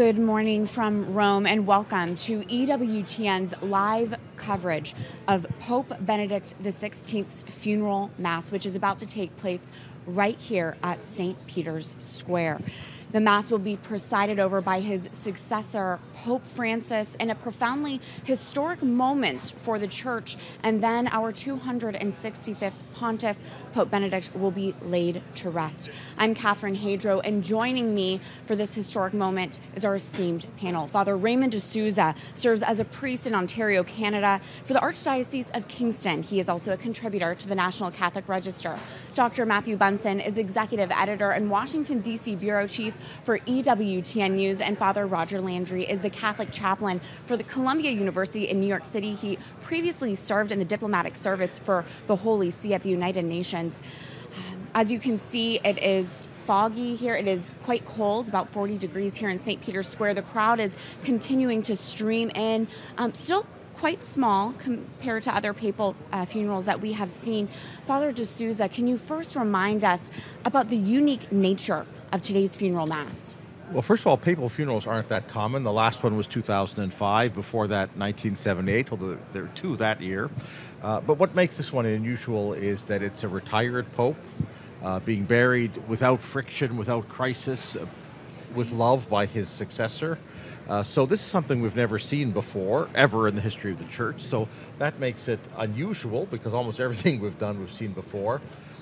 Good morning from Rome and welcome to EWTN's live coverage of Pope Benedict XVI's funeral mass, which is about to take place right here at St. Peter's Square. The Mass will be presided over by his successor, Pope Francis, in a profoundly historic moment for the Church. And then our 265th Pontiff, Pope Benedict, will be laid to rest. I'm Catherine Hadro, and joining me for this historic moment is our esteemed panel. Father Raymond D'Souza serves as a priest in Ontario, Canada, for the Archdiocese of Kingston. He is also a contributor to the National Catholic Register. Dr. Matthew Bunson is executive editor and Washington, D.C. bureau chief for EWTN News, and Father Roger Landry is the Catholic chaplain for the Columbia University in New York City. He previously served in the diplomatic service for the Holy See at the United Nations. As you can see, it is foggy here. It is quite cold, about 40 degrees here in St. Peter's Square. The crowd is continuing to stream in. Um, still quite small compared to other papal uh, funerals that we have seen. Father D'Souza, can you first remind us about the unique nature of today's funeral mass? Well, first of all, papal funerals aren't that common. The last one was 2005. Before that, 1978, although there were two that year. Uh, but what makes this one unusual is that it's a retired pope uh, being buried without friction, without crisis, uh, with love by his successor. Uh, so this is something we've never seen before, ever in the history of the church. So that makes it unusual because almost everything we've done we've seen before.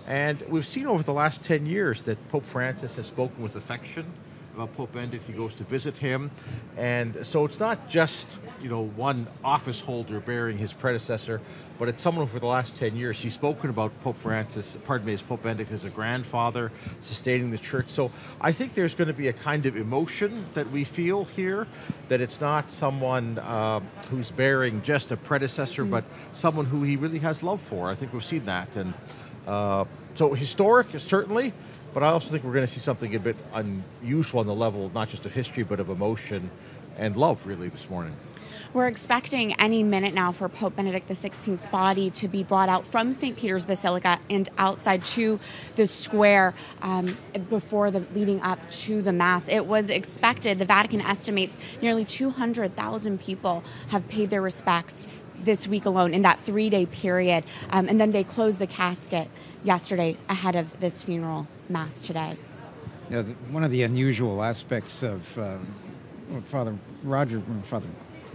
And we've seen over the last 10 years that Pope Francis has spoken with affection about Pope Benedict. He goes to visit him. And so it's not just, you know, one office holder bearing his predecessor, but it's someone for the last 10 years. He's spoken about Pope Francis, pardon me, as Pope Benedict as a grandfather, sustaining the church. So I think there's going to be a kind of emotion that we feel here, that it's not someone uh, who's bearing just a predecessor, mm-hmm. but someone who he really has love for. I think we've seen that. And uh, so historic, certainly, but I also think we're going to see something a bit unusual on the level not just of history, but of emotion and love, really, this morning. We're expecting any minute now for Pope Benedict XVI's body to be brought out from St. Peter's Basilica and outside to the square um, before the leading up to the Mass. It was expected, the Vatican estimates nearly 200,000 people have paid their respects this week alone in that three day period. Um, and then they closed the casket yesterday ahead of this funeral mass today. Yeah, the, one of the unusual aspects of uh, what Father Roger, Father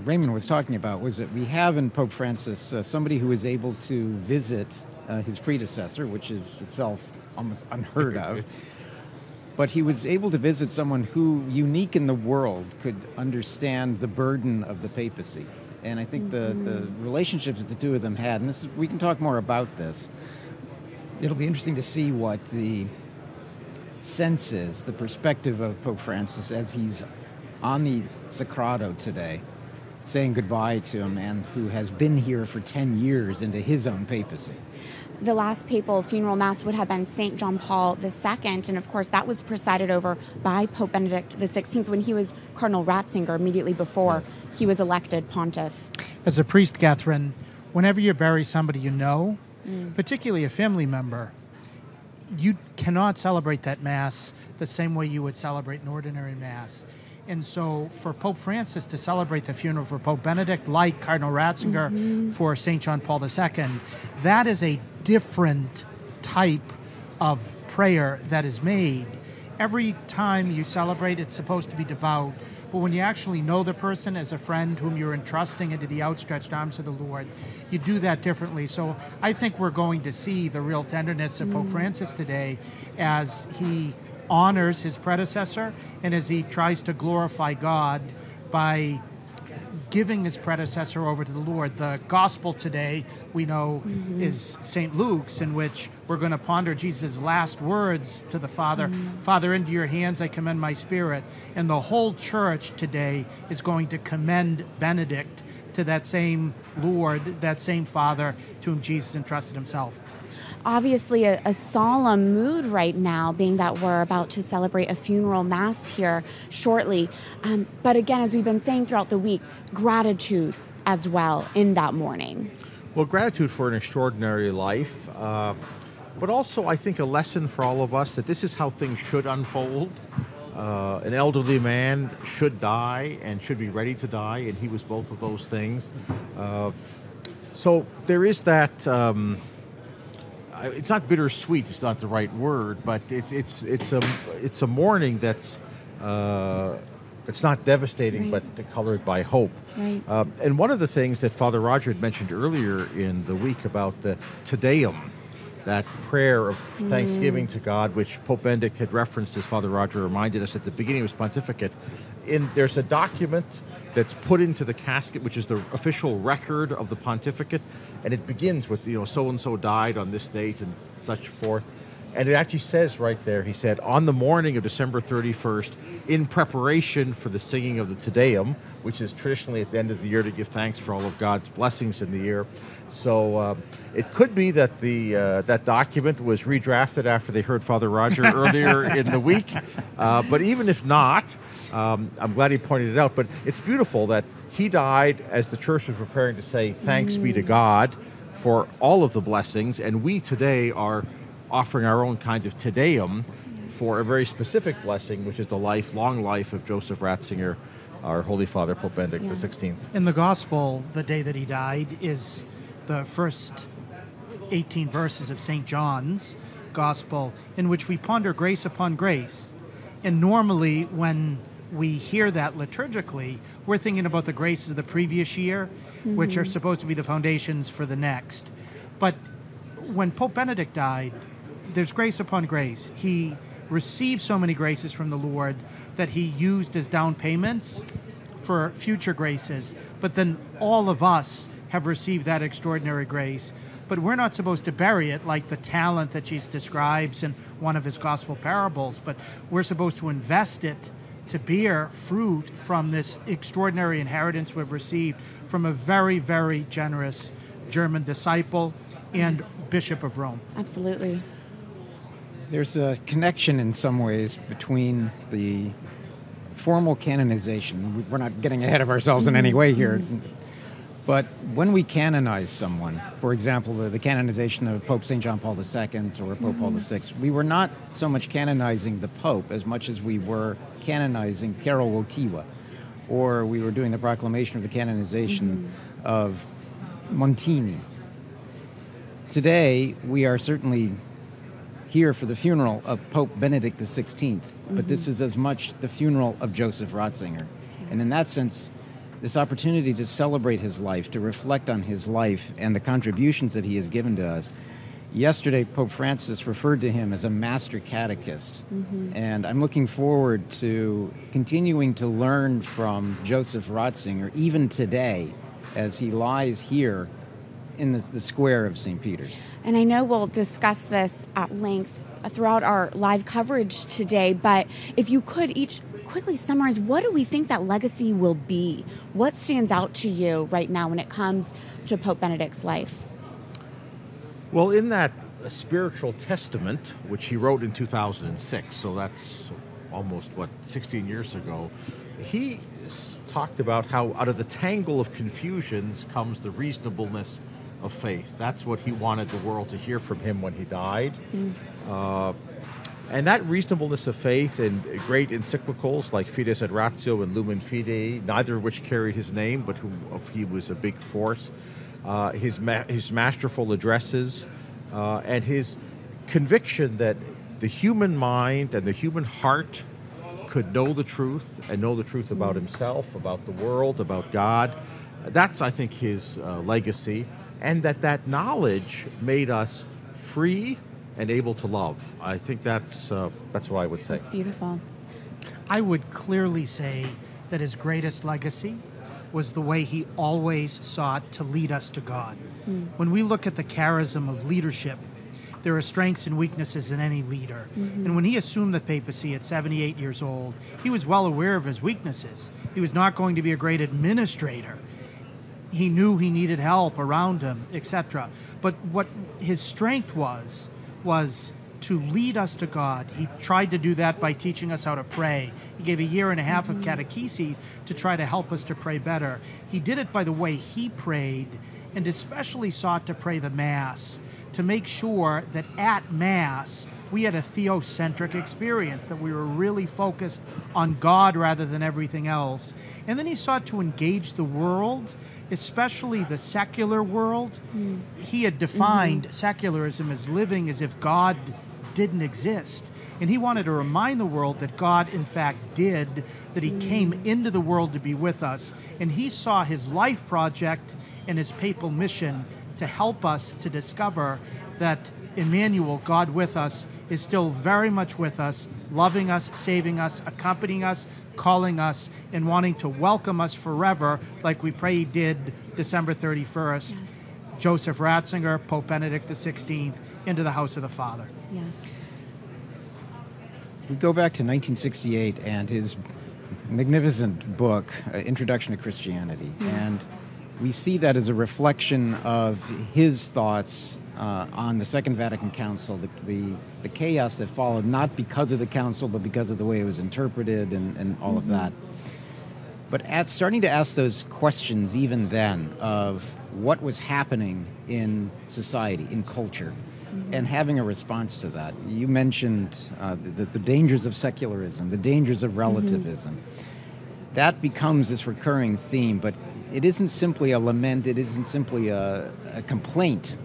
Raymond was talking about was that we have in Pope Francis uh, somebody who is able to visit uh, his predecessor, which is itself almost unheard of. but he was able to visit someone who, unique in the world, could understand the burden of the papacy and I think mm-hmm. the, the relationships that the two of them had, and this is, we can talk more about this. It'll be interesting to see what the sense is, the perspective of Pope Francis as he's on the sagrato today, saying goodbye to a man who has been here for 10 years into his own papacy the last papal funeral mass would have been St. John Paul II, and of course that was presided over by Pope Benedict XVI when he was Cardinal Ratzinger immediately before he was elected pontiff. As a priest, Catherine, whenever you bury somebody you know, mm. particularly a family member, you cannot celebrate that mass the same way you would celebrate an ordinary mass. And so, for Pope Francis to celebrate the funeral for Pope Benedict, like Cardinal Ratzinger mm-hmm. for St. John Paul II, that is a different type of prayer that is made. Every time you celebrate, it's supposed to be devout. But when you actually know the person as a friend whom you're entrusting into the outstretched arms of the Lord, you do that differently. So I think we're going to see the real tenderness of Pope mm. Francis today as he honors his predecessor and as he tries to glorify God by giving his predecessor over to the Lord. The gospel today, we know, mm-hmm. is St. Luke's, in which we're going to ponder Jesus' last words to the Father mm-hmm. Father, into your hands I commend my spirit. And the whole church today is going to commend Benedict to that same Lord, that same Father to whom Jesus entrusted himself obviously a, a, solemn mood right now, being that we're about to celebrate a funeral mass here shortly. Um, but again, as we've been saying throughout the week, gratitude as well in that morning. Well, gratitude for an extraordinary life. Uh, but also, I think, a lesson for all of us that this is how things should unfold. Uh, an elderly man should die and should be ready to die, and he was both of those things. Uh, so there is that. Um, it's not bittersweet. It's not the right word, but it's it's it's a it's a mourning that's uh, it's not devastating, Right. but colored by hope. Right. Uh, and one of the things that Father Roger had mentioned earlier in the week about the Te Deum, that prayer of thanksgiving to God, which Pope Benedict had referenced, as Father Roger reminded us at the beginning of his pontificate. In there's a document that's put into the casket, which is the official record of the pontificate, and it begins with you know so and so died on this date and such forth. And it actually says right there, he said, on the morning of December 31st, in preparation for the singing of the Te Deum, which is traditionally at the end of the year to give thanks for all of God's blessings in the year. So uh, it could be that the uh, that document was redrafted after they heard Father Roger earlier in the week. Uh, but even if not, um, I'm glad he pointed it out. But it's beautiful that he died as the church was preparing to say thanks be to God for all of the blessings, and we today are offering our own kind of Te Deum for a very specific blessing, which is the life, long life of Joseph Ratzinger, our Holy Father, Pope Benedict Yeah. XVI. In the gospel, the day that he died is the first 18 verses of St. John's gospel, in which we ponder grace upon grace. And normally, when we hear that liturgically, we're thinking about the graces of the previous year, which are mm-hmm. supposed to be the foundations for the next. But when Pope Benedict died, there's grace upon grace. He received so many graces from the Lord that he used as down payments for future graces. But then all of us have received that extraordinary grace. But we're not supposed to bury it like the talent that Jesus describes in one of his gospel parables, but we're supposed to invest it to bear fruit from this extraordinary inheritance we've received from a very, very generous German disciple and Bishop of Rome. Absolutely. There's a connection in some ways between the formal canonization. We're not getting ahead of ourselves in any way here. But when we canonize someone, for example, the, the canonization of Pope St. John Paul II or Pope Paul VI, we were not so much canonizing the Pope as much as we were canonizing Karol Wojtyła, or we were doing the proclamation of the canonization of Montini. Today, we are certainly here for the funeral of Pope Benedict XVI, but this mm-hmm. is as much the funeral of Joseph Ratzinger. And in that sense, this opportunity to celebrate his life, to reflect on his life and the contributions that he has given to us. Yesterday, Pope Francis referred to him as a master catechist. Mm-hmm. And I'm looking forward to continuing to learn from Joseph Ratzinger, even today, as he lies here in the, the square of St. Peter's. And I know we'll discuss this at length throughout our live coverage today, but if you could each quickly summarize what do we think that legacy will be? What stands out to you right now when it comes to Pope Benedict's life? Well, in that spiritual testament, which he wrote in 2006, so that's almost, what, 16 years ago, he talked about how out of the tangle of confusions comes the reasonableness of faith. That's what he wanted the world to hear from him when he died. Uh, and that reasonableness of faith in great encyclicals like Fides et Ratio and Lumen Fidei, neither of which carried his name, but who he was a big force, uh, his, ma- his masterful addresses, uh, and his conviction that the human mind and the human heart could know the truth and know the truth about himself, about the world, about God. That's, I think, his uh, legacy, and that that knowledge made us free and able to love. I think that's uh, that's what I would say. It's beautiful. I would clearly say that his greatest legacy was the way he always sought to lead us to God. When we look at the charism of leadership, there are strengths and weaknesses in any leader. And when he assumed the papacy at 78 years old, he was well aware of his weaknesses. He was not going to be a great administrator. He knew he needed help around him, etc. But what his strength was was to lead us to God. He tried to do that by teaching us how to pray. He gave a year and a half of mm-hmm. catecheses to try to help us to pray better. He did it by the way he prayed and especially sought to pray the Mass to make sure that at Mass we had a theocentric experience, that we were really focused on God rather than everything else. And then he sought to engage the world, especially the secular world. Mm. He had defined secularism as living as if God didn't exist. And he wanted to remind the world that God, in fact, did, that he mm. came into the world to be with us. And he saw his life project and his papal mission to help us to discover that Emmanuel, God with us, is still very much with us, loving us, saving us, accompanying us, calling us, and wanting to welcome us forever, like we pray he did December 31st. Joseph Ratzinger, Pope Benedict XVI, into the house of the Father. Yes. We go back to 1968 and his magnificent book, uh, Introduction to Christianity. And we see that as a reflection of his thoughts uh, on the Second Vatican Council, the, the, the chaos that followed, not because of the council, but because of the way it was interpreted and, and all of that. But at starting to ask those questions even then of what was happening in society, in culture, and having a response to that. You mentioned uh, the, the dangers of secularism, the dangers of relativism. That becomes this recurring theme, but it isn't simply a lament, it isn't simply a, a complaint,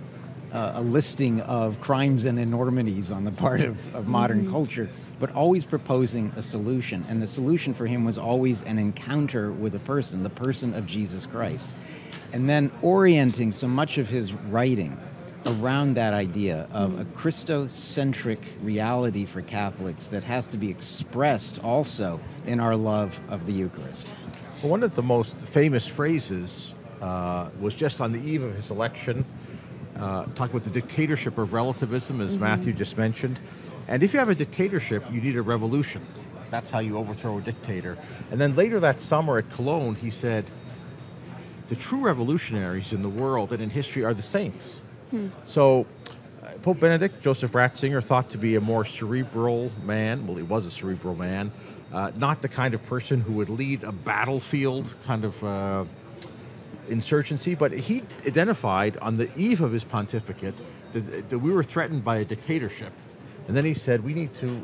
uh, a listing of crimes and enormities on the part of, of modern culture, but always proposing a solution. And the solution for him was always an encounter with a person, the person of Jesus Christ. And then orienting so much of his writing around that idea of a Christocentric reality for Catholics that has to be expressed also in our love of the Eucharist. Well, one of the most famous phrases uh, was just on the eve of his election, uh, talking about the dictatorship of relativism, as Matthew just mentioned. And if you have a dictatorship, you need a revolution. That's how you overthrow a dictator. And then later that summer at Cologne, he said, the true revolutionaries in the world and in history are the saints. So, uh, Pope Benedict, Joseph Ratzinger, thought to be a more cerebral man. Well, he was a cerebral man, uh, not the kind of person who would lead a battlefield kind of uh, insurgency, but he identified on the eve of his pontificate that, that we were threatened by a dictatorship. And then he said, we need to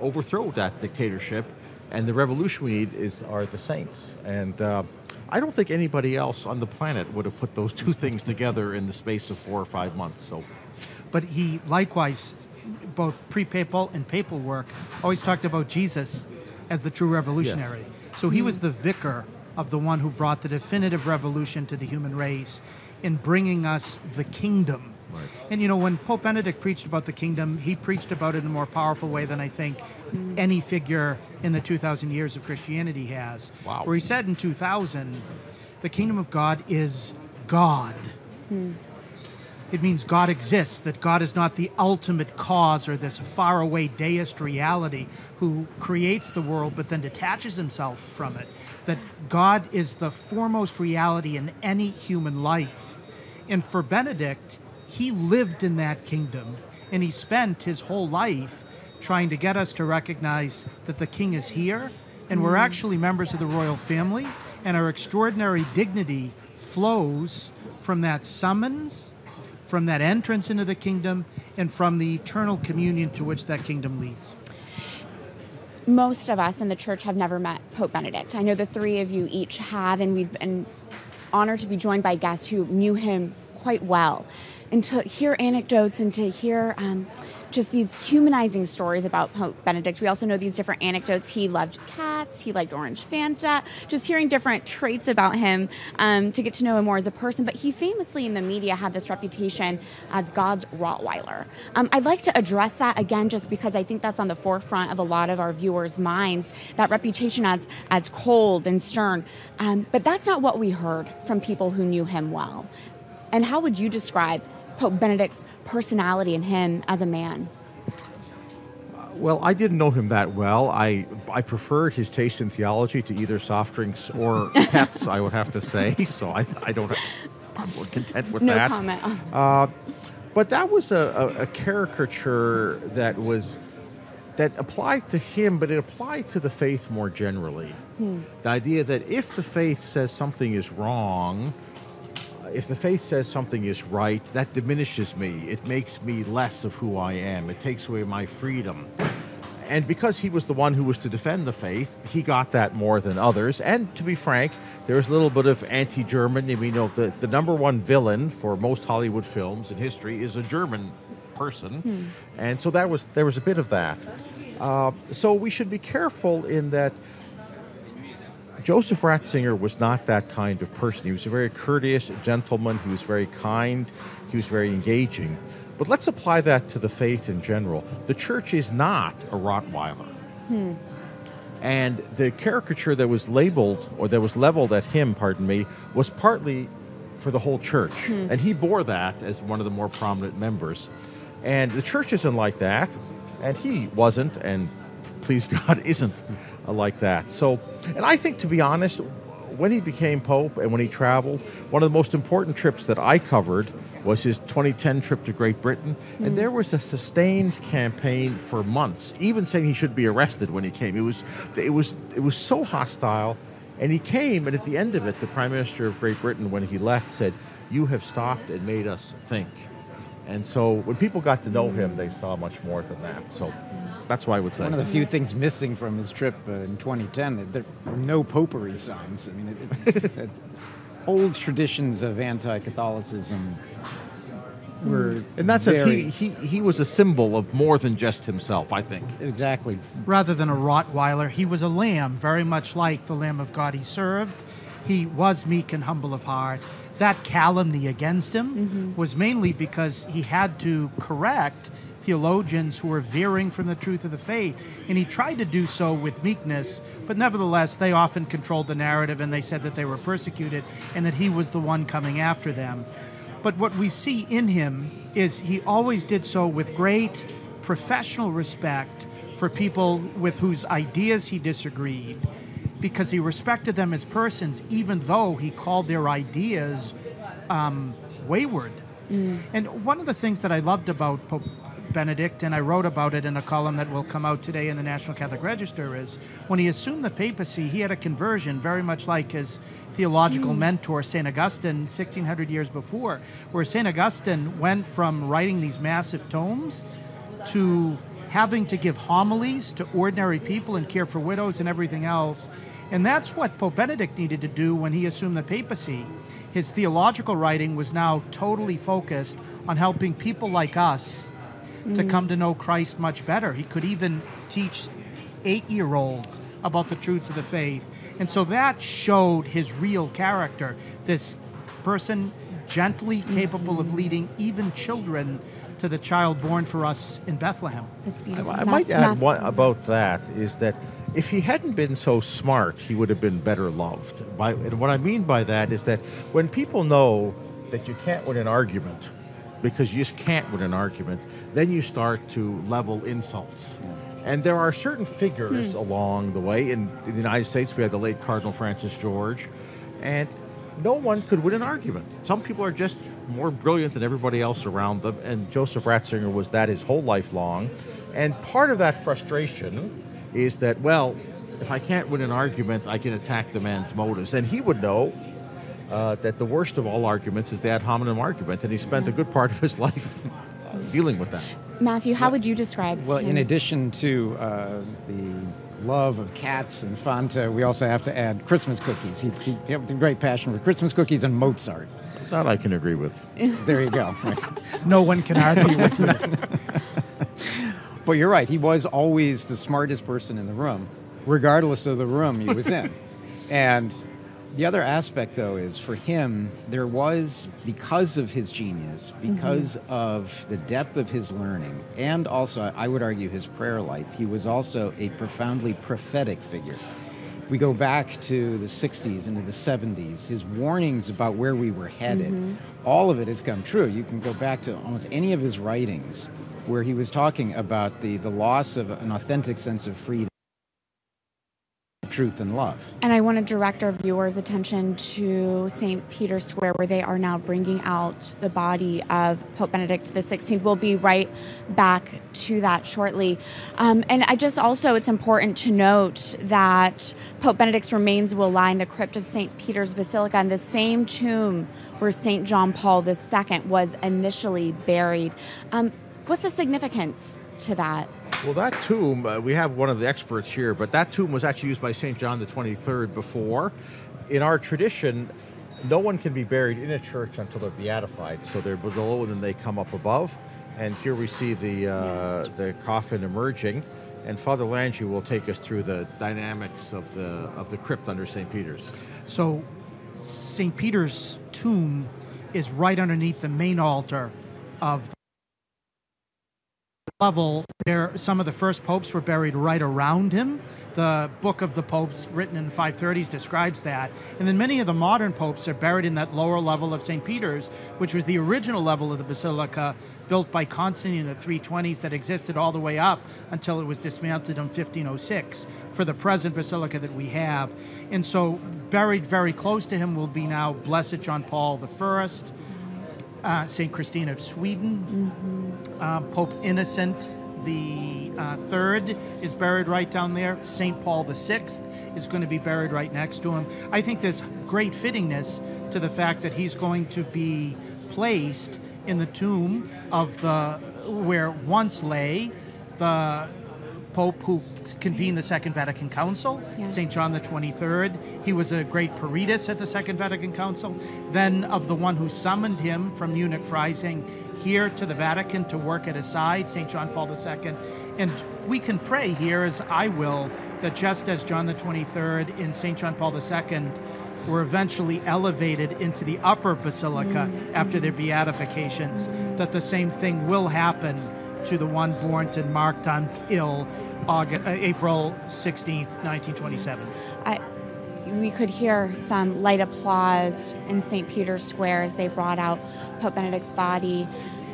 overthrow that dictatorship, and the revolution we need is are the saints. And uh, I don't think anybody else on the planet would have put those two things together in the space of four or five months. So, But he likewise, both pre papal and papal work, always talked about Jesus as the true revolutionary. So he was the vicar of the one who brought the definitive revolution to the human race in bringing us the kingdom. Right. And you know, when Pope Benedict preached about the kingdom, he preached about it in a more powerful way than I think any figure in the 2,000 years of Christianity has. Wow. Where he said in 2000, the kingdom of God is God. Hmm. It means God exists, that God is not the ultimate cause or this faraway deist reality who creates the world but then detaches himself from it. That God is the foremost reality in any human life. And for Benedict, he lived in that kingdom and he spent his whole life trying to get us to recognize that the king is here and we're hmm. actually members of the royal family and our extraordinary dignity flows from that summons from that entrance into the kingdom and from the eternal communion to which that kingdom leads. Most of us in the church have never met Pope Benedict. I know the three of you each have, and we've been honored to be joined by guests who knew him quite well. And to hear anecdotes and to hear um, just these humanizing stories about Pope Benedict. We also know these different anecdotes. He loved cats, he liked orange Fanta, just hearing different traits about him um, to get to know him more as a person. But he famously in the media had this reputation as God's Rottweiler. Um, I'd like to address that again just because I think that's on the forefront of a lot of our viewers' minds, that reputation as, as cold and stern. Um, but that's not what we heard from people who knew him well. And how would you describe Pope Benedict's personality and him as a man? well, I didn't know him that well. I I preferred his taste in theology to either soft drinks or pets. I would have to say. So I I don't. I'm content with No that. comment. Uh, But that was a, a, a caricature that was that applied to him, but it applied to the faith more generally. The idea that if the faith says something is wrong, if the faith says something is right, that diminishes me. It makes me less of who I am. It takes away my freedom. And because he was the one who was to defend the faith, he got that more than others. And to be frank, there was a little bit of anti German. I mean, know, the, the number one villain for most Hollywood films in history is a German person. And so that was there was a bit of that. Uh, so we should be careful in that Joseph Ratzinger was not that kind of person. He was a very courteous gentleman. He was very kind. He was very engaging. But let's apply that to the faith in general. The church is not a Rottweiler. Hmm. And the caricature that was labeled or that was leveled at him, pardon me, was partly for the whole church. Hmm. And he bore that as one of the more prominent members. And the church isn't like that. And he wasn't, and please God, isn't like that. So, and I think to be honest, when he became Pope and when he traveled, one of the most important trips that I covered was his 2010 trip to Great Britain. And mm. there was a sustained campaign for months, even saying he should be arrested when he came. It was, it was, it was so hostile. And he came, and at the end of it, the Prime Minister of Great Britain, when he left, said, You have stopped and made us think. And so when people got to know him, they saw much more than that. So that's why I would say. One of the few things missing from his trip uh, in 2010, there were no popery signs. I mean, it, it, it- old traditions of anti-Catholicism were In that sense, very- he, he, he was a symbol of more than just himself, I think. exactly rather than a Rottweiler, he was a lamb, very much like the Lamb of God he served. He was meek and humble of heart. That calumny against him mm-hmm. was mainly because he had to correct theologians who were veering from the truth of the faith. And he tried to do so with meekness, but nevertheless, they often controlled the narrative and they said that they were persecuted and that he was the one coming after them. But what we see in him is he always did so with great professional respect for people with whose ideas he disagreed because he respected them as persons, even though he called their ideas um, wayward. And one of the things that I loved about Pope Benedict, and I wrote about it in a column that will come out today in the National Catholic Register, is when he assumed the papacy, he had a conversion very much like his theological mentor, St. Augustine, 1600 years before, where St. Augustine went from writing these massive tomes to having to give homilies to ordinary people and care for widows and everything else. And that's what Pope Benedict needed to do when he assumed the papacy. His theological writing was now totally focused on helping people like us to mm. come to know Christ much better. He could even teach eight year olds about the truths of the faith. And so that showed his real character. This person gently capable of mm-hmm. leading even children to the child born for us in Bethlehem. That's beautiful. I Math- might add math- one about that is that if he hadn't been so smart, he would have been better loved. By, and what I mean by that is that when people know that you can't win an argument because you just can't win an argument, then you start to level insults. Hmm. And there are certain figures hmm. along the way. In, in the United States, we had the late Cardinal Francis George, and no one could win an argument. Some people are just more brilliant than everybody else around them, and Joseph Ratzinger was that his whole life long. And part of that frustration is that, well, if I can't win an argument, I can attack the man's motives. And he would know uh, that the worst of all arguments is the ad hominem argument, and he spent a good part of his life dealing with that. Matthew, how would you describe Well, him? in addition to uh, the love of cats and Fanta, we also have to add Christmas cookies. He, he had a great passion for Christmas cookies and Mozart. That I can agree with. There you go. Right. No one can argue with you. But you're right. He was always the smartest person in the room, regardless of the room he was in. and the other aspect, though, is for him, there was, because of his genius, mm-hmm. because of the depth of his learning, and also, I would argue, his prayer life, he was also a profoundly prophetic figure. We go back to the 60s into the 70s, his warnings about where we were headed, mm-hmm. all of it has come true. You can go back to almost any of his writings where he was talking about the, the loss of an authentic sense of freedom truth and love. And I want to direct our viewers' attention to St. Peter's Square, where they are now bringing out the body of Pope Benedict XVI. We'll be right back to that shortly. Um, and I just also, it's important to note that Pope Benedict's remains will lie in the crypt of St. Peter's Basilica in the same tomb where St. John Paul II was initially buried. Um, what's the significance to that? Well, that tomb, uh, we have one of the experts here, but that tomb was actually used by St. John the 23rd before. In our tradition, no one can be buried in a church until they're beatified. So they're below and then they come up above. And here we see the, uh, Yes. the coffin emerging. And Father Landry will take us through the dynamics of the, of the crypt under St. Peter's. So, St. Peter's tomb is right underneath the main altar of the level. There, some of the first popes were buried right around him. The Book of the Popes, written in the 530s, describes that. And then many of the modern popes are buried in that lower level of St. Peter's, which was the original level of the basilica built by Constantine in the 320s that existed all the way up until it was dismantled in 1506 for the present basilica that we have. And so, buried very close to him will be now Blessed John Paul I, uh, St. Christina of Sweden, uh, Pope Innocent the uh, third is buried right down there. St. Paul the Sixth is going to be buried right next to him. I think there's great fittingness to the fact that he's going to be placed in the tomb of the where once lay the Pope who convened the Second Vatican Council, Yes. St. John the 23rd. He was a great peritus at the Second Vatican Council. Then, of the one who summoned him from Munich, Freising, here to the Vatican to work at his side, St. John Paul II. And we can pray here, as I will, that just as John the 23rd and St. John Paul II were eventually elevated into the upper basilica mm. after their beatifications, that the same thing will happen to the one born to Marktl am Inn, August, uh, April 16th, 1927. I, we could hear some light applause in St. Peter's Square as they brought out Pope Benedict's body.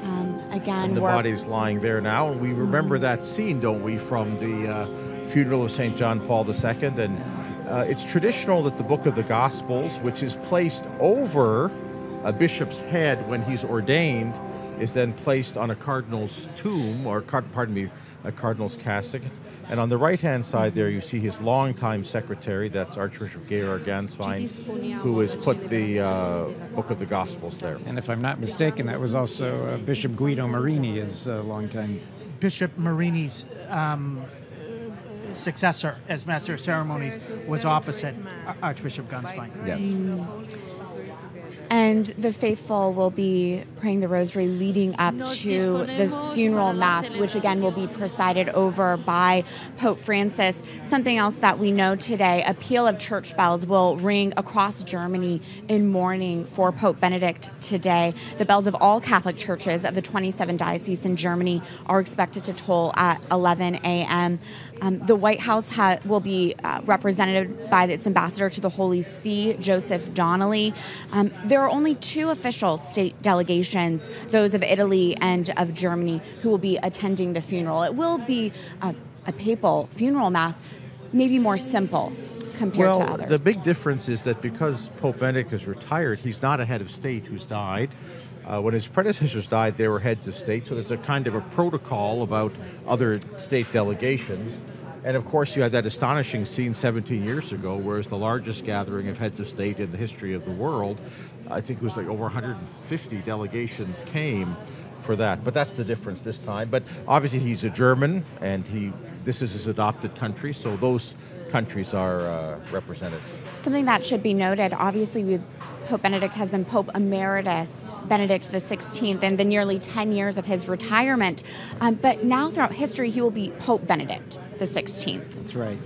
Um, again, And the we're- body's lying there now. And we remember that scene, don't we, from the uh, funeral of St. John Paul II. And uh, it's traditional that the book of the Gospels, which is placed over a bishop's head when he's ordained, is then placed on a cardinal's tomb, or, car- pardon me, a cardinal's cassock. And on the right hand side there, you see his longtime secretary, that's Archbishop Georg Gänswein, who has put the uh, book of the Gospels there. And if I'm not mistaken, that was also uh, Bishop Guido Marini, his uh, longtime. Bishop Marini's um, successor as Master of Ceremonies was opposite Archbishop Gänswein. Yes. And the faithful will be praying the rosary leading up to the funeral mass, which again will be presided over by Pope Francis. Something else that we know today a peal of church bells will ring across Germany in mourning for Pope Benedict today. The bells of all Catholic churches of the 27 dioceses in Germany are expected to toll at 11 a.m. Um, the White House ha- will be uh, represented by its ambassador to the Holy See, Joseph Donnelly. Um, there are only two official state delegations, those of Italy and of Germany, who will be attending the funeral. It will be a, a papal funeral mass, maybe more simple compared well, to others. the big difference is that because Pope Benedict is retired, he's not a head of state who's died. Uh, when his predecessors died, they were heads of state, so there's a kind of a protocol about other state delegations. And of course, you had that astonishing scene 17 years ago, where whereas the largest gathering of heads of state in the history of the world, I think it was like over 150 delegations came for that. But that's the difference this time. But obviously, he's a German, and he this is his adopted country, so those countries are uh, represented. Something that should be noted, obviously, we Pope Benedict has been Pope Emeritus Benedict XVI in the nearly 10 years of his retirement. Um, but now, throughout history, he will be Pope Benedict XVI. That's right.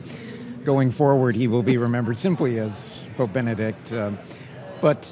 Going forward, he will be remembered simply as Pope Benedict. Um, but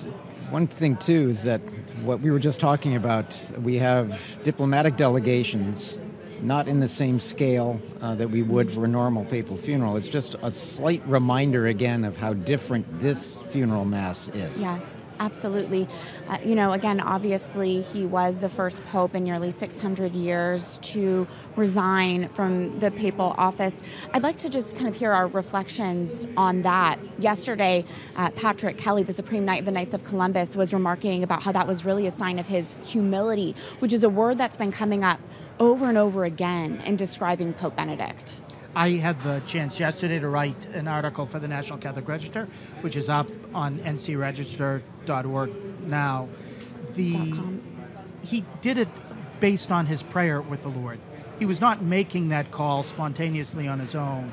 one thing, too, is that what we were just talking about, we have diplomatic delegations not in the same scale uh, that we would for a normal papal funeral. It's just a slight reminder again of how different this funeral mass is. Yes. absolutely. Uh, you know, again, obviously, he was the first pope in nearly 600 years to resign from the papal office. I'd like to just kind of hear our reflections on that. Yesterday, uh, Patrick Kelly, the Supreme Knight of the Knights of Columbus, was remarking about how that was really a sign of his humility, which is a word that's been coming up over and over again in describing Pope Benedict. I had the chance yesterday to write an article for the National Catholic Register, which is up on ncregister.org now. The he did it based on his prayer with the Lord. He was not making that call spontaneously on his own.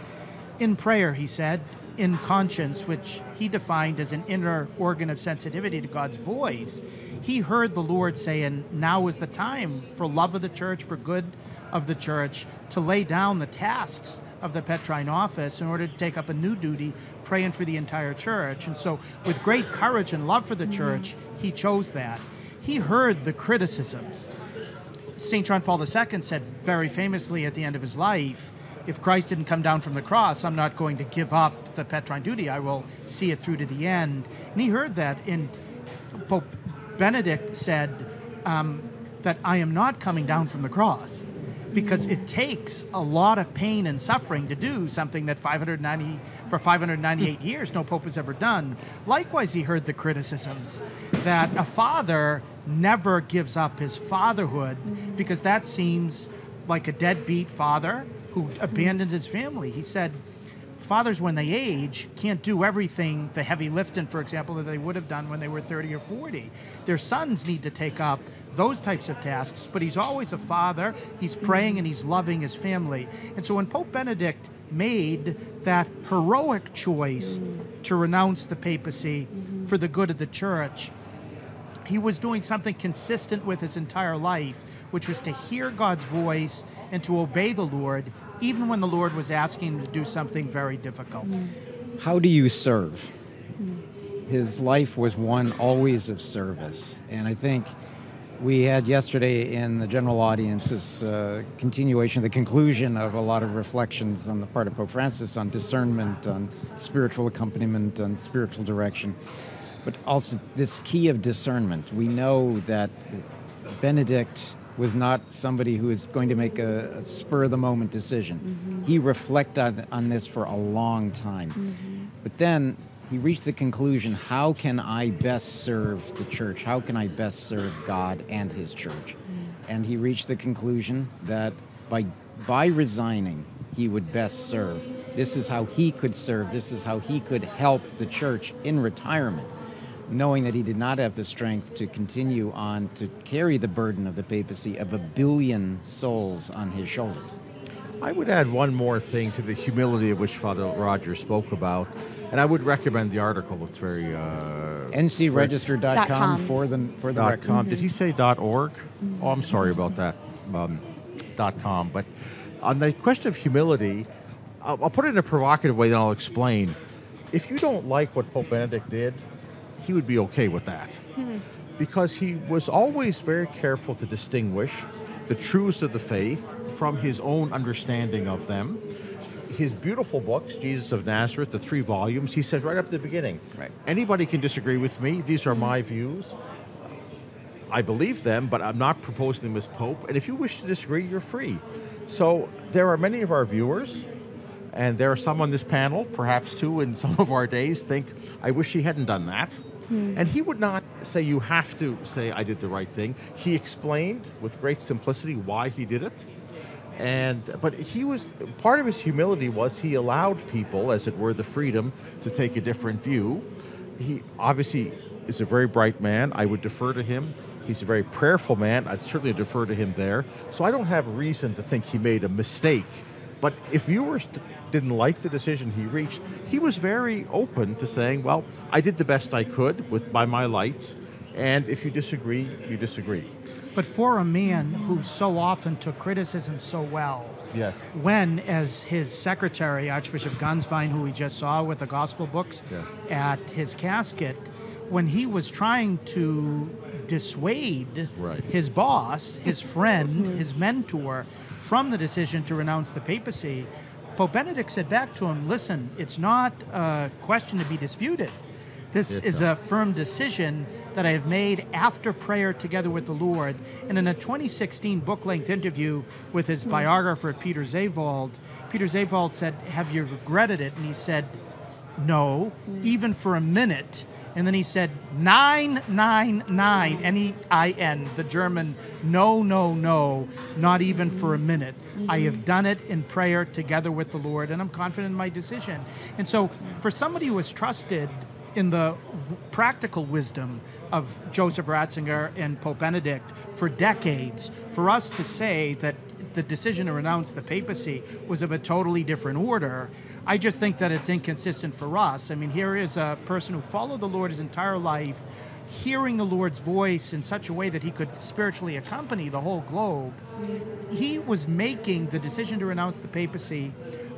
In prayer, he said, in conscience, which he defined as an inner organ of sensitivity to God's voice, he heard the Lord saying, Now is the time for love of the church, for good of the church, to lay down the tasks of the Petrine office in order to take up a new duty, praying for the entire church. And so, with great courage and love for the church, he chose that. He heard the criticisms. St. John Paul II said very famously at the end of his life, if Christ didn't come down from the cross, I'm not going to give up the Petrine duty. I will see it through to the end. And he heard that, and Pope Benedict said um, that I am not coming down from the cross because it takes a lot of pain and suffering to do something that 590 for 598 hmm. years no pope has ever done. Likewise, he heard the criticisms that a father never gives up his fatherhood because that seems like a deadbeat father who hmm. abandons his family. He said, fathers, when they age, can't do everything, the heavy lifting, for example, that they would have done when they were 30 or 40. Their sons need to take up those types of tasks, but he's always a father. He's mm-hmm. praying and he's loving his family. And so when Pope Benedict made that heroic choice mm-hmm. to renounce the papacy mm-hmm. for the good of the church, he was doing something consistent with his entire life, which was to hear God's voice and to obey the Lord, even when the Lord was asking him to do something very difficult. How do you serve? His life was one always of service. And I think we had yesterday in the general audience this uh, continuation, the conclusion of a lot of reflections on the part of Pope Francis on discernment, on spiritual accompaniment, on spiritual direction, but also this key of discernment. We know that Benedict was not somebody who is going to make a, a spur of the moment decision. Mm-hmm. He reflected on, on this for a long time. Mm-hmm. But then he reached the conclusion how can I best serve the church? How can I best serve God and his church? Mm-hmm. And he reached the conclusion that by, by resigning, he would best serve. This is how he could serve, this is how he could help the church in retirement knowing that he did not have the strength to continue on to carry the burden of the papacy of a billion souls on his shoulders. I would add one more thing to the humility of which Father Roger spoke about, and I would recommend the article. It's very uh, ncregister.com for the for the dot record. com. Did he say dot org? Oh, I'm sorry about that. Um, dot com. But on the question of humility, I'll, I'll put it in a provocative way, then I'll explain. If you don't like what Pope Benedict did, he would be okay with that, because he was always very careful to distinguish the truths of the faith from his own understanding of them. His beautiful books, Jesus of Nazareth, the three volumes, he said right up at the beginning, Right. anybody can disagree with me. These are my views. I believe them, but I'm not proposing them as Pope. And if you wish to disagree, you're free. So there are many of our viewers, and there are some on this panel, perhaps two in some of our days, think, I wish he hadn't done that. Hmm. And he would not say you have to say I did the right thing. He explained with great simplicity why he did it. And but he was part of his humility was he allowed people, as it were, the freedom to take a different view. He obviously is a very bright man. I would defer to him. He's a very prayerful man. I'd certainly defer to him there. So I don't have reason to think he made a mistake. But if viewers d- didn't like the decision he reached, he was very open to saying, "Well, I did the best I could with by my lights, and if you disagree, you disagree." But for a man who so often took criticism so well, Yes. when, as his secretary, Archbishop Gänswein, who we just saw with the gospel books Yes. at his casket, when he was trying to dissuade Right. his boss, his friend, his mentor, from the decision to renounce the papacy, Pope Benedict said back to him, listen, it's not a question to be disputed. This Yes, is a firm decision that I have made after prayer together with the Lord. And in a 2016 book length interview with his biographer, Peter Seewald, Peter Seewald said, Have you regretted it? And he said, No, mm. even for a minute. And then he said, 999, N E I N, the German, no, no, no, not even for a minute. Mm-hmm. I have done it in prayer together with the Lord, and I'm confident in my decision. And so, for somebody who has trusted in the practical wisdom of Joseph Ratzinger and Pope Benedict for decades, for us to say that the decision to renounce the papacy was of a totally different order, I just think that it's inconsistent for us. I mean, here is a person who followed the Lord his entire life, hearing the Lord's voice in such a way that he could spiritually accompany the whole globe. He was making the decision to renounce the papacy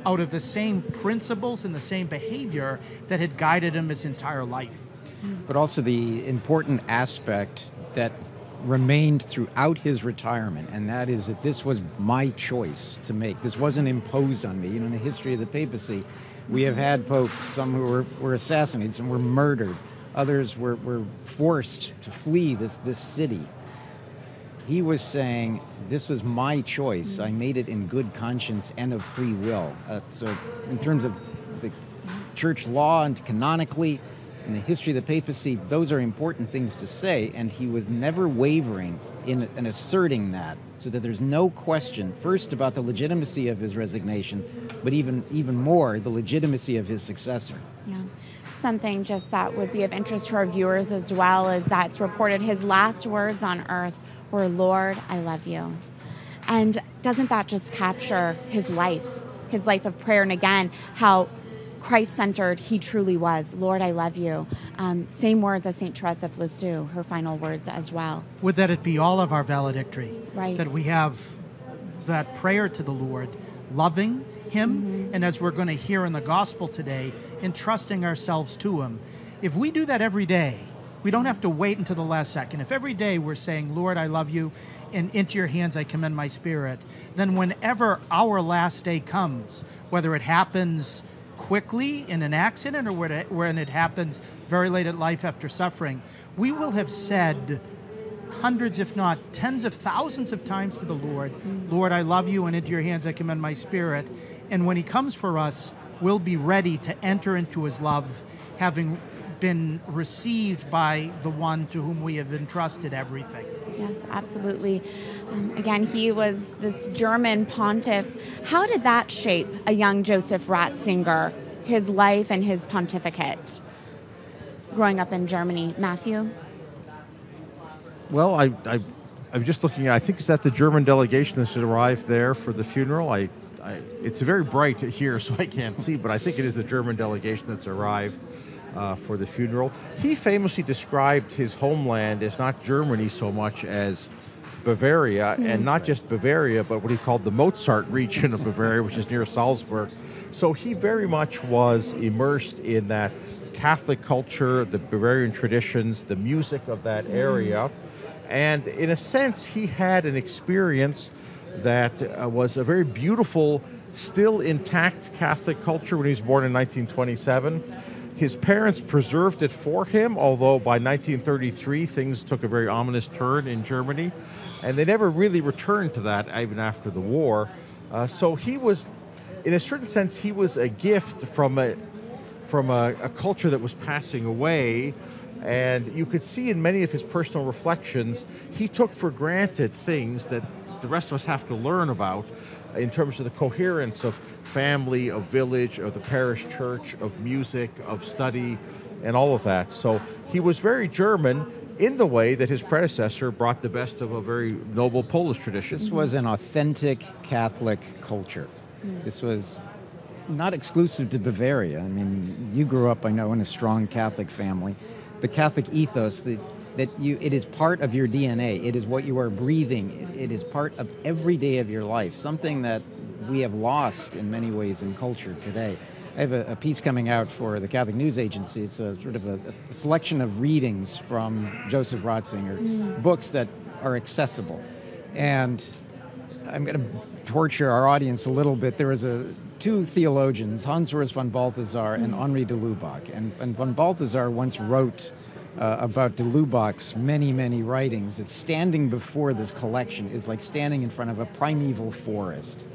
out of the same principles and the same behavior that had guided him his entire life. but also the important aspect that remained throughout his retirement, and that is that this was my choice to make. This wasn't imposed on me. You know, in the history of the papacy, we have had popes, some who were, were assassinated, some were murdered, others were, were forced to flee this, this city. He was saying, This was my choice. I made it in good conscience and of free will. Uh, so, in terms of the church law and canonically, in the history of the papacy, those are important things to say, and he was never wavering in, in asserting that, so that there's no question, first, about the legitimacy of his resignation, but even, even more, the legitimacy of his successor. Yeah. Something just that would be of interest to our viewers as well is that it's reported his last words on earth were, Lord, I love you. And doesn't that just capture his life, his life of prayer? And again, how Christ centered he truly was. Lord, I love you. Um, same words as St. Teresa of Lisieux, her final words as well. Would that it be all of our valedictory? Right. That we have that prayer to the Lord, loving Him, and as we're going to hear in the gospel today, entrusting ourselves to Him. If we do that every day, we don't have to wait until the last second. If every day we're saying, Lord, I love you, and into your hands I commend my spirit, then whenever our last day comes, whether it happens quickly in an accident or when it, happens very late in life after suffering, we will have said, hundreds, if not tens of thousands of times to the Lord, Lord, I love you, and into your hands I commend my spirit. And when He comes for us, we'll be ready to enter into His love, having been received by the one to whom we have entrusted everything. Yes, absolutely. Um, again, he was this German pontiff. How did that shape a young Joseph Ratzinger, his life and his pontificate, growing up in Germany? Matthew? Well, I, I, I'm just looking. I think is that the German delegation that's arrived there for the funeral. I, I, it's very bright here, so I can't see, but I think it is the German delegation that's arrived uh, for the funeral. He famously described his homeland as not Germany so much as Bavaria, and not just Bavaria, but what he called the Mozart region of Bavaria, which is near Salzburg. So he very much was immersed in that Catholic culture, the Bavarian traditions, the music of that area. And in a sense, he had an experience that uh, was a very beautiful, still intact Catholic culture when he was born in 1927. His parents preserved it for him, although by 1933 things took a very ominous turn in Germany, and they never really returned to that even after the war. Uh, so he was, in a certain sense, he was a gift from a from a, a culture that was passing away. And you could see in many of his personal reflections, he took for granted things that the rest of us have to learn about in terms of the coherence of family, of village, of the parish church, of music, of study, and all of that. So he was very German in the way that his predecessor brought the best of a very noble Polish tradition. This was an authentic Catholic culture. Hmm. This was not exclusive to Bavaria. I mean, you grew up, I know, in a strong Catholic family. The Catholic ethos that that you it is part of your DNA. It is what you are breathing. It- it is part of every day of your life. Something that we have lost in many ways in culture today. I have a, a piece coming out for the Catholic News Agency. It's a sort of a, a selection of readings from Joseph Ratzinger, mm. books that are accessible. And I'm going to torture our audience a little bit. There was a two theologians, Hans Urs von Balthasar and mm. Henri de Lubac, and, and von Balthasar once wrote uh, about de Lubac's many, many writings. That standing before this collection is like standing in front of a primeval forest.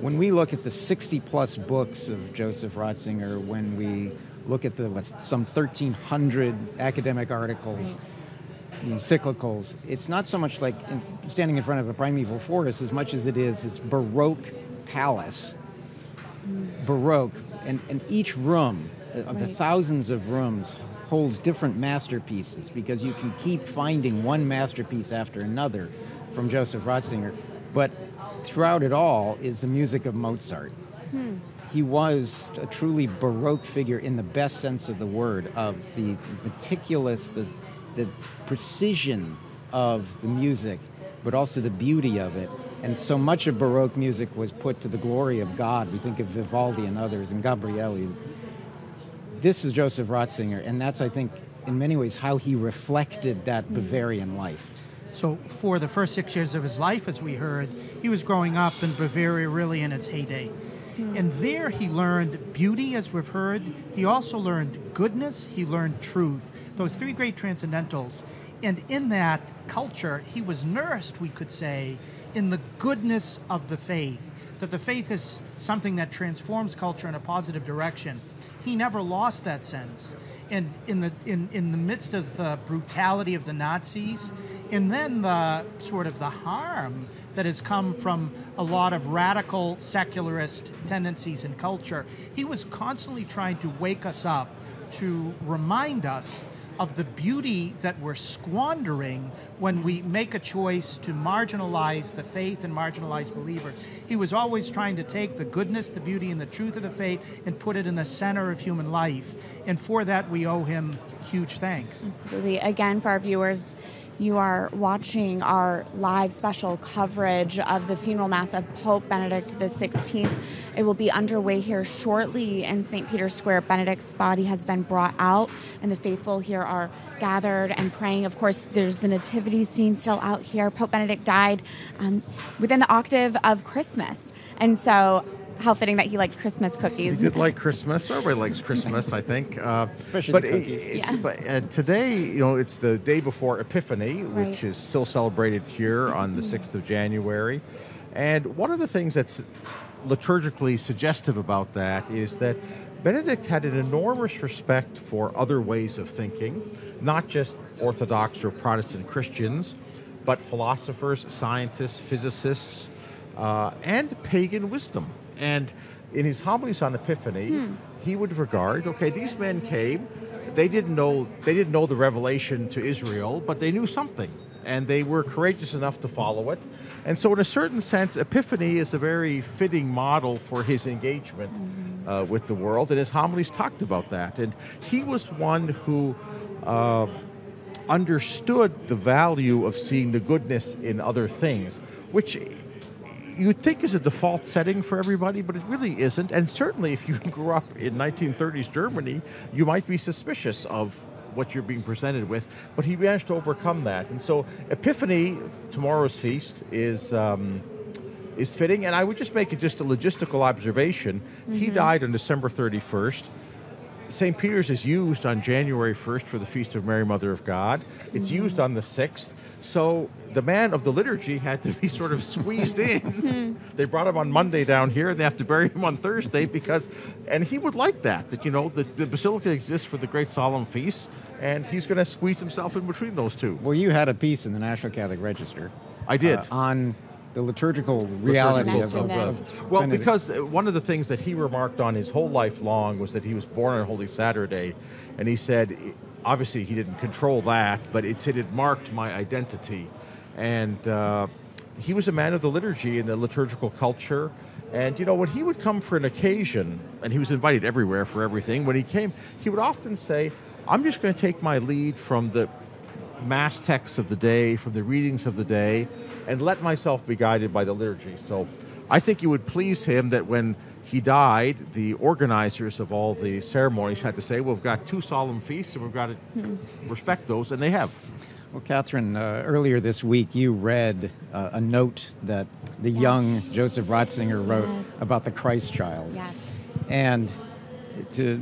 When we look at the 60 plus books of Joseph Ratzinger, when we look at the what's some 1,300 academic articles, encyclicals, it's not so much like in, standing in front of a primeval forest as much as it is this Baroque palace. Baroque, and, and each room of the thousands of rooms holds different masterpieces because you can keep finding one masterpiece after another from Joseph Ratzinger. But throughout it all is the music of Mozart. Hmm. He was a truly Baroque figure in the best sense of the word, of the meticulous, the, the precision of the music, but also the beauty of it. And so much of Baroque music was put to the glory of God. We think of Vivaldi and others, and Gabrieli. This is Joseph Ratzinger, and that's, I think, in many ways how he reflected that hmm. Bavarian life. So, for the first six years of his life, as we heard, he was growing up in Bavaria really in its heyday. Hmm. And there he learned beauty, as we've heard. He also learned goodness, he learned truth. Those three great transcendentals. And in that culture, he was nursed, we could say, in the goodness of the faith. That the faith is something that transforms culture in a positive direction. He never lost that sense and in the in, in the midst of the brutality of the Nazis, and then the sort of the harm that has come from a lot of radical secularist tendencies in culture, he was constantly trying to wake us up to remind us of the beauty that we're squandering when we make a choice to marginalize the faith and marginalize believers. He was always trying to take the goodness, the beauty, and the truth of the faith and put it in the center of human life. And for that, we owe him huge thanks. Absolutely. Again, for our viewers, you are watching our live special coverage of the funeral mass of Pope Benedict XVI. It will be underway here shortly in St. Peter's Square. Benedict's body has been brought out, and the faithful here are gathered and praying. Of course, there's the nativity scene still out here. Pope Benedict died um, within the octave of Christmas. And so, how fitting that he liked Christmas cookies. He did like Christmas. Everybody likes Christmas, I think. Uh, Especially but the it- cookies. it- Yeah. but uh, today, you know, it's the day before Epiphany, which is still celebrated here on the sixth of January. And one of the things that's liturgically suggestive about that is that Benedict had an enormous respect for other ways of thinking, not just Orthodox or Protestant Christians, but philosophers, scientists, physicists, uh, and pagan wisdom. And in his homilies on Epiphany, he would regard, okay, these men came, they didn't know they didn't know the revelation to Israel, but they knew something, and they were courageous enough to follow it. And so, in a certain sense, Epiphany is a very fitting model for his engagement uh, with the world, and his homilies talked about that. And he was one who. Uh, understood the value of seeing the goodness in other things, which you'd think is a default setting for everybody, but it really isn't. And certainly, if you grew up in 1930s Germany, you might be suspicious of what you're being presented with. But he managed to overcome that. And so, Epiphany, tomorrow's feast, is. Um, is fitting, and I would just make it just a logistical observation. He died on December 31st. St. Peter's is used on January 1st for the Feast of Mary, Mother of God. It's used on the 6th. So the man of the liturgy had to be sort of squeezed in. they brought him on Monday down here, and they have to bury him on Thursday because, and he would like that, that, you know, the, the basilica exists for the great solemn feasts, and he's going to squeeze himself in between those two. Well, you had a piece in the National Catholic Register. I did. uh, on the liturgical reality of, of, Connectedness. of Well, Benedict. because uh, one of the things that he remarked on his whole life long was that he was born on Holy Saturday, and he said, obviously he didn't control that, but it said it marked my identity, and uh, he was a man of the liturgy and the liturgical culture. And you know, when he would come for an occasion, and he was invited everywhere for everything, when he came, he would often say, "I'm just going to take my lead from the mass texts of the day, from the readings of the day, and let myself be guided by the liturgy. So I think it would please him that when he died, the organizers of all the ceremonies had to say, well, we've got two solemn feasts and we've got to respect those, and they have. Well, Catherine, uh, earlier this week you read uh, a note that the Yes. young Joseph Ratzinger wrote Yes. about the Christ child. Yes. And to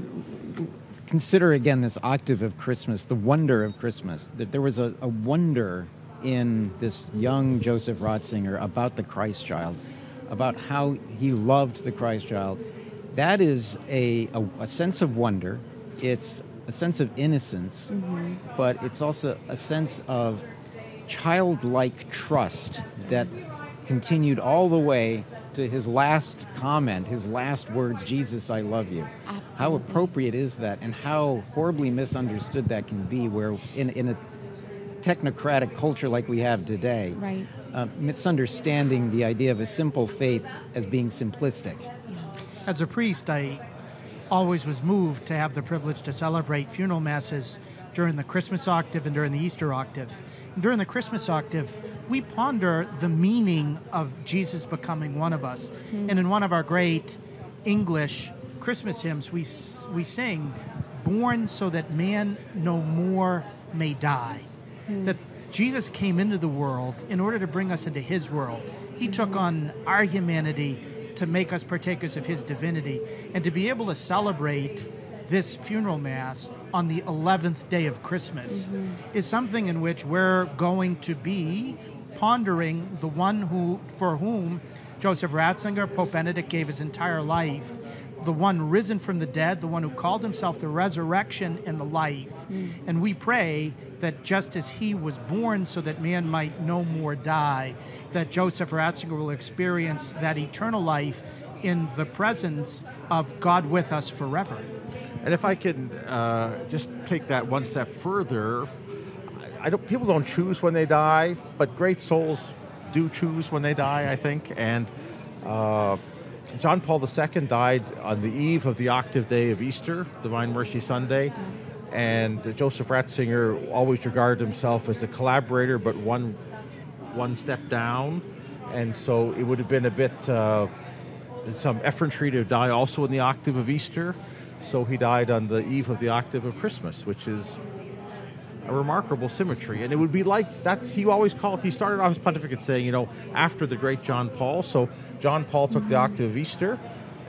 consider again this octave of Christmas, the wonder of Christmas, that there was a, a wonder in this young Joseph Ratzinger about the Christ child, about how he loved the Christ child. That is a, a, a sense of wonder. It's a sense of innocence, mm-hmm. but it's also a sense of childlike trust that continued all the way to his last comment, his last words, Jesus, I love you. How appropriate is that, and how horribly misunderstood that can be, where in, in a technocratic culture like we have today, Right. uh, misunderstanding the idea of a simple faith as being simplistic. As a priest, I always was moved to have the privilege to celebrate funeral masses during the Christmas octave and during the Easter octave. And during the Christmas octave, we ponder the meaning of Jesus becoming one of us. And in one of our great English Christmas hymns, we, we sing, Born so that man no more may die. Hmm. That Jesus came into the world in order to bring us into his world. He took hmm. on our humanity to make us partakers of his divinity. And to be able to celebrate this funeral mass on the 11th day of Christmas mm-hmm. is something in which we're going to be pondering the one who for whom Joseph Ratzinger, Pope Benedict gave his entire life, the one risen from the dead, the one who called himself the resurrection and the life. And we pray that just as he was born so that man might no more die, that Joseph Ratzinger will experience that eternal life in the presence of God with us forever. And if I can uh, just take that one step further, I, I don't. People don't choose when they die, but great souls do choose when they die. I think, and uh, John Paul II died on the eve of the octave day of Easter, Divine Mercy Sunday, and Joseph Ratzinger always regarded himself as a collaborator, but one one step down, and so it would have been a bit. Uh, some effrontery to die also in the octave of Easter. So he died on the eve of the octave of Christmas, which is a remarkable symmetry. And it would be like that's he always called he started off his pontificate saying, you know, after the great John Paul. So John Paul took the octave of Easter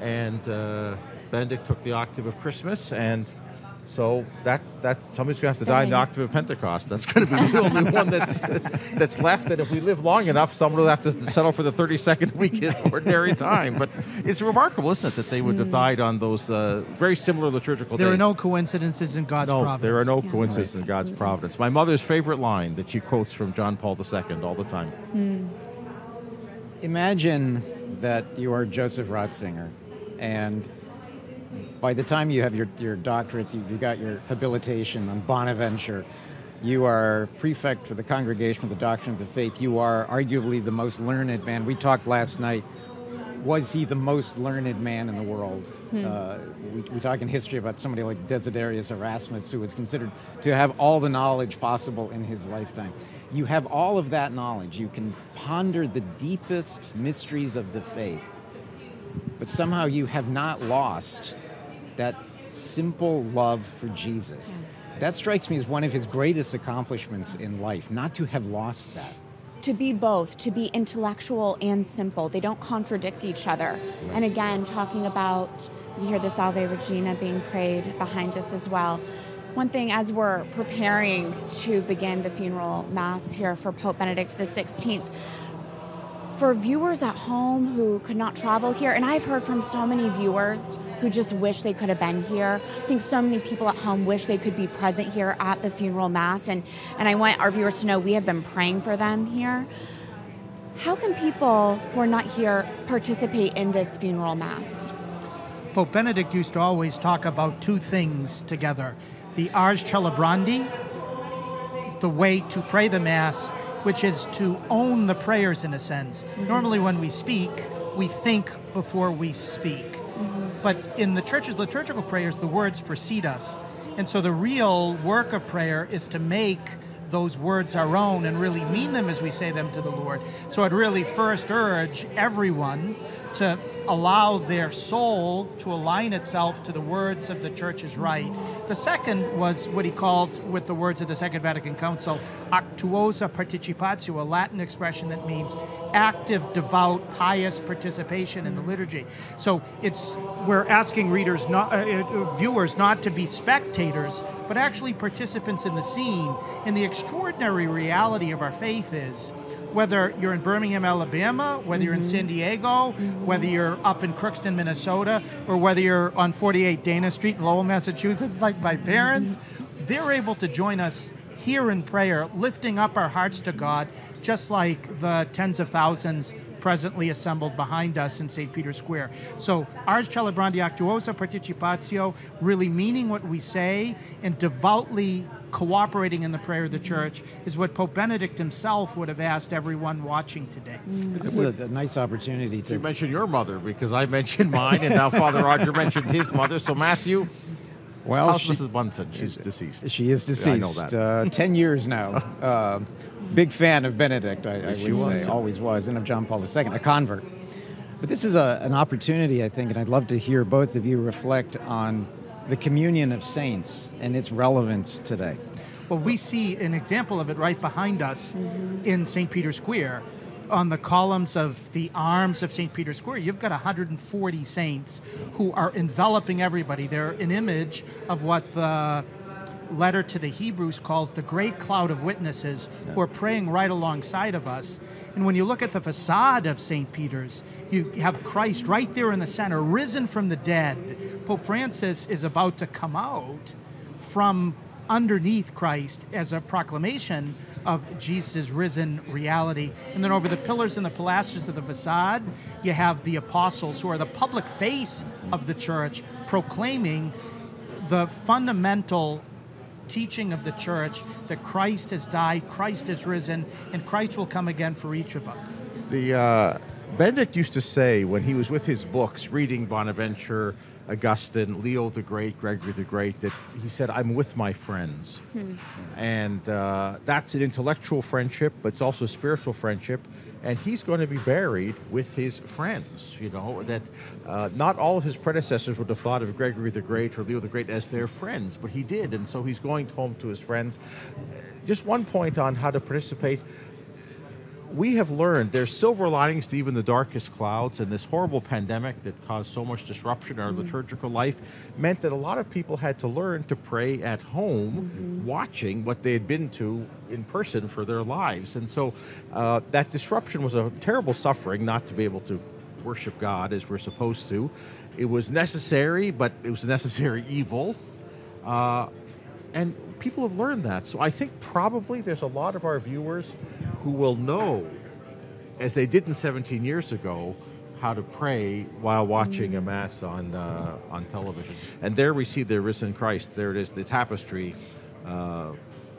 and uh, Benedict took the octave of Christmas and so that that somebody's going to have to die in the octave of Pentecost. That's going to be the only one that's that's left. And if we live long enough, someone will have to settle for the 32nd week in ordinary time. But it's remarkable, isn't it, that they would have died on those uh, very similar liturgical There days. are no coincidences in God's no, providence. there are no Yeah. coincidences in God's Absolutely. providence. My mother's favorite line that she quotes from John Paul II all the time. Imagine that you are Joseph Ratzinger, and by the time you have your, your doctorate, you, you got your habilitation on Bonaventure, you are prefect for the Congregation of the Doctrine of the Faith. You are arguably the most learned man. We talked last night. Was he the most learned man in the world? Uh, we, we talk in history about somebody like Desiderius Erasmus, who was considered to have all the knowledge possible in his lifetime. You have all of that knowledge. You can ponder the deepest mysteries of the faith, but somehow you have not lost that simple love for Jesus. That strikes me as one of his greatest accomplishments in life, not to have lost that. to be both, to be intellectual and simple. They don't contradict each other. And again, talking about, you hear the Salve Regina being prayed behind us as well. One thing, as we're preparing to begin the funeral mass here for Pope Benedict XVI, for viewers at home who could not travel here, and I've heard from so many viewers who just wish they could have been here. I think so many people at home wish they could be present here at the funeral mass, and, and I want our viewers to know we have been praying for them here. How can people who are not here participate in this funeral mass? Pope Benedict used to always talk about two things together the Ars Celebrandi, the way to pray the Mass, which is to own the prayers in a sense. Mm-hmm. Normally, when we speak, we think before we speak. Mm-hmm. But in the church's liturgical prayers, the words precede us. And so the real work of prayer is to make those words our own and really mean them as we say them to the Lord. So I'd really first urge everyone to allow their soul to align itself to the words of the church's rite. The second was what he called, with the words of the Second Vatican Council, actuosa participatio, a Latin expression that means active, devout, pious participation in the liturgy. So it's we're asking readers, not uh, uh, viewers, not to be spectators, but actually participants in the scene. And the extraordinary reality of our faith is whether you're in Birmingham, Alabama, whether you're in mm-hmm. San Diego, whether you're up in Crookston, Minnesota, or whether you're on 48 Dana Street in Lowell, Massachusetts, like my mm-hmm. parents, they're able to join us here in prayer, lifting up our hearts to God, just like the tens of thousands presently assembled behind us in St. Peter's Square. So, Ars Celebrandi Actuosa Participatio, really meaning what we say and devoutly cooperating in the prayer of the church, is what Pope Benedict himself would have asked everyone watching today. This is a, a nice opportunity to. You to. mentioned your mother because I mentioned mine, and now Father Roger mentioned his mother. So Matthew, Well, how's she, Mrs. Bunson? She's deceased. she is Yeah, I know that. Uh, Ten years now. Uh, big fan of Benedict, I, I She would was. say, always was, and of John Paul II, a convert. But this is a, an opportunity, I think, and I'd love to hear both of you reflect on the communion of saints and its relevance today. Well, we see an example of it right behind us in St. Peter's Square. On the columns of the arms of St. Peter's Square, you've got 140 saints who are enveloping everybody. They're an image of what the letter to the Hebrews calls the great cloud of witnesses who are praying right alongside of us. And when you look at the facade of St. Peter's, you have Christ right there in the center, risen from the dead. Pope Francis is about to come out from underneath Christ as a proclamation of Jesus' risen reality. And then over the pillars and the pilasters of the facade, you have the apostles who are the public face of the church proclaiming the fundamental teaching of the church that Christ has died, Christ has risen, and Christ will come again for each of us. The uh, Benedict used to say when he was with his books, reading Bonaventure, Augustine, Leo the Great, Gregory the Great, that he said, "I'm with my friends," and uh, that's an intellectual friendship, but it's also a spiritual friendship. And he's going to be buried with his friends. You know that uh, not all of his predecessors would have thought of Gregory the Great or Leo the Great as their friends, but he did, and so he's going home to his friends. Just one point on how to participate we have learned there's silver linings to even the darkest clouds, and this horrible pandemic that caused so much disruption in our liturgical life meant that a lot of people had to learn to pray at home, watching what they had been to in person for their lives. And so uh, that disruption was a terrible suffering not to be able to worship God as we're supposed to. It was necessary, but it was a necessary evil. Uh, and people have learned that. So I think probably there's a lot of our viewers who will know, as they didn't 17 years ago, how to pray while watching a mass on uh, on television. And there we see the risen Christ. There it is, the tapestry uh,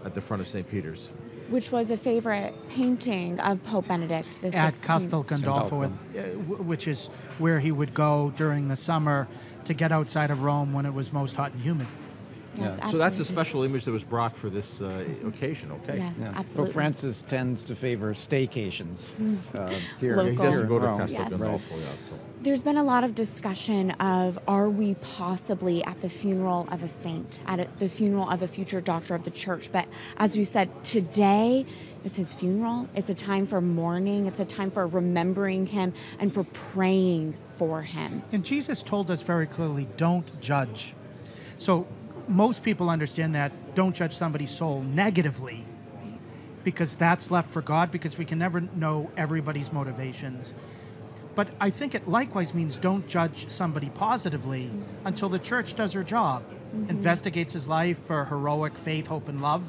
at the front of St. Peter's. which was a favorite painting of Pope Benedict the at 16th. Castel Gandolfo, with, uh, w- which is where he would go during the summer to get outside of Rome when it was most hot and humid. Yes, So that's a special image that was brought for this uh, occasion. Okay. Yes, Yeah. absolutely. Pope Francis tends to favor staycations uh, here. Local. He doesn't go to Rome. Castel Yes. Gandolfo. Yeah, so. There's been a lot of discussion of are we possibly at the funeral of a saint, at a, the funeral of a future doctor of the church. But as we said, today is his funeral. It's a time for mourning, it's a time for remembering him and for praying for him. And Jesus told us very clearly don't judge. So most people understand that don't judge somebody's soul negatively because that's left for God because we can never know everybody's motivations. But I think it likewise means don't judge somebody positively until the church does her job, investigates his life for heroic faith, hope, and love,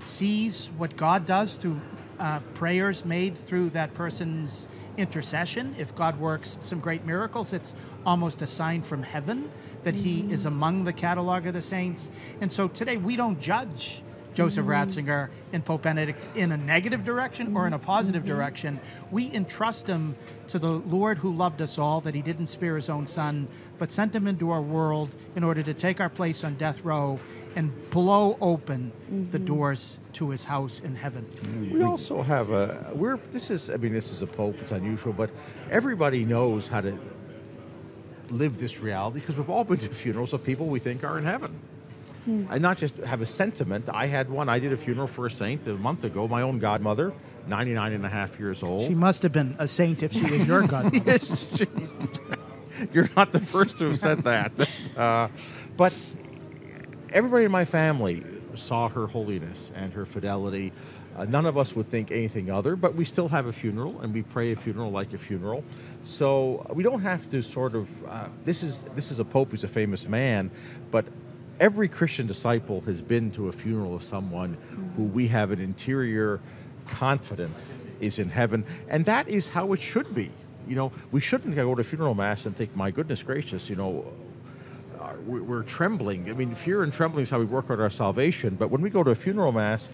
sees what God does through uh, prayers made through that person's intercession. If God works some great miracles, it's almost a sign from heaven that he is mm-hmm. among the catalog of the saints. And so today we don't judge Joseph Ratzinger and Pope Benedict in a negative direction or in a positive direction. We entrust him to the Lord who loved us all, that he didn't spare his own son, but sent him into our world in order to take our place on death row and blow open the mm-hmm. doors to his house in heaven. We also have a we're this is I mean this is a pope it's unusual but everybody knows how to live this reality because we've all been to funerals of people we think are in heaven. And not just have a sentiment. I had one. I did a funeral for a saint a month ago. My own godmother, 99 and a half years old. She must have been a saint if she was your godmother. Yes, she- You're not the first to have said that. Uh, but everybody in my family saw her holiness and her fidelity. Uh, none of us would think anything other, but we still have a funeral and we pray a funeral like a funeral. So we don't have to sort of. Uh, this is this is a pope who's a famous man, but every Christian disciple has been to a funeral of someone who we have an interior confidence is in heaven, and that is how it should be. You know, we shouldn't go to a funeral mass and think, "My goodness gracious," you know, uh, we- we're trembling. I mean, fear and trembling is how we work out our salvation. But when we go to a funeral mass,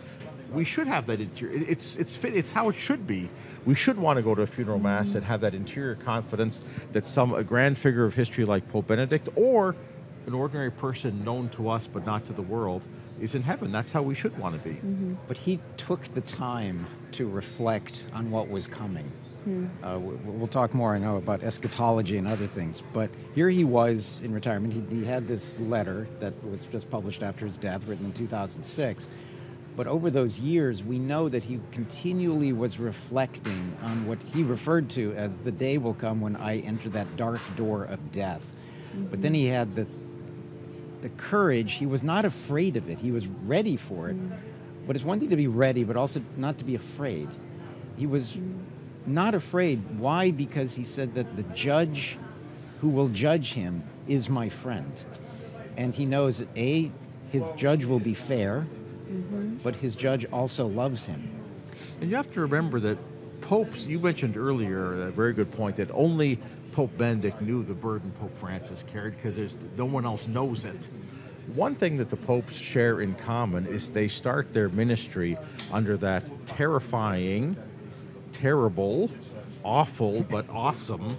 we should have that interior. It's it's fit. It's how it should be. We should want to go to a funeral mass and have that interior confidence that some a grand figure of history like Pope Benedict or an ordinary person known to us but not to the world is in heaven. That's how we should want to be. Mm-hmm. But he took the time to reflect on what was coming. Hmm. Uh, we'll talk more, I know, about eschatology and other things. But here he was in retirement. He, he had this letter that was just published after his death, written in 2006. But over those years, we know that he continually was reflecting on what he referred to as the day will come when I enter that dark door of death. But then mm-hmm. he had the the courage. He was not afraid of it. He was ready for it. But it's one thing to be ready, but also not to be afraid. He was not afraid. Why? Because he said that the judge who will judge him is my friend. And he knows that A, his judge will be fair, mm-hmm. but his judge also loves him. And you have to remember that popes, you mentioned earlier, a very good point, that only Pope Benedict knew the burden Pope Francis carried because there's no one else knows it. One thing that the popes share in common is they start their ministry under that terrifying, terrible, awful, but awesome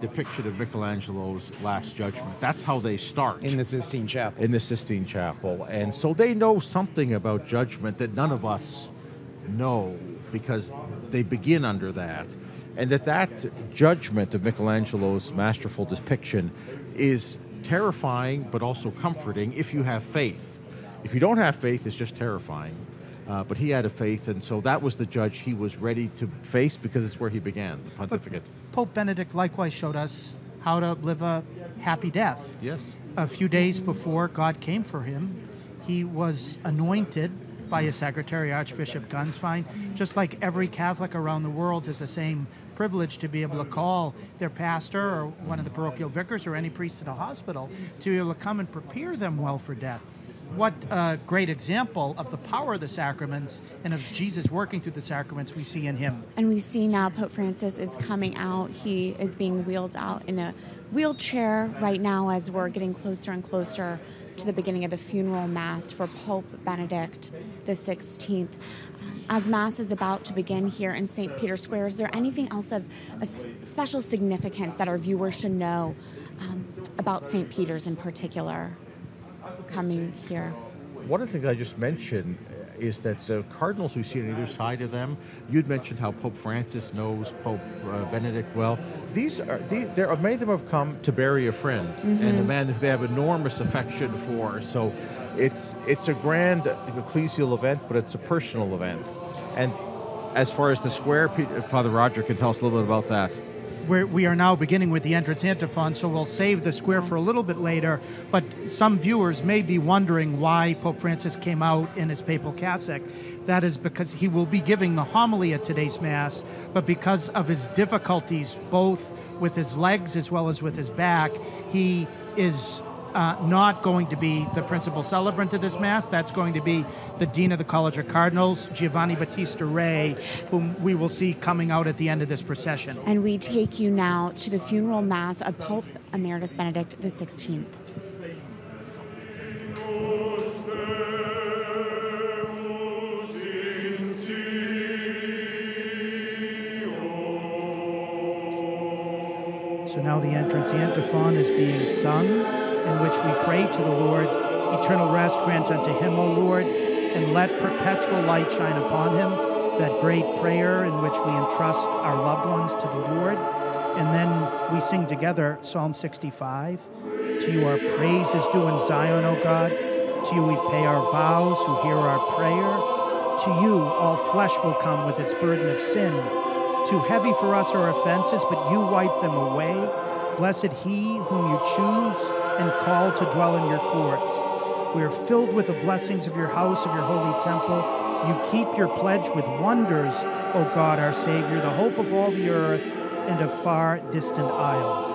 depiction of Michelangelo's Last Judgment. That's how they start In the Sistine Chapel. in the Sistine Chapel. And so they know something about judgment that none of us know because they begin under that. And that that judgment of Michelangelo's masterful depiction is terrifying but also comforting if you have faith. If you don't have faith, it's just terrifying. Uh, but he had a faith, and so that was the judge he was ready to face because it's where he began, the pontificate. Pope Benedict likewise showed us how to live a happy death. Yes. A few days before God came for him, he was anointed by his secretary, Archbishop Gänswein, just like every Catholic around the world has the same privilege to be able to call their pastor or one of the parochial vicars or any priest at a hospital to be able to come and prepare them well for death. What a great example of the power of the sacraments and of Jesus working through the sacraments we see in him. And we see now Pope Francis is coming out. He is being wheeled out in a wheelchair right now as we're getting closer and closer to the beginning of the funeral mass for Pope Benedict the 16th. As Mass is about to begin here in St. Peter's Square, is there anything else of special significance that our viewers should know um, about St. Peter's in particular coming here? One of the things I just mentioned uh, is that the cardinals we see on either side of them, you'd mentioned how Pope Francis knows Pope uh, Benedict well. These are these, there are many of them have come to bury a friend and a man that they have enormous affection for. So it's it's a grand ecclesial event, but it's a personal event. And as far as the square, Father Roger can tell us a little bit about that. We're, we are now beginning with the entrance antiphon, so we'll save the square for a little bit later. But some viewers may be wondering why Pope Francis came out in his papal cassock. That is because he will be giving the homily at today's Mass, but because of his difficulties, both with his legs as well as with his back, he is uh, not going to be the principal celebrant of this Mass. That's going to be the Dean of the College of Cardinals, Giovanni Battista Re, whom we will see coming out at the end of this procession. And we take you now to the funeral mass of Pope Emeritus Benedict XVI. So now the entrance antiphon is being sung, in which we pray to the Lord, Eternal rest grant unto him, O Lord, and let perpetual light shine upon him. That great prayer in which we entrust our loved ones to the Lord. And then we sing together Psalm 65. To you our praise is due in Zion, O God. To you we pay our vows, who hear our prayer. To you all flesh will come with its burden of sin. Too heavy for us are offenses, but you wipe them away. Blessed he whom you choose and call to dwell in your courts. We are filled with the blessings of your house, of your holy temple. You keep your pledge with wonders, O God, our Savior, the hope of all the earth and of far distant isles.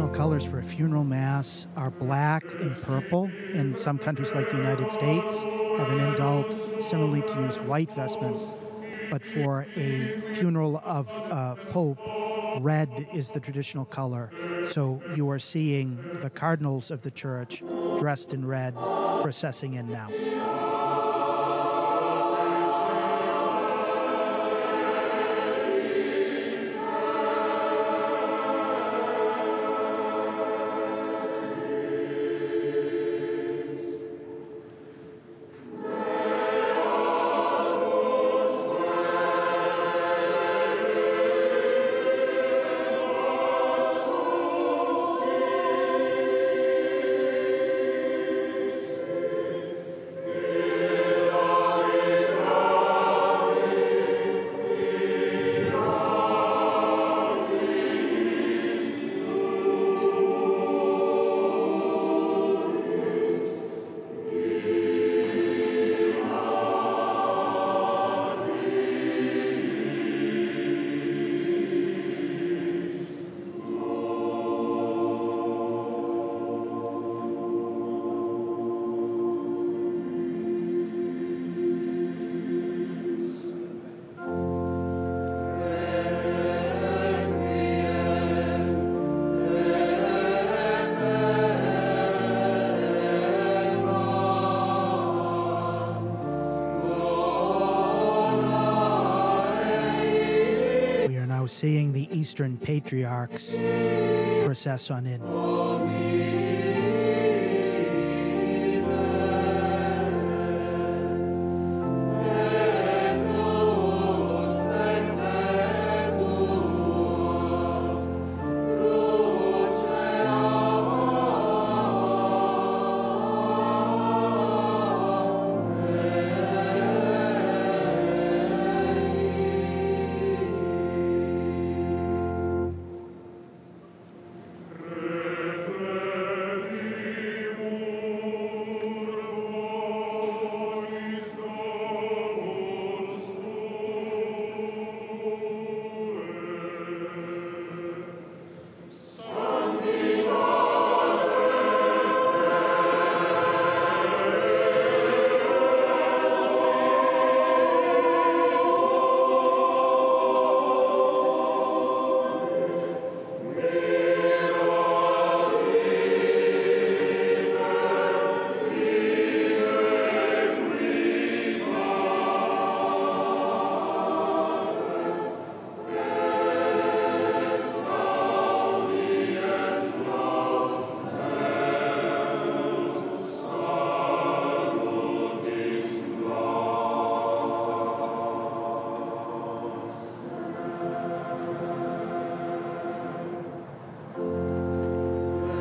Traditional colors for a funeral mass are black and purple. In some countries, like the United States, have an indult similarly to use white vestments. But for a funeral of a pope, red is the traditional color. So you are seeing the cardinals of the church dressed in red processing in now. Eastern patriarchs process on in.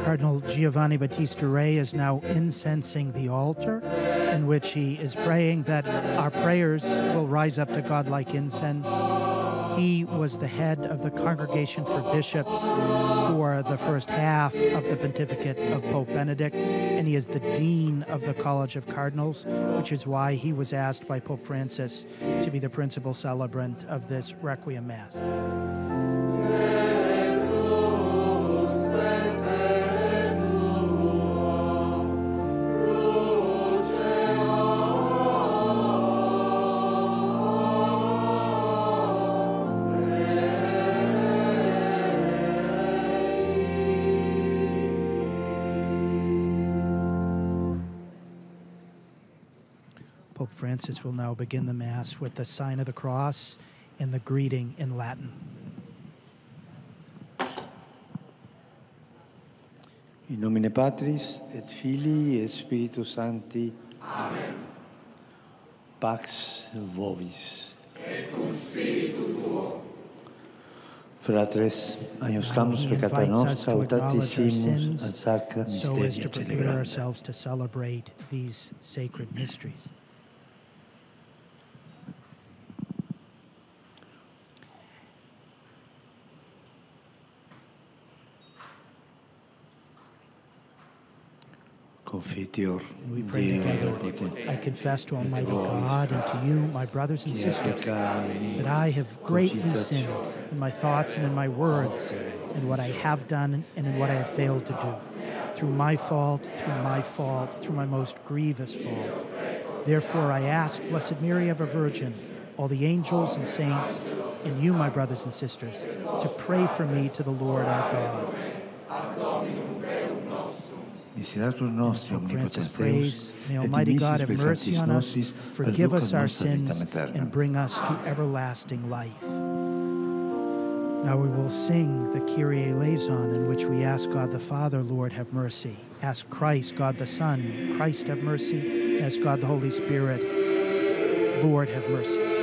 Cardinal Giovanni Battista Re is now incensing the altar, in which he is praying that our prayers will rise up to God like incense. He was the head of the Congregation for Bishops for the first half of the pontificate of Pope Benedict, and he is the dean of the College of Cardinals, which is why he was asked by Pope Francis to be the principal celebrant of this Requiem Mass. Francis will now begin the Mass with the sign of the cross and the greeting in Latin. In nomine Patris et Filii et Spiritus Sancti. Amen. Pax vobis. Et cum spiritu tuo. Fratres, agnoscamus He peccata invites nostra, to audati acknowledge our simus sins ad sacra so as to prepare ourselves to celebrate these sacred mysteries. We pray together. I confess to Almighty God and to you, my brothers and sisters, that I have greatly sinned in my thoughts and in my words, in what I have done and in what I have failed to do. Through my fault, through my fault, through my most grievous fault. Therefore, I ask, Blessed Mary, ever Virgin, all the angels and saints, and you, my brothers and sisters, to pray for me to the Lord our God. Miseratur nostri, omnipotens Deus, May Almighty God have mercy on us, forgive us our sins, and bring us to everlasting life. Now we will sing the Kyrie eleison, in which we ask God the Father, Lord, have mercy. Ask Christ, God the Son, Christ, have mercy. Ask God the Holy Spirit, Lord, have mercy.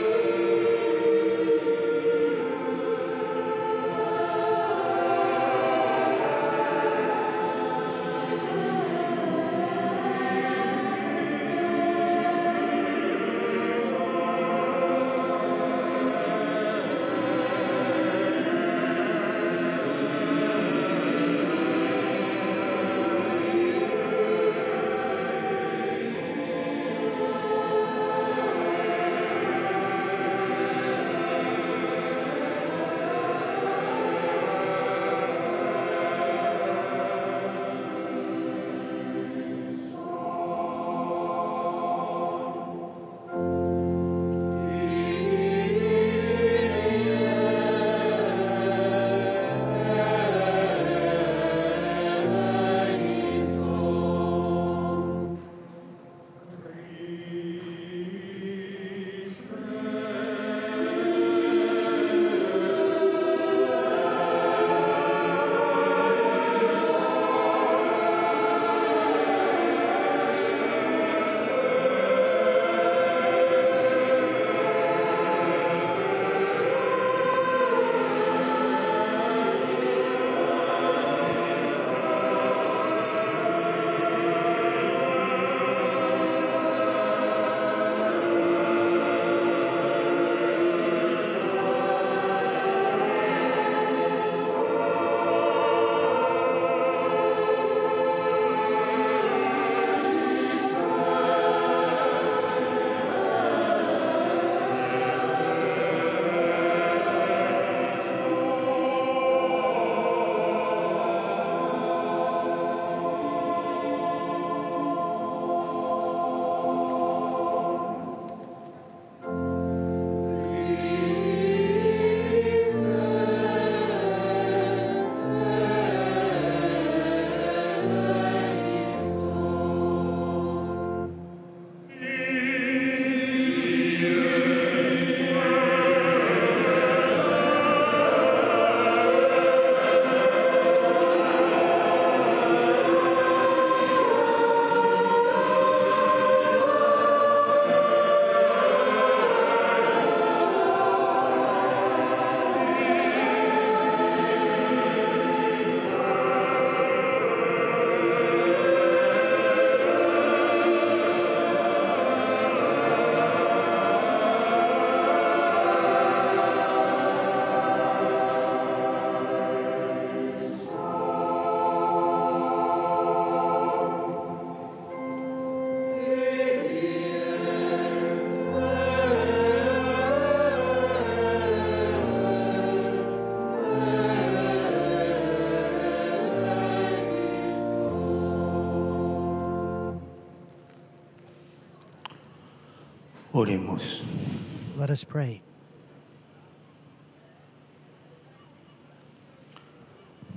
Let us pray.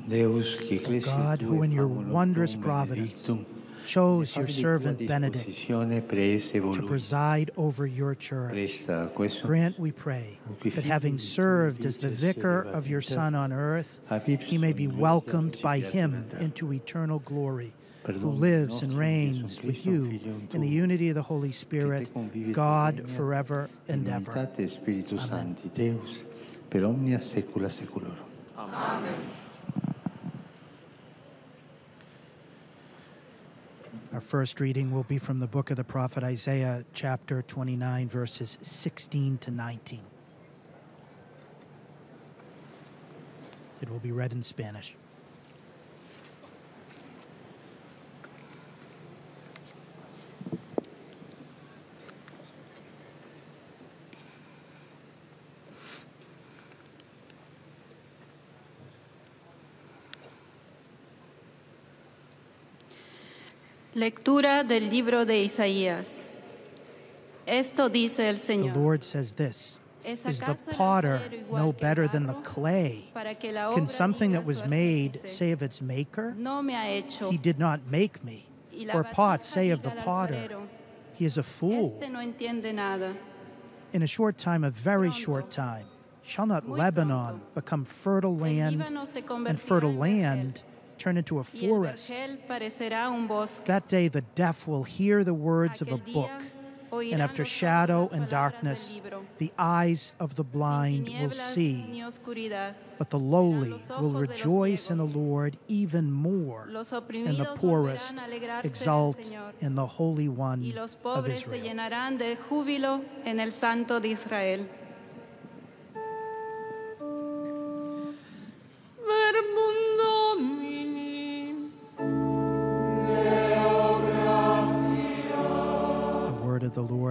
Deus, que ecclesia God, who in your wondrous providence chose your servant Benedict to preside over your church. Presta a questo. Grant, we pray, that having served as the vicar of your Son on earth, he may be welcomed by him into eternal glory, who lives and reigns with you in the unity of the Holy Spirit, God forever and ever. Unitate Spiritus Sancti, Deus, per omnia saecula saeculorum. Our first reading will be from the book of the prophet Isaiah, chapter 29, verses 16 to 19. It will be read in Spanish. Lectura del libro de Isaías. Esto dice el The Lord says this Is the potter no better than the clay? para que la Can something that was made say of its maker, No me ha hecho. He did not make me? Or pot say of the potter, He is a fool? Este no entiende nada. In a short time, a very short time, shall not Lebanon become fertile land, and fertile land turn into a forest? vergel parecerá un bosque. That day the deaf will hear the words of a book, and after shadow and darkness, the eyes of the blind will see. But the lowly will ojos de los rejoice in the. Lord even more, and the poorest volverán a alegrarse del exult in the Holy One of Israel.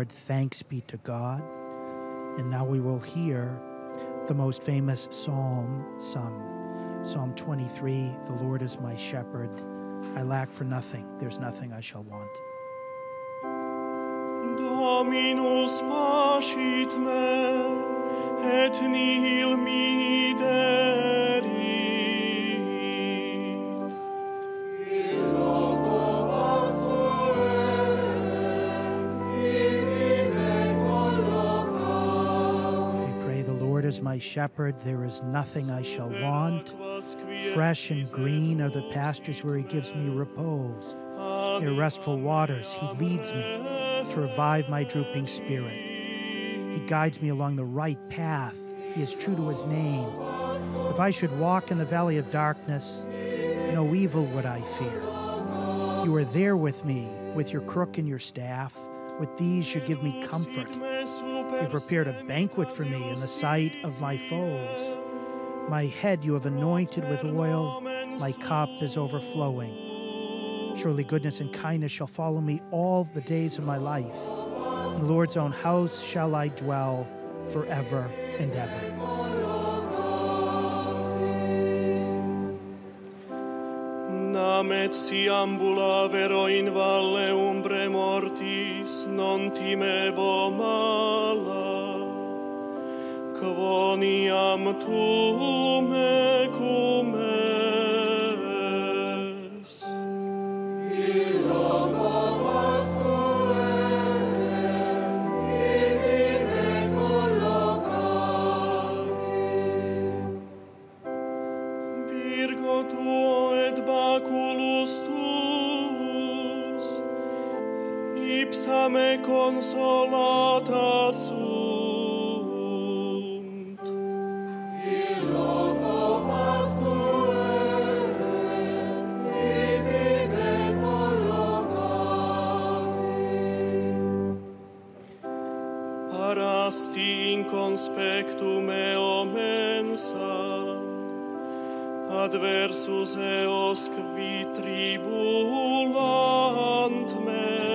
Lord, thanks be to God. And now we will hear the most famous psalm sung. Psalm 23 The Lord is my shepherd. I lack for nothing. There's nothing I shall want. Dominus pascit me, et nihil mi my shepherd. There is nothing I shall want. Fresh and green are the pastures where he gives me repose. Near restful waters, he leads me to revive my drooping spirit. He guides me along the right path. He is true to his name. If I should walk in the valley of darkness, no evil would I fear. You are there with me, with your crook and your staff. With these you give me comfort. You prepared a banquet for me in the sight of my foes. My head you have anointed with oil, my cup is overflowing. Surely goodness and kindness shall follow me all the days of my life. In the Lord's own house shall I dwell forever and ever. Amet si ambula vero in valle umbre mortis, non timebo mala. Quoniam tu mecum consolata sunt. Parasti in conspectum eo mensa, adversus eos qui tribulant me,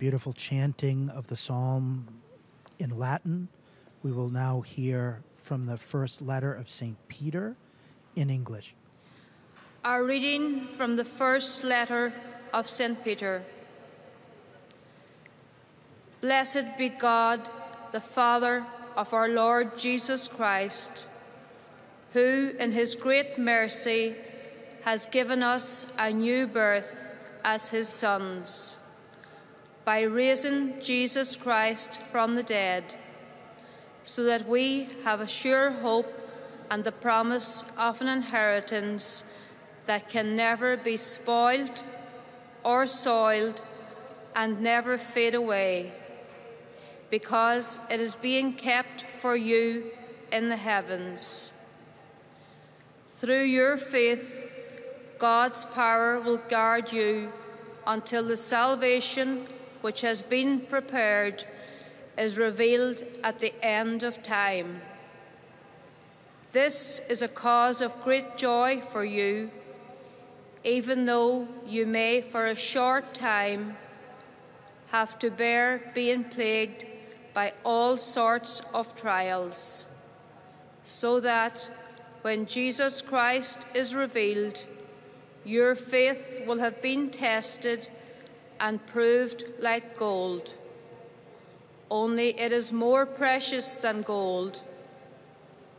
beautiful chanting of the psalm in Latin, we will now hear from the first letter of St. Peter in English. Our reading from the first letter of St. Peter. Blessed be God, the Father of our Lord Jesus Christ, who in his great mercy has given us a new birth as his sons, by raising Jesus Christ from the dead, so that we have a sure hope and the promise of an inheritance that can never be spoiled or soiled and never fade away, because it is being kept for you in the heavens. Through your faith, God's power will guard you until the salvation which has been prepared is revealed at the end of time. This is a cause of great joy for you, even though you may for a short time have to bear being plagued by all sorts of trials, so that when Jesus Christ is revealed, your faith will have been tested and proved like gold. Only it is more precious than gold,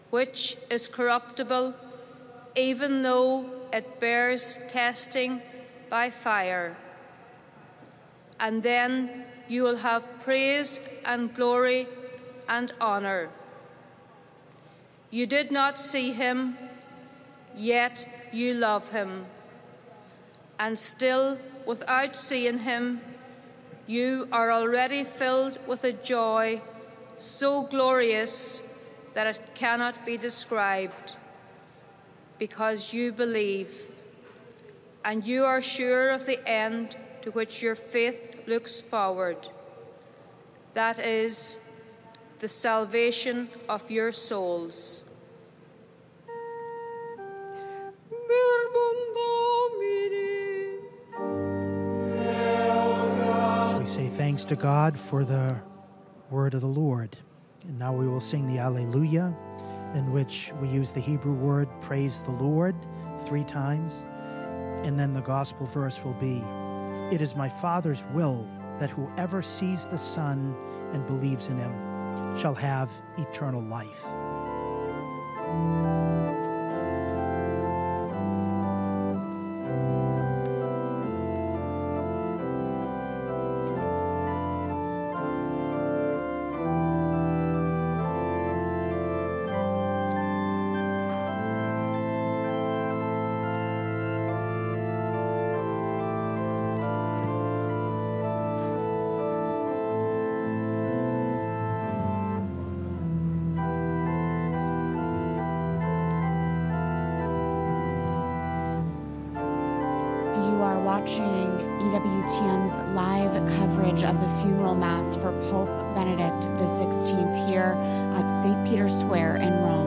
which is corruptible, even though it bears testing by fire. And then you will have praise and glory and honor. You did not see him, yet you love him. And still, without seeing him, you are already filled with a joy so glorious that it cannot be described, because you believe, and you are sure of the end to which your faith looks forward. That is, the salvation of your souls. We say thanks to God for the word of the Lord. And now we will sing the Alleluia, in which we use the Hebrew word praise the Lord three times. And then the gospel verse will be It is my Father's will that whoever sees the Son and believes in him shall have eternal life. Watching EWTN's live coverage of the funeral mass for Pope Benedict XVI here at St. Peter's Square in Rome.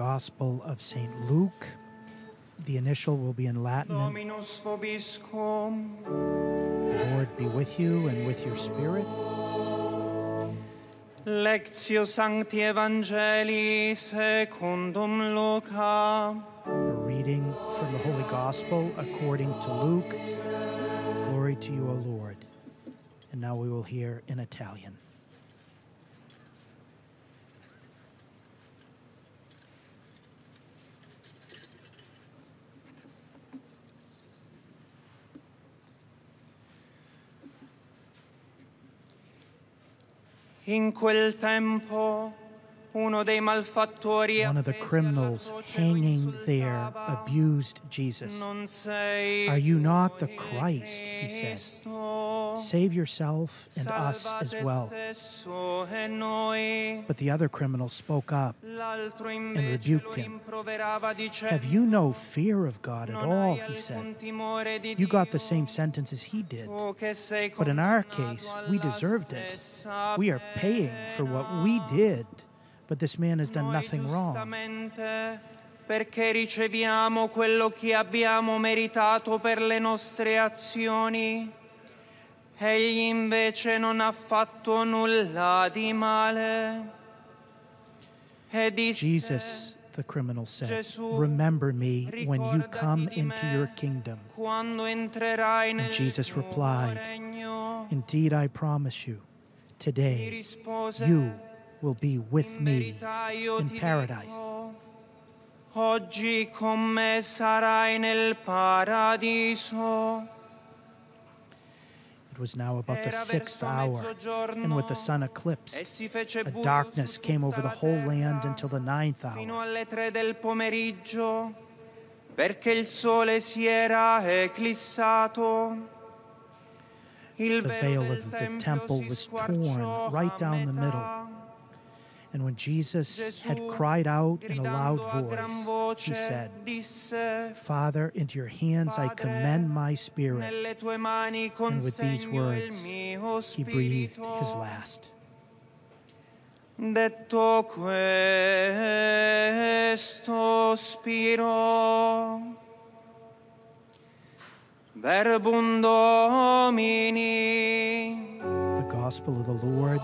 Gospel of St. Luke. The initial will be in Latin. Dominus vobiscum. The Lord be with you and with your spirit. Lectio Sancti Evangelii secundum Luca. A reading from the Holy Gospel according to Luke. Glory to you, O Lord. And now we will hear in Italian. In quel tempo uno dei malfattori One of the criminals hanging there abused Jesus. Are you not the Christ? He said. Save yourself and us as well. But the other criminal spoke up. and rebuked him. Have you no fear of God at all? He said. alcun timore di You got the same sentence as he did. Oh, sei But in our case, we deserved it. We are paying for what we did. But this man has done nothing wrong. perché riceviamo quello che abbiamo meritato per le nostre azioni. Egli invece non ha fatto nulla di male. Jesus, the criminal said, Remember me when you come into your kingdom. Nel Jesus replied. Indeed, I promise you, today you will be with me in paradise. oggi con me sarai nel paradiso. Was now about the sixth hour, and with the sun eclipsed, a darkness came over the whole land until the ninth fino hour. alle tre del pomeriggio, perché il sole si era eclissato. The veil of the temple was torn right down the middle. And when Jesus had cried out in a loud voice, he said, Father, into your hands I commend my spirit. Nelle tue mani And with these words, He breathed his last. Detto questo, spiro. Verbum Domini. The gospel of the Lord.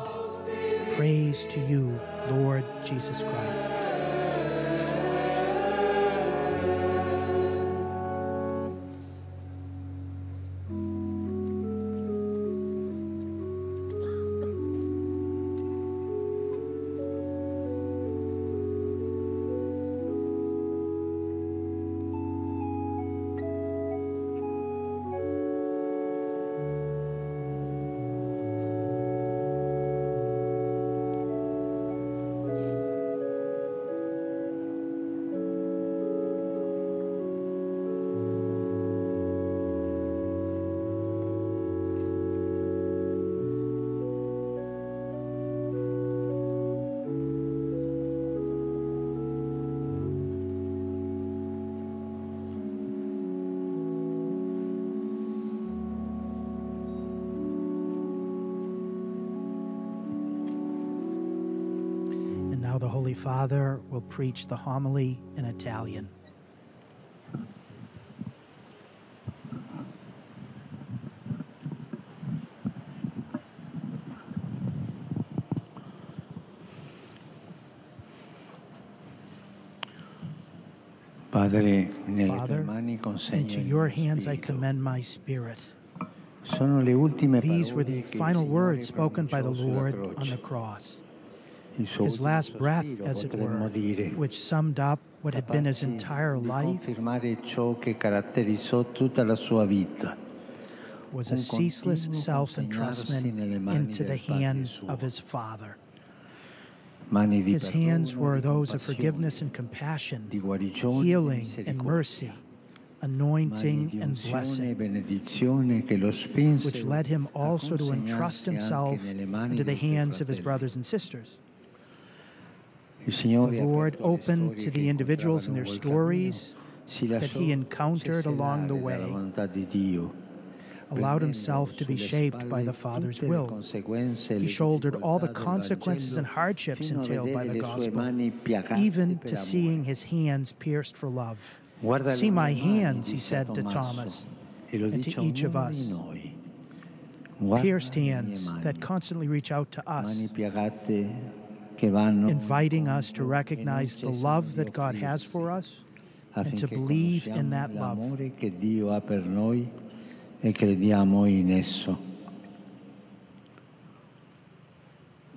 Praise to you, Lord Jesus Christ. Will preach the homily in Italian. Padre, Father, into your hands I commend my spirit. Sono le ultime These were the parole che il final words spoken by the Lord on the cross. His last breath, as it were, which summed up what had been his entire life, confermare ciò che caratterizzò tutta la sua vita. was a ceaseless self entrustment into the hands of his Father. His hands were those of forgiveness and compassion, di guarigione, di healing and mercy, anointing and blessing, benedizione che lo spinsero which led him also to entrust himself anche nelle mani into the hands of his brothers and sisters. Il Signore The ha Lord opened to the individuals and their incontravano lungo il stories that he encountered along the way. dalla volontà di Dio. allowed himself to be shaped by the Father's will. He shouldered all the consequences and hardships entailed by the gospel, even to seeing his hands pierced for love. See my hands, he said to Thomas, and to each of us. Pierced hands that constantly reach out to us, inviting us to recognize the love that God has for us and to believe in that love. che Dio ha per noi e crediamo in esso.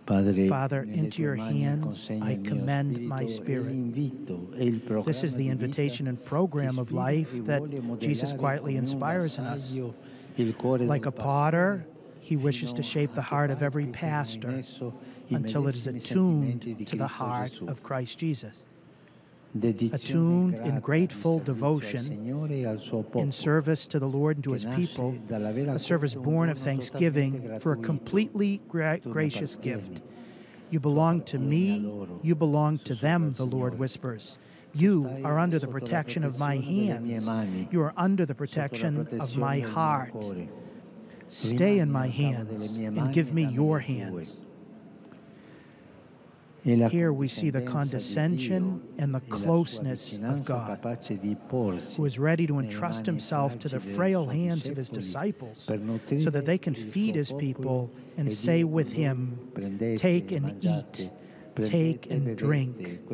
Padre, Father, into your hands I commend my spirit. l'invito il programma This is the invitation and program of life that Jesus quietly inspires in us. vassaggio il cuore Like a potter, he wishes to shape the heart of every pastor until it is attuned to the heart of Christ Jesus. Attuned in grateful di servizio al devotion Signore al suo popolo. In service to the Lord and to his people, a service born of thanksgiving for a completely gra- gracious gift. You belong to me, you belong to them, the Lord whispers. You are under the protection of my hands. You are under the protection of my heart. Stay in my hands and give me your hands. Here we see the condescension and the closeness of God, who is ready to entrust himself to the frail hands of his disciples so that they can feed his people and say with him, Take and eat, take and drink,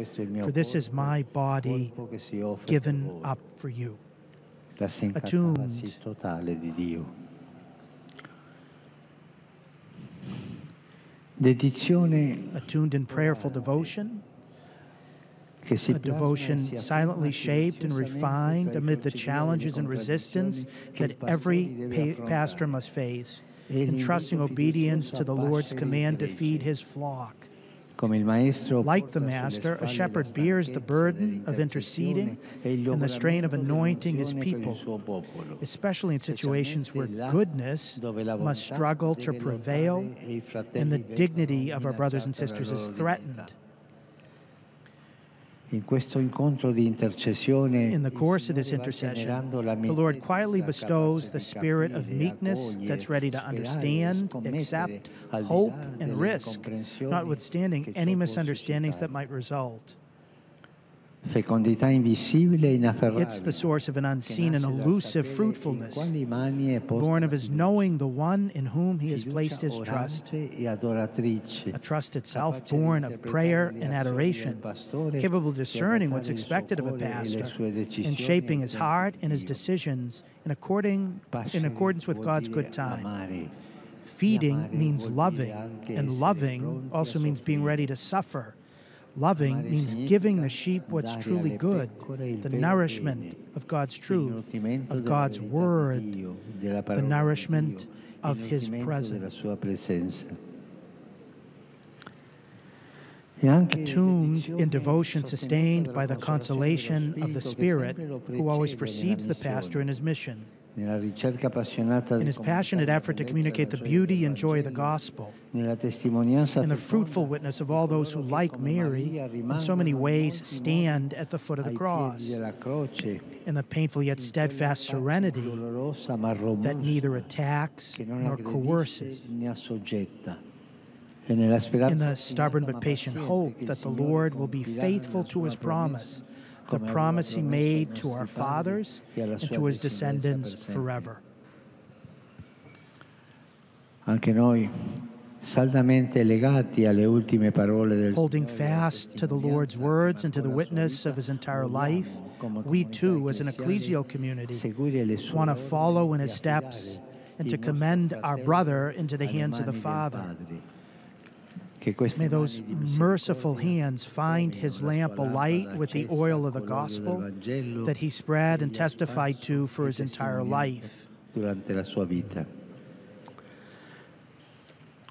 for this is my body given up for you. attuned. totale di Dio. Dedizione Attuned in prayerful devotion, a devotion silently shaped and refined amid the challenges and resistance that every pa- pastor must face, entrusting obedience to the Lord's command to feed his flock. Come il maestro Like the Master, a shepherd bears the burden of interceding and the strain of anointing his dell'unzione per il people, especially in situations where goodness must struggle to prevail e fratelli and the dignity of our brothers and sisters is threatened. Dignità. In questo incontro di intercessione In the course of this intercession, the Lord quietly bestows the spirit of meekness that's ready to understand, accept, hope, and risk, notwithstanding any misunderstandings that might result. It's the source of an unseen and elusive fruitfulness, quali mani è posta born of his knowing the one in whom he has placed his trust, a trust itself born of prayer and adoration, capable of discerning what's adattare il suo expected of a pastor, and shaping his heart and his decisions in, according, in accordance with God's good time. Feeding means loving, and loving also means being ready to suffer. Loving means giving the sheep what's truly good, the nourishment of God's truth, of God's word, the nourishment of His presence. Attuned in devotion, sustained by the consolation of the Spirit, who always precedes the pastor in his mission. Nella ricerca appassionata In his passionate effort to communicate the beauty and joy of the gospel, and the fruitful witness of all those who, like Mary, in so many ways stand at the foot of the cross, piedi della croce, in the painful yet steadfast serenity that neither attacks nor coerces, né assoggetta. Nella speranza in the stubborn but patient hope that the Lord will be faithful to his promise, the promise he made to our fathers and to his descendants forever. Anche noi, saldamente legati alle ultime parole del Holding fast to the Lord's words and to the marcò la sua witness of his entire life, we too, as an ecclesial community, seguire le sue want to follow in his steps and to commend our brother into the hands of the Father. Padre. Che queste May those merciful hands find his lamp alight with the oil of the gospel that he spread and che gli ha testified to for his entire life. durante la sua vita.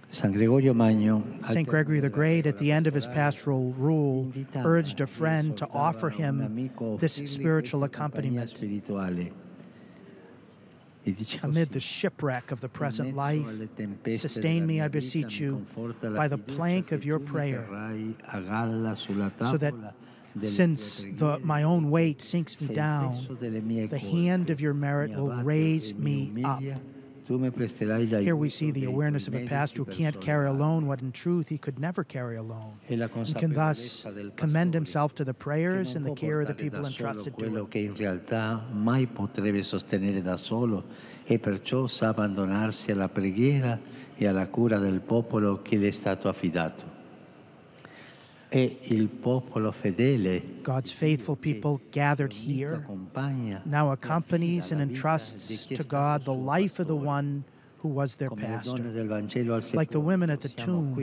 San Gregorio Magno, al St. Gregory the Great, at the end of his pastoral rule, urged a friend to offer him this spiritual accompaniment amid the shipwreck of the present life. Sustain me, I beseech you, by the plank of your prayer, terrai a galla sulla so that since the, my own weight sinks me down, peso delle mie the hand of your merit will raise me up. Umilia, tu me presterai l'aiuto Here we see the awareness of a pastor who can't carry alone what in truth he could never carry alone, He can thus commend himself to the prayers and the care of the people entrusted to him. God's faithful people gathered here now accompanies and la vita di entrusts to God the life of the one who was their Come le donne pastor. del Vangelo al Like the women at the tomb,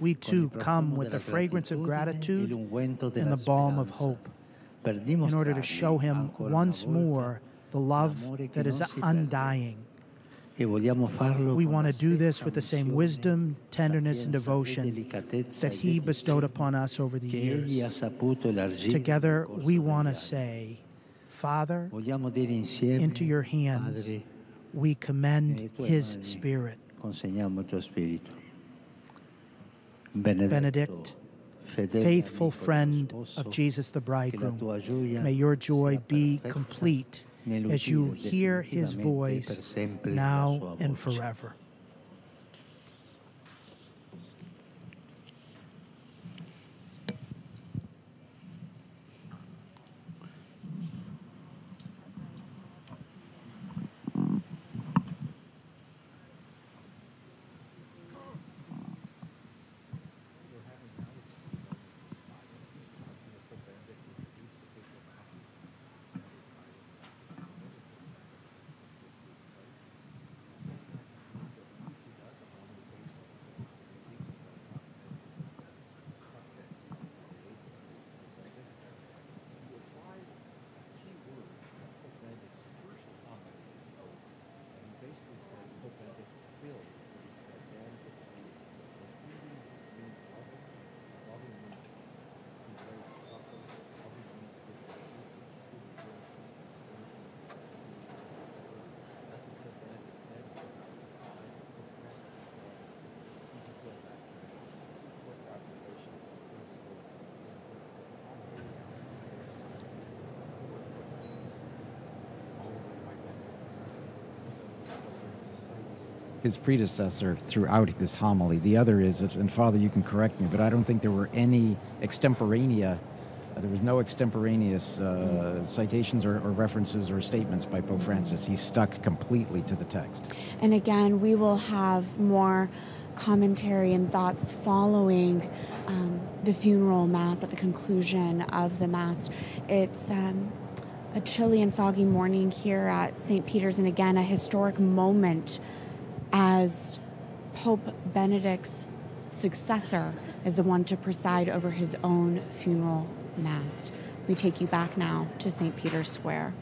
we too come with the fragrance of gratitude and the balm of hope in order to show him once more the love that is che that non is si perde. undying. We want to do this with the same wisdom, tenderness, and devotion that He bestowed upon us over the che egli ha years. Together, we want to say, Father, Vogliamo dire insieme, into your hands we commend His Spirit. consegniamo il tuo spirito. Benedetto, Benedict, faithful friend of Jesus the bridegroom, may your joy be complete as you hear His voice per sempre la now and forever. His predecessor throughout this homily. The other is, and Father, you can correct me, but I don't think there were any extemporanea. uh, there was no extemporaneous uh, citations or, or references or statements by Pope Francis. He stuck completely to the text. And again, we will have more commentary and thoughts following um, the funeral mass at the conclusion of the mass. It's um, a chilly and foggy morning here at St. Peter's, and again, a historic moment as Pope Benedict's successor is the one to preside over his own funeral mass. We take you back now to St. Peter's Square.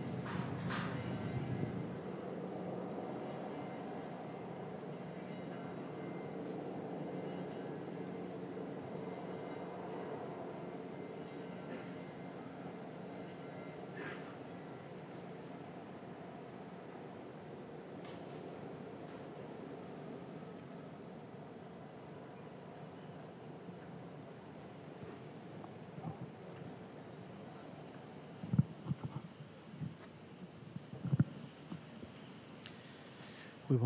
We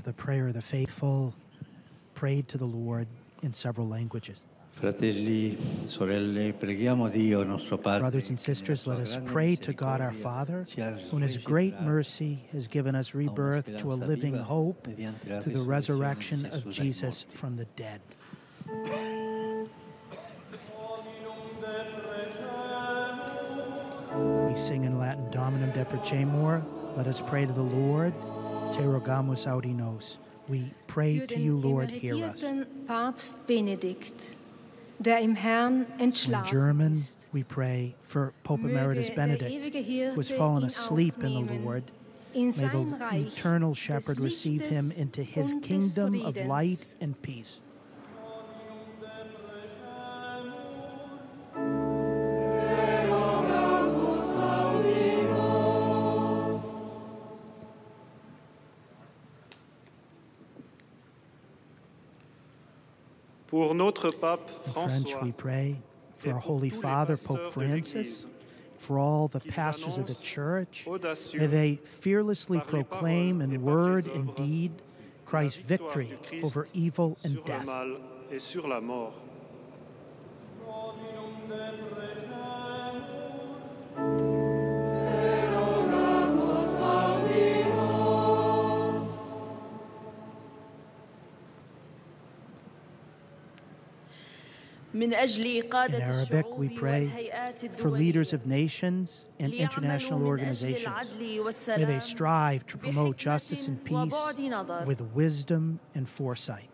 have the prayer of the faithful prayed to the Lord in several languages. Fratelli, sorelle, preghiamo Dio, nostro Padre. Brothers and sisters, let us pray to God our Father, who in His great mercy has given us rebirth to a living hope through the resurrection of Jesus from the dead. We sing in Latin, Dominum deprecemur. Let us pray to the Lord. Te rogamus audi nos. We pray to you, Lord, hear us. Papst Benedikt, der im Herrn In German, we pray for Pope Emeritus Benedict, who has fallen asleep in the Lord. May the eternal shepherd receive him into his kingdom of light and peace. Pour notre pape In French, we pray for our Holy Father, Pope Francis, for all the pastors of the church. May they fearlessly proclaim in word and deed Christ's victory over evil and death. In Arabic, we pray for leaders of nations and international organizations. May they strive to promote justice and peace with wisdom and foresight.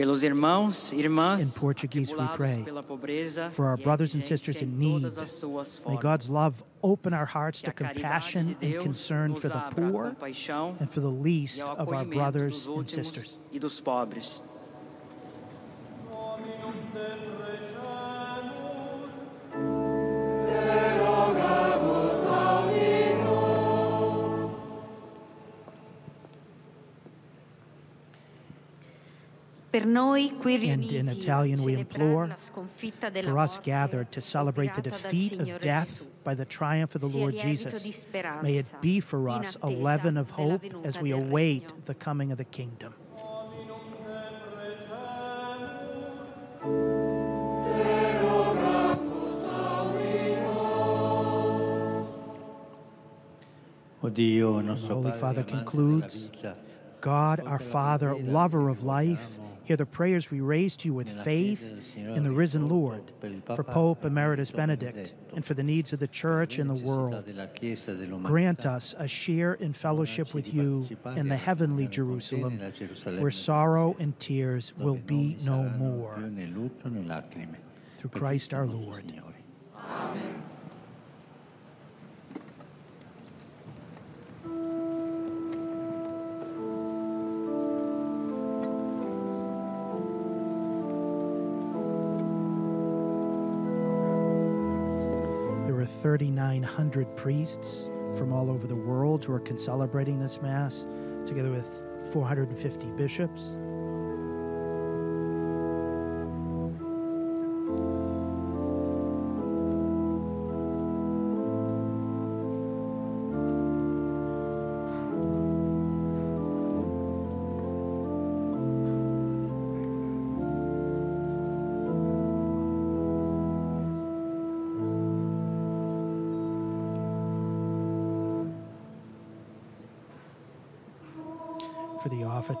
Pelos irmãos, irmãs, In Portuguese, we pray for our brothers and sisters in need. May God's love open our hearts to compassion and concern for the poor and for the least of our brothers and sisters. And in Italian, we implore for us gathered to celebrate the defeat of death by the triumph of the Lord Jesus. May it be for us a leaven of hope as we await the coming of the kingdom. The Holy Father concludes God, our Father, lover of life, hear the prayers we raise to you with faith in the risen Lord, for Pope Emeritus Benedict, and for the needs of the Church and the world. Grant us a share in fellowship with you in the heavenly Jerusalem, where sorrow and tears will be no more. Through Christ our Lord. Amen. 3,900 priests from all over the world who are celebrating this Mass, together with 450 bishops.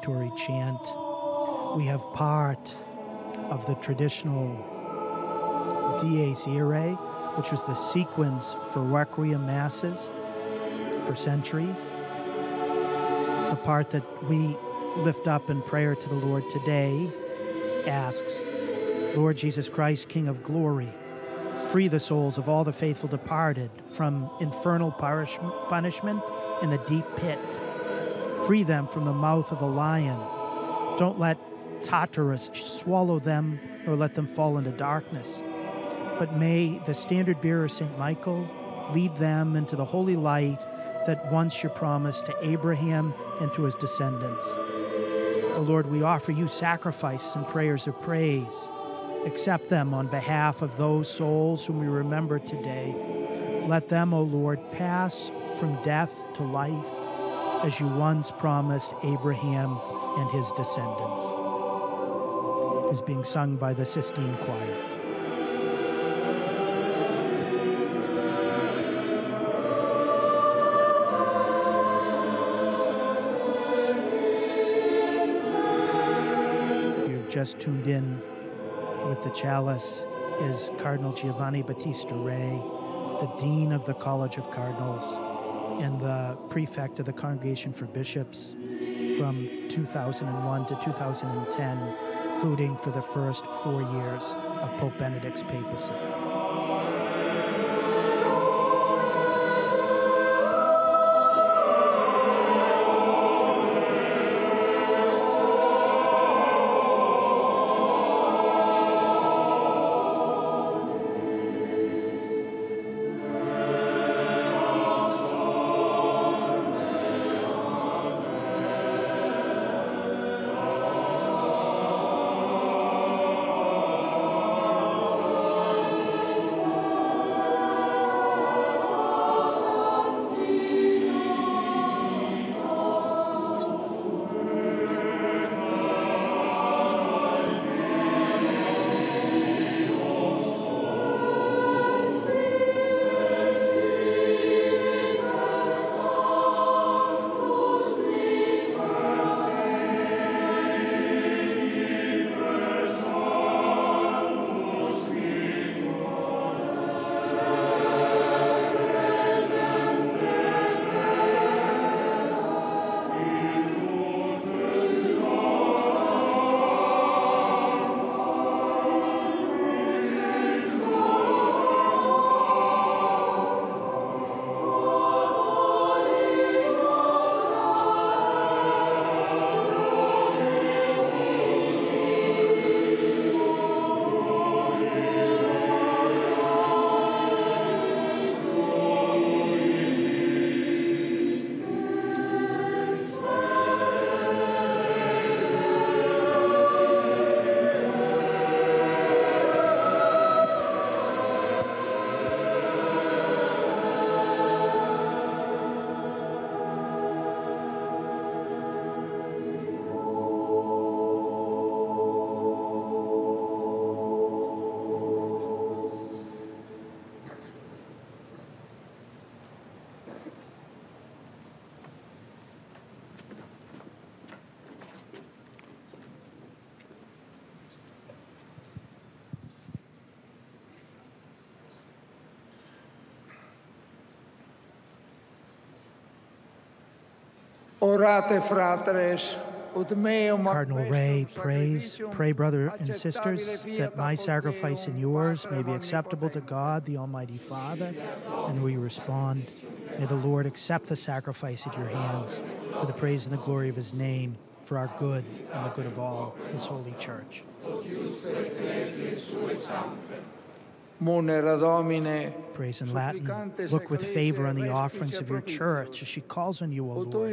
Offertory chant. We have part of the traditional Dies Irae, which was the sequence for Requiem Masses for centuries. The part that we lift up in prayer to the Lord today asks, Lord Jesus Christ, King of glory, free the souls of all the faithful departed from infernal punishment in the deep pit. Free them from the mouth of the lion. Don't let Tartarus swallow them or let them fall into darkness. But may the standard bearer, St. Michael, lead them into the holy light that once you promised to Abraham and to his descendants. O Lord, we offer you sacrifices and prayers of praise. Accept them on behalf of those souls whom we remember today. Let them, O Lord, pass from death to life as you once promised Abraham and his descendants. is being sung by the Sistine Choir. If you've just tuned in with the chalice is Cardinal Giovanni Battista Re, the Dean of the College of Cardinals and the prefect of the Congregation for Bishops from 2001 to 2010, including for the first four years of Pope Benedict's papacy. Orate fratres, Cardinal Re prays, pray, brother and sisters, that my sacrifice and yours may be acceptable to God, the Almighty Father. And we respond, may the Lord accept the sacrifice at your hands for the praise and the glory of his name, for our good and the good of all his holy church. Munera Domine, Praise in Latin. Look with favor on the offerings of your church as she calls on you, O Lord.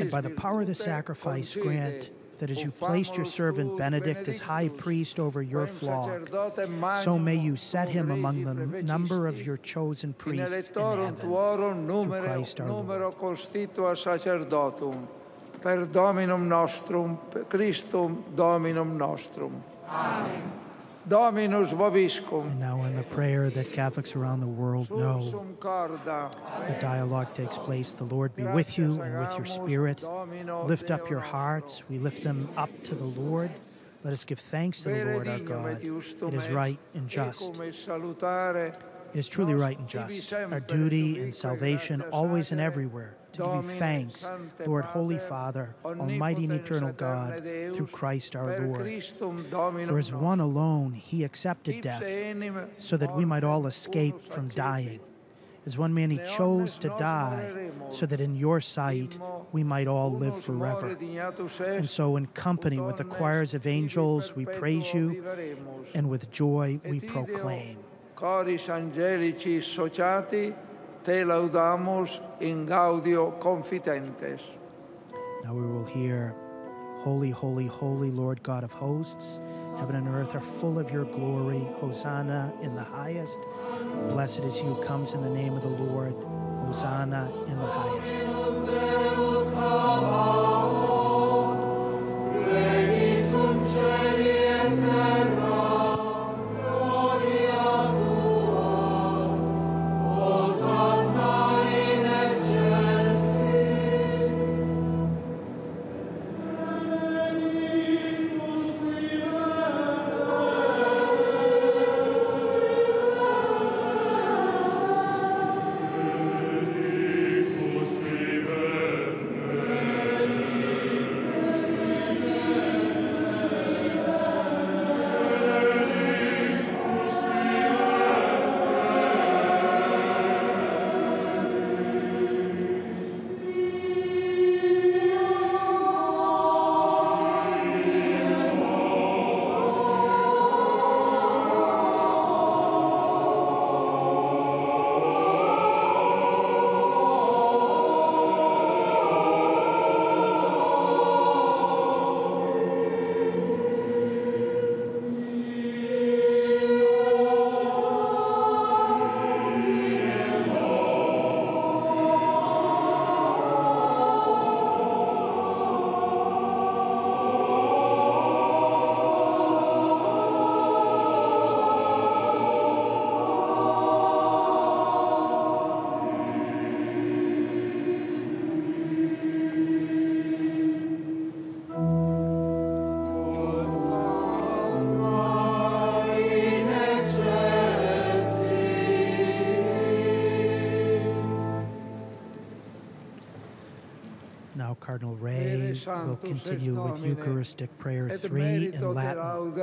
And by the power of the sacrifice, grant that as you placed your servant Benedict as high priest over your flock, so may you set him among the number of your chosen priests in electorum heaven. tuorum Christ our Lord. constitua sacerdotum, per Dominum nostrum, Christum Dominum nostrum. Dominus vobiscum, And now, in the prayer that Catholics around the world know, the dialogue takes place. The Lord be with you and with your spirit. Lift up your hearts. We lift them up to the Lord. Let us give thanks to the Lord our God. It is right and just. Ecum et salutare, It is truly right and just, our duty and salvation, always and everywhere, to give you thanks, Lord, Holy Father, Almighty and eternal God, through Christ our Lord. For as one alone he accepted death, so that we might all escape from dying. As one man he chose to die, so that in your sight we might all live forever. And so, in company with the choirs of angels, we praise you, and with joy we proclaim. Coris angelici sociati, te in gaudio. Now we will hear, Holy, holy, holy Lord God of hosts, heaven and earth are full of your glory. Hosanna in the highest. Blessed is he who comes in the name of the Lord. Hosanna in the highest. Will continue with Eucharistic Prayer Et 3 in Latin,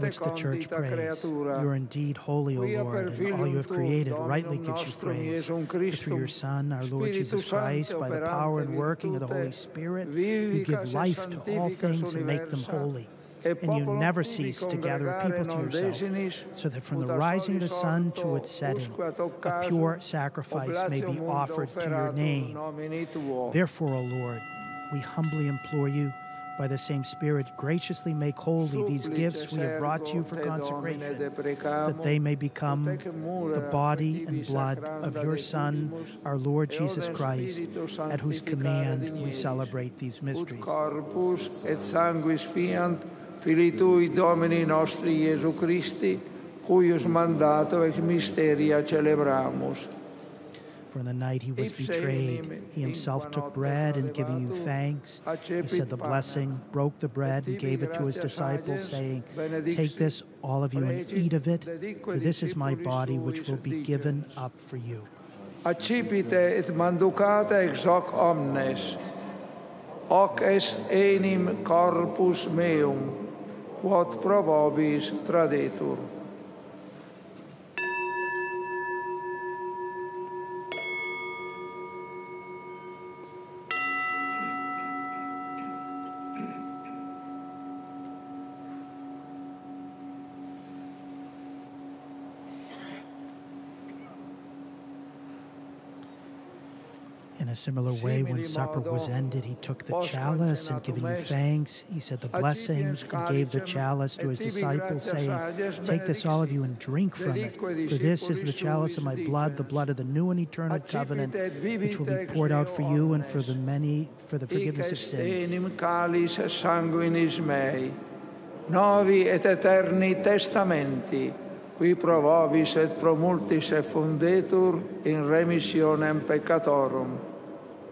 which the Church prays. You are indeed holy, O Lord, and all you have created rightly gives you praise. For through your Son, our Lord Jesus Christ, by the power and working of the Holy Spirit, you give life to all things and make them holy. And you never cease to gather a people to yourself, so that from the rising of the sun to its setting, usque ad hoc a pure sacrifice may be offered to your name. Therefore, O Lord, we humbly implore you, by the same Spirit, graciously make holy these gifts we have brought to you for Supplices ergo te consecration, that they may become ut ecce mura the body and blood of your Son, our Lord Jesus Christ, at whose command we celebrate these mysteries. corpus et sanguis fiant Filii Tui Domini nostri Iesu Christi, cuius mandato ex mysteria celebramus. For in the night he was betrayed, he himself took bread and giving you thanks, he said the blessing, broke the bread, and gave it to his disciples, saying, Take this, all of you, and eat of it, for this is my body which will be given up for you. accipite et manducata ex hoc omnes, hoc est enim corpus meum, quod pro vobis tradetur. Similar way, when supper was ended, he took the chalice and giving you thanks, he said the blessings and gave the chalice to his disciples, saying, Take this, all of you, and drink from it. For this is the chalice of my blood, the blood of the new and eternal covenant, which will be poured out for you and for the many for the forgiveness of sins. enim calix sanguinis mei, novi et eterni testamenti, qui pro vobis et pro multis effundetur in remissionem peccatorum.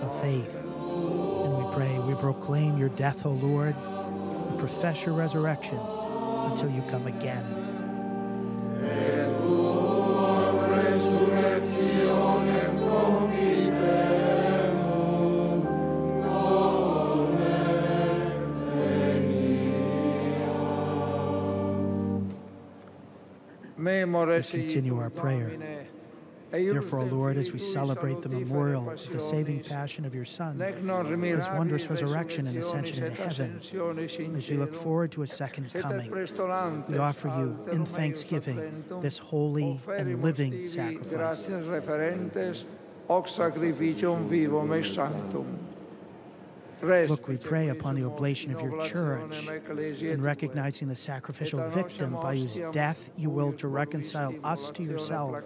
Of faith. And we pray, we proclaim your death, O Lord, and profess your resurrection until you come again. Resurrectionem confidemus. Memores We continue our prayer. Therefore, O Lord, as we celebrate the memorial of the saving passion of your Son, his wondrous resurrection and ascension into heaven, as we look forward to a second coming, we offer you in thanksgiving this holy and living sacrifice. Look, we pray upon the oblation of your church in recognizing the sacrificial victim by whose death you will to reconcile us to yourself.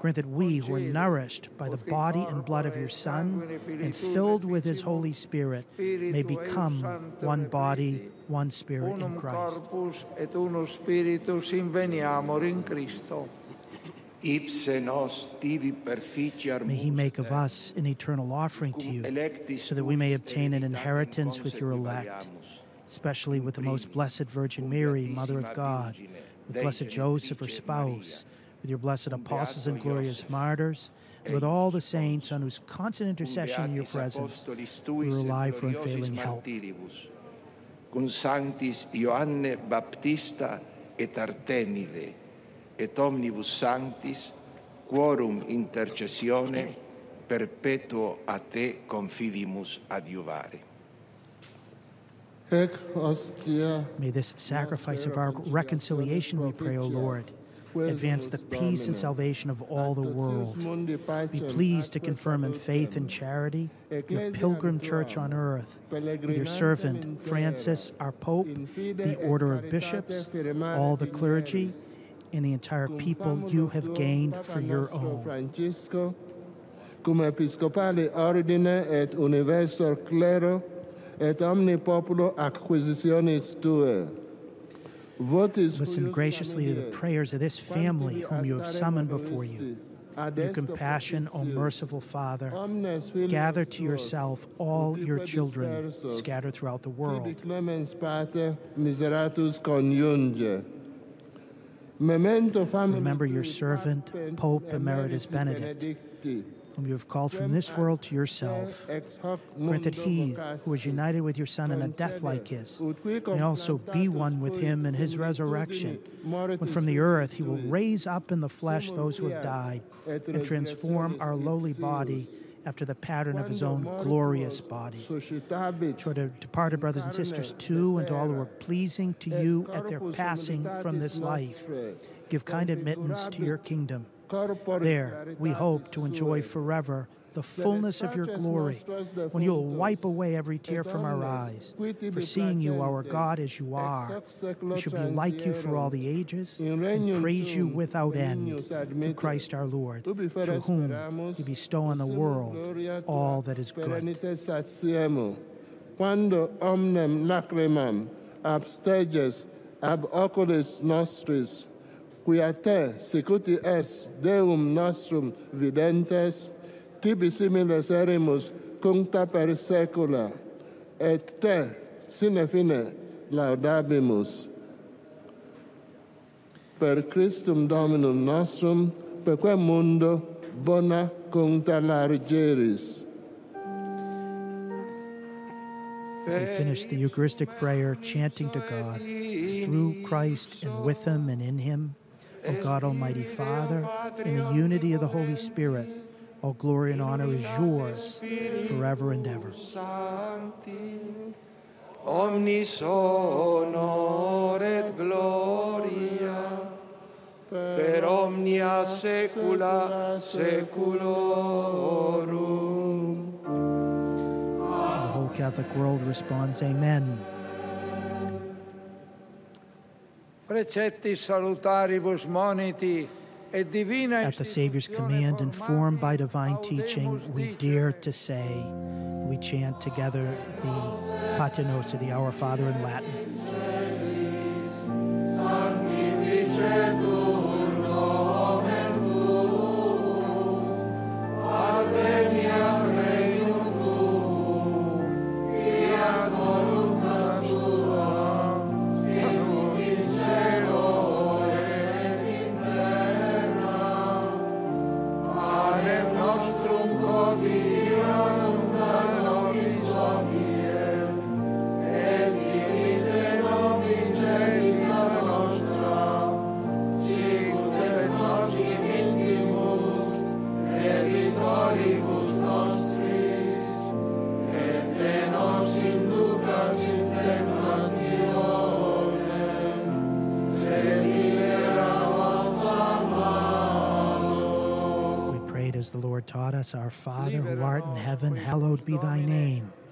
Grant that we, who are nourished by the body and blood of your Son and filled with his Holy Spirit, may become one body, one spirit in Christ. May he make of us an eternal offering to you, so that we may obtain an inheritance with your elect, especially with the most blessed Virgin Mary, Mother of God, with blessed Joseph, her spouse, with your blessed apostles and glorious martyrs, and with all the saints on whose constant intercession in your presence we rely for unfailing help. Cum sanctis Ioanne Baptista et Artemide, et omnibus sanctis, quorum intercessione perpetuo a te confidimus adiuvare. May this sacrifice of our reconciliation, we pray, O Lord, advance the peace and salvation of all the world. Be pleased to confirm in faith and charity your pilgrim church on earth, with your servant Francis, our Pope, the order of bishops, all the clergy, and the entire people you have gained for your own. Cum episcopale ordine et universal clero et omni populo acquisitionis tue. Listen graciously to the prayers of this family whom you have summoned before you. Your compassion, O merciful Father, gather to yourself all your children scattered throughout the world. Remember your servant, Pope Emeritus Benedict, whom you have called from this world to yourself. Grant that he, who is united with your Son in a death like his, may also be one with him in his resurrection, when from the earth he will raise up in the flesh those who have died, and transform our lowly body after the pattern of his own glorious body. To our departed brothers and sisters too, and to all who are pleasing to you at their passing from this life, give kind admittance to your kingdom. There, we hope to enjoy forever the fullness of your glory, when you will wipe away every tear from our eyes. For seeing you, our God, as you are, we shall be like you for all the ages, and praise you without end, through Christ our Lord, through whom you bestow on the world all that is good. Quando omnem lacrimam ab oculis nostris, quia te, es Deum nostrum videntes, tibi similes erimus cuncta per saecula, et te, sine fine, laudabimus. Per Christum Dominum nostrum, per quem mundo bona cuncta largeris. We finish the Eucharistic prayer chanting to God through Christ and with Him and in Him. O God, Almighty Father, in the unity of the Holy Spirit, all glory and honor is yours forever and ever. Omnis honor et gloria per omnia saecula saeculorum. The whole Catholic world responds, Amen. Preceptis salutaribus moniti et divina At the Savior's command, informed by divine teaching, we dare to say, we chant together the Pater Noster, the Our Father in Latin. Taught us, Our Father who art in heaven, hallowed be thy name.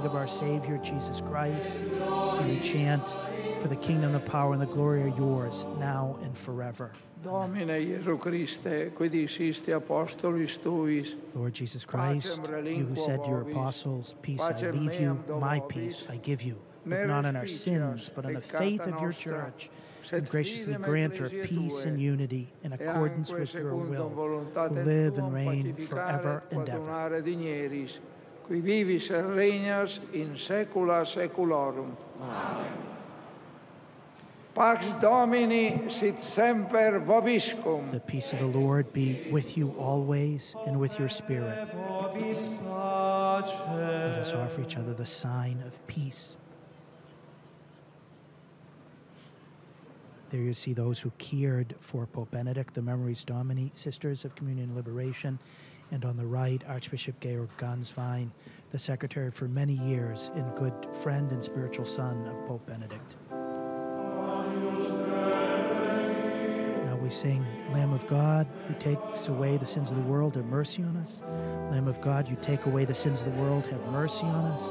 of our Savior, Jesus Christ, and we chant, For the kingdom, the power, and the glory are yours, now and forever. Domine Iesu Christe, apostolis tuis, Lord Jesus Christ, you who said to your apostles, Peace I leave you, my peace I give you. Not on our sins, but on the faith of your church, and graciously grant her peace and unity in accordance with your will, who live and reign forever and ever. Qui vivis regnas in saecula saeculorum. Pax Domini sit semper vobiscum. The peace of the Lord be with you always and with your spirit. Let us offer each other the sign of peace. There you see those who cared for Pope Benedict, the Memores Domini, Sisters of Communion and Liberation, and on the right, Archbishop Georg Gänswein, the secretary for many years and good friend and spiritual son of Pope Benedict. Now we sing, Lamb of God, who takes away the sins of the world, have mercy on us. Lamb of God, you take away the sins of the world, have mercy on us.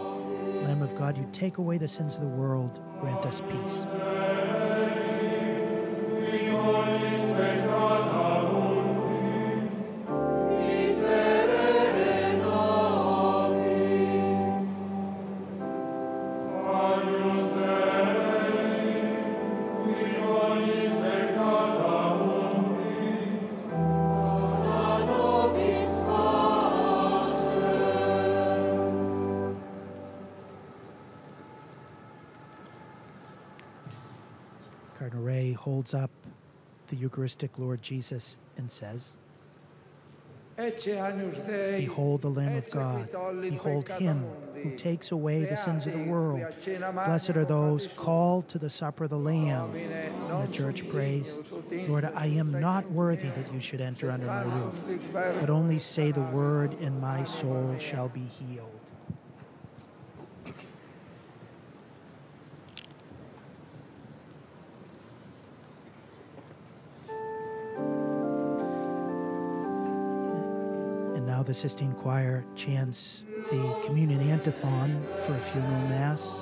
Lamb of God, you take away the sins of the world, grant us peace. Cardinal Re holds up the Eucharistic Lord Jesus and says, Behold the Lamb of God. Behold him who takes away the sins of the world. Blessed are those called to the supper of the Lamb. And the church prays, Lord, I am not worthy that you should enter under my roof, but only say the word, and my soul shall be healed. The Sistine Choir chants the communion antiphon for a funeral mass.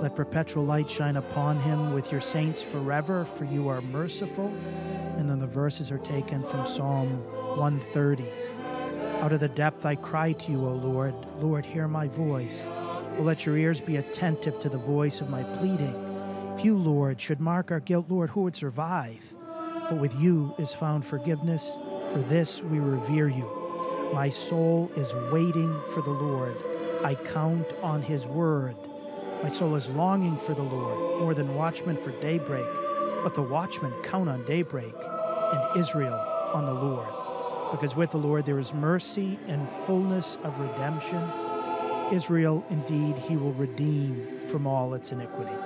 Let perpetual light shine upon him with your saints forever, for you are merciful. And then the verses are taken from Psalm 130. Out of the depth I cry to you, O Lord. Lord, hear my voice. Let your ears be attentive to the voice of my pleading. If you, Lord, should mark our guilt, Lord, who would survive? But with you is found forgiveness. For this we revere you. My soul is waiting for the Lord. I count on his word. My soul is longing for the Lord more than watchmen for daybreak. But the watchmen count on daybreak and Israel on the Lord. Because with the Lord there is mercy and fullness of redemption. Israel indeed he will redeem from all its iniquity.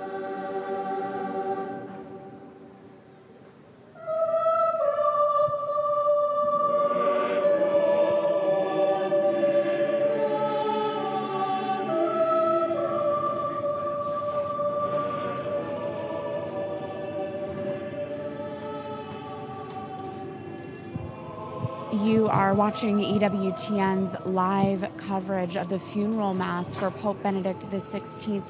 Watching EWTN's live coverage of the funeral mass for Pope Benedict XVI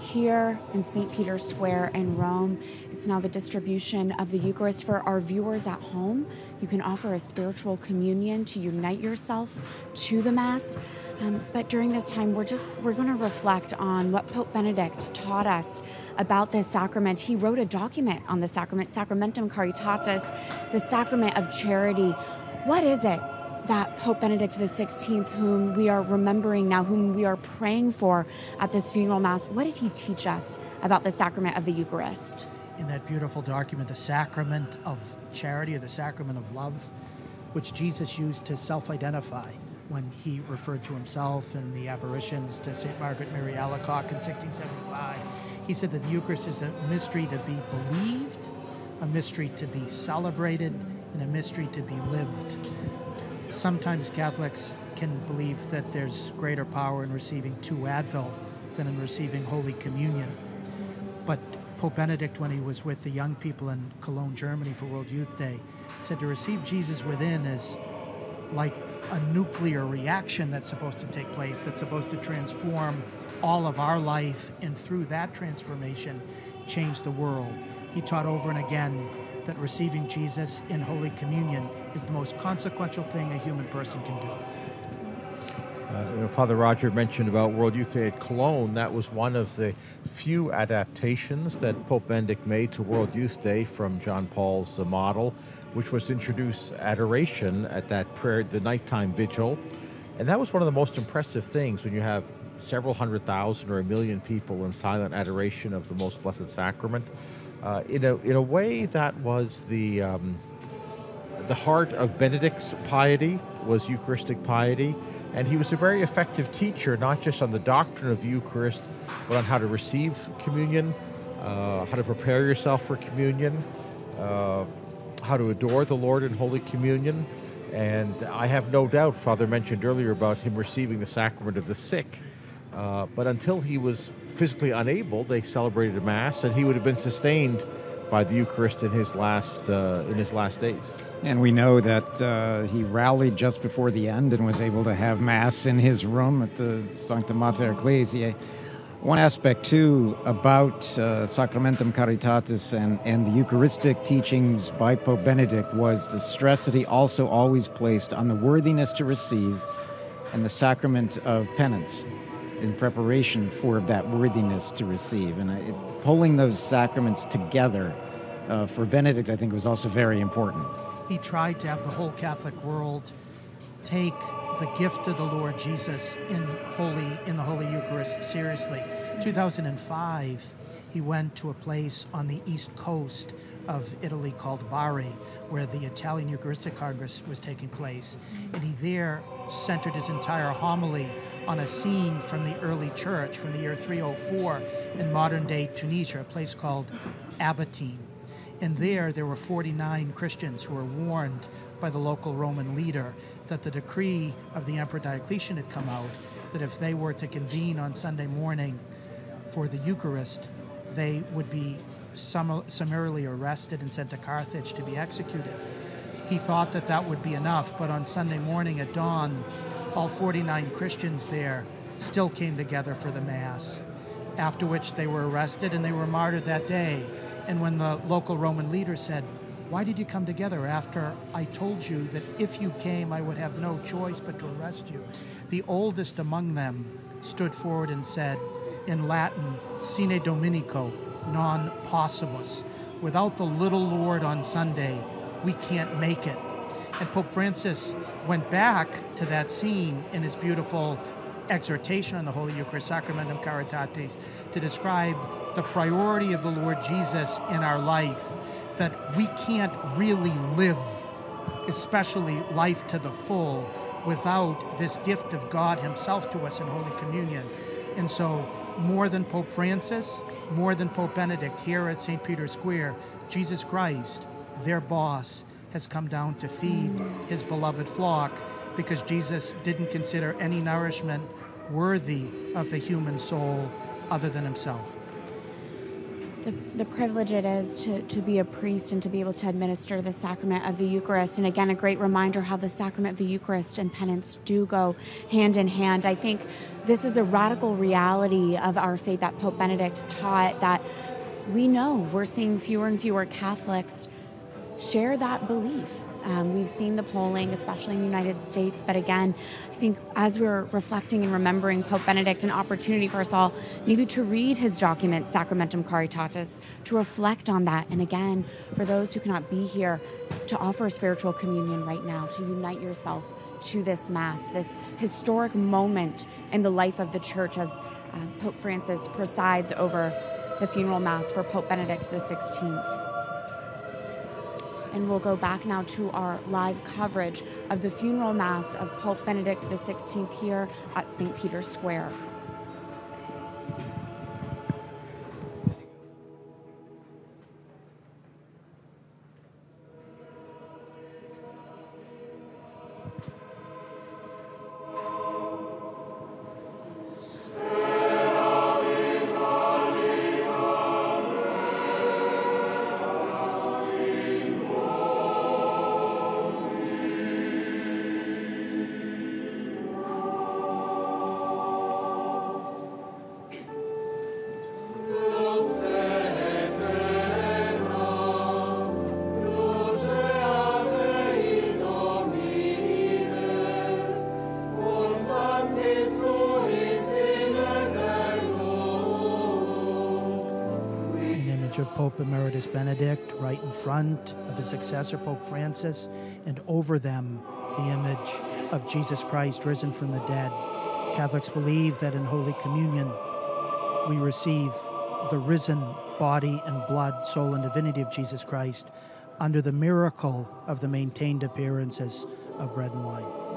here in St. Peter's Square in Rome. It's now the distribution of the Eucharist for our viewers at home. You can offer a spiritual communion to unite yourself to the mass. Um, but during this time, we're just we're going to reflect on what Pope Benedict taught us about this sacrament. He wrote a document on the sacrament, Sacramentum Caritatis, the sacrament of charity. What is it that Pope Benedict XVI, whom we are remembering now, whom we are praying for at this funeral mass, what did he teach us about the sacrament of the Eucharist? In that beautiful document, the sacrament of charity or the sacrament of love, which Jesus used to self identify when he referred to himself in the apparitions to St. Margaret Mary Alacoque in 1675. He said that the Eucharist is a mystery to be believed, a mystery to be celebrated, and a mystery to be lived. Sometimes Catholics can believe that there's greater power in receiving two Advil than in receiving Holy Communion. But Pope Benedict, when he was with the young people in Cologne, Germany for World Youth Day, said to receive Jesus within is like a nuclear reaction that's supposed to take place, that's supposed to transform all of our life, and through that transformation, change the world. He taught over and again that receiving Jesus in Holy Communion is the most consequential thing a human person can do. Uh, Father Roger mentioned about World Youth Day at Cologne. That was one of the few adaptations that Pope Benedict made to World Youth Day from John Paul's model, which was to introduce adoration at that prayer, the nighttime vigil. And that was one of the most impressive things when you have several hundred thousand or a million people in silent adoration of the Most Blessed Sacrament. Uh, in, a, in a way, that was the, um, the heart of Benedict's piety, was Eucharistic piety. And he was a very effective teacher, not just on the doctrine of the Eucharist, but on how to receive communion, uh, how to prepare yourself for communion, uh, how to adore the Lord in Holy Communion. And I have no doubt, Father mentioned earlier about him receiving the sacrament of the sick. Uh, but until he was physically unable, they celebrated mass, and he would have been sustained by the Eucharist in his last uh, in his last days. And we know that uh, he rallied just before the end and was able to have Mass in his room at the Sancta Mater Ecclesiae. One aspect, too, about uh, Sacramentum Caritatis and, and the Eucharistic teachings by Pope Benedict was the stress that he also always placed on the worthiness to receive and the sacrament of penance in preparation for that worthiness to receive. And pulling those sacraments together uh, for Benedict, I think, was also very important he tried to have the whole Catholic world take the gift of the Lord Jesus in holy in the Holy Eucharist seriously. 2005, he went to a place on the east coast of Italy called Bari, where the Italian Eucharistic Congress was taking place. And he there centered his entire homily on a scene from the early church from the year 304 in modern day Tunisia, a place called Abatine. And there, there were 49 Christians who were warned by the local Roman leader that the decree of the Emperor Diocletian had come out that if they were to convene on Sunday morning for the Eucharist, they would be summarily arrested and sent to Carthage to be executed. He thought that that would be enough, but on Sunday morning at dawn, all 49 Christians there still came together for the Mass, after which they were arrested and they were martyred that day. And when the local Roman leader said, Why did you come together after I told you that if you came, I would have no choice but to arrest you? The oldest among them stood forward and said, in Latin, sine dominico, non possumus. Without the little Lord on Sunday, we can't make it. And Pope Francis went back to that scene in his beautiful exhortation on the Holy Eucharist, Sacramentum Caritatis, to describe the priority of the Lord Jesus in our life, that we can't really live, especially life to the full, without this gift of God Himself to us in Holy Communion. And so more than Pope Francis, more than Pope Benedict here at St. Peter's Square, Jesus Christ, their boss, has come down to feed his beloved flock because Jesus didn't consider any nourishment worthy of the human soul other than himself the, the privilege it is to, to be a priest and to be able to administer the sacrament of the Eucharist. And again, a great reminder how the sacrament of the Eucharist and penance do go hand in hand. I think this is a radical reality of our faith that Pope Benedict taught that we know we're seeing fewer and fewer Catholics share that belief. Um, we've seen the polling, especially in the United States, but again, I think as we're reflecting and remembering Pope Benedict, an opportunity for us all maybe to read his document, Sacramentum Caritatis, to reflect on that. And again, for those who cannot be here, to offer spiritual communion right now, to unite yourself to this Mass, this historic moment in the life of the Church as uh, Pope Francis presides over the funeral Mass for Pope Benedict XVI. And we'll go back now to our live coverage of the funeral mass of Pope Benedict XVI here at St. Peter's Square. Pope Emeritus Benedict right in front of his successor, Pope Francis, and over them the image of Jesus Christ risen from the dead. Catholics believe that in Holy Communion we receive the risen body and blood, soul, and divinity of Jesus Christ under the miracle of the maintained appearances of bread and wine.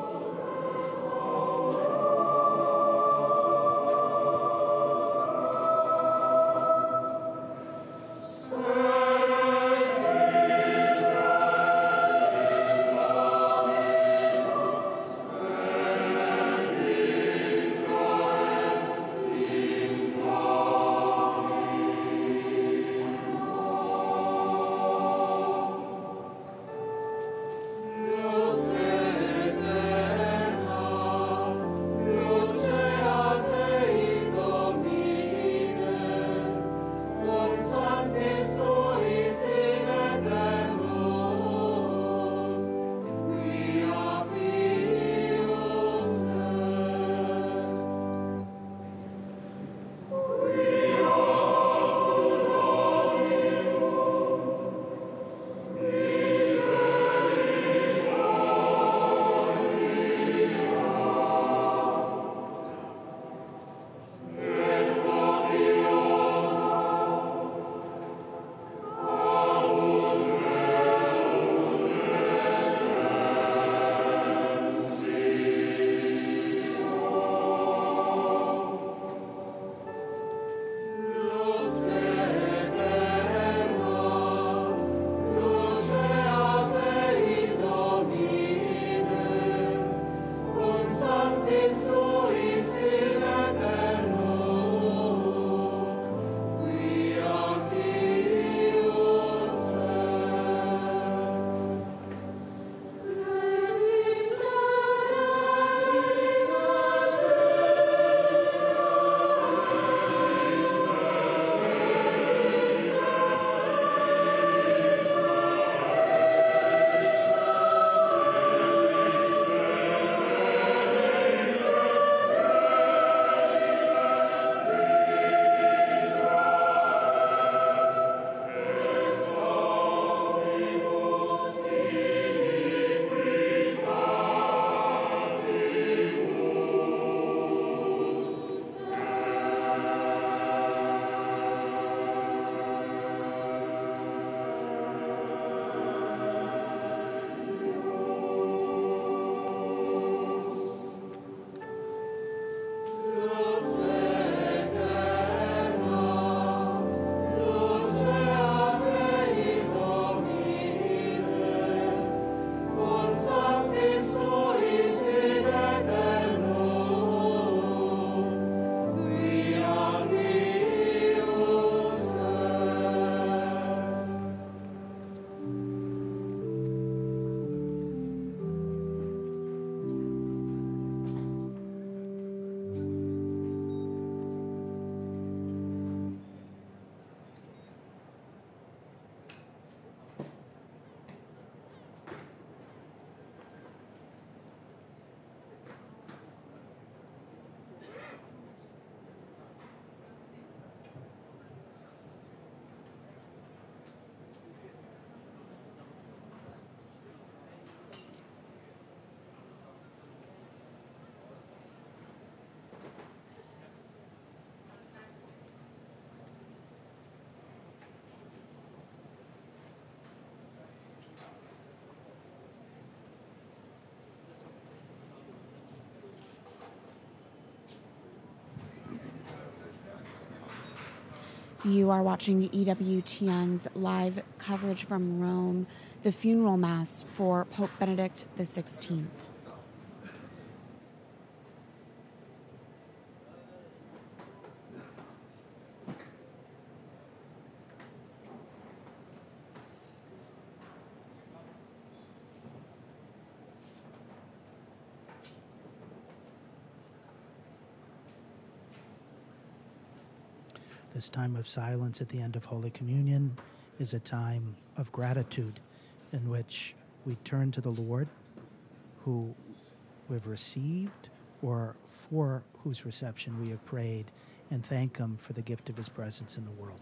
You are watching EWTN's live coverage from Rome, the funeral mass for Pope Benedict XVI. Time of silence at the end of Holy Communion is a time of gratitude in which we turn to the Lord who we've received or for whose reception we have prayed and thank Him for the gift of His presence in the world.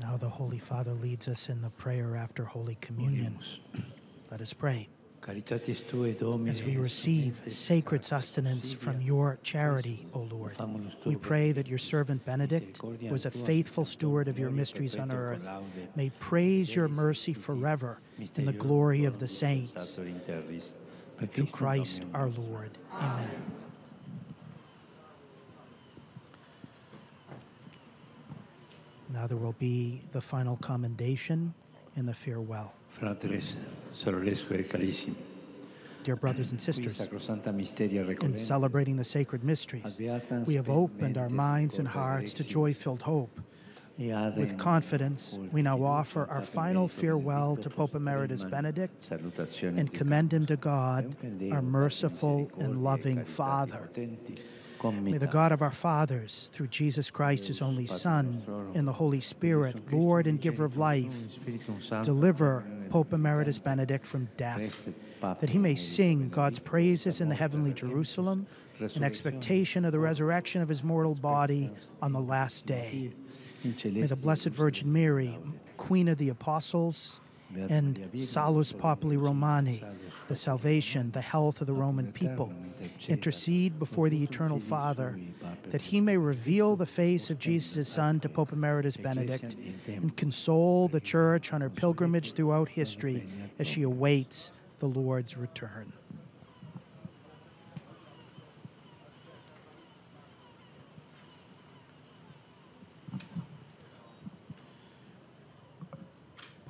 Now the Holy Father leads us in the prayer after Holy Communion. Let us pray. Caritatis Tue Domine, As we receive sacred sustenance from your charity, O Lord, we pray that your servant Benedict, who was a faithful steward of your mysteries on earth, may praise your mercy forever in the glory of the saints. Through Christ our Lord. Amen. There will be the final commendation and the farewell. Fratres, sororesque carissimi, Dear brothers and sisters, in celebrating the sacred mysteries, we have opened our minds and hearts to joy filled hope. With confidence, we now offer our final farewell to Pope Emeritus Benedict and commend him to God, our merciful and loving Father. May the God of our fathers, through Jesus Christ, his only Son, and the Holy Spirit, Lord and giver of life, deliver Pope Emeritus Benedict from death, that he may sing God's praises in the heavenly Jerusalem in expectation of the resurrection of his mortal body on the last day. May the Blessed Virgin Mary, Queen of the Apostles, and Salus Populi Romani, the salvation, the health of the Roman people, intercede before the Eternal Father, that he may reveal the face of Jesus' Son to Pope Emeritus Benedict, and console the Church on her pilgrimage throughout history as she awaits the Lord's return.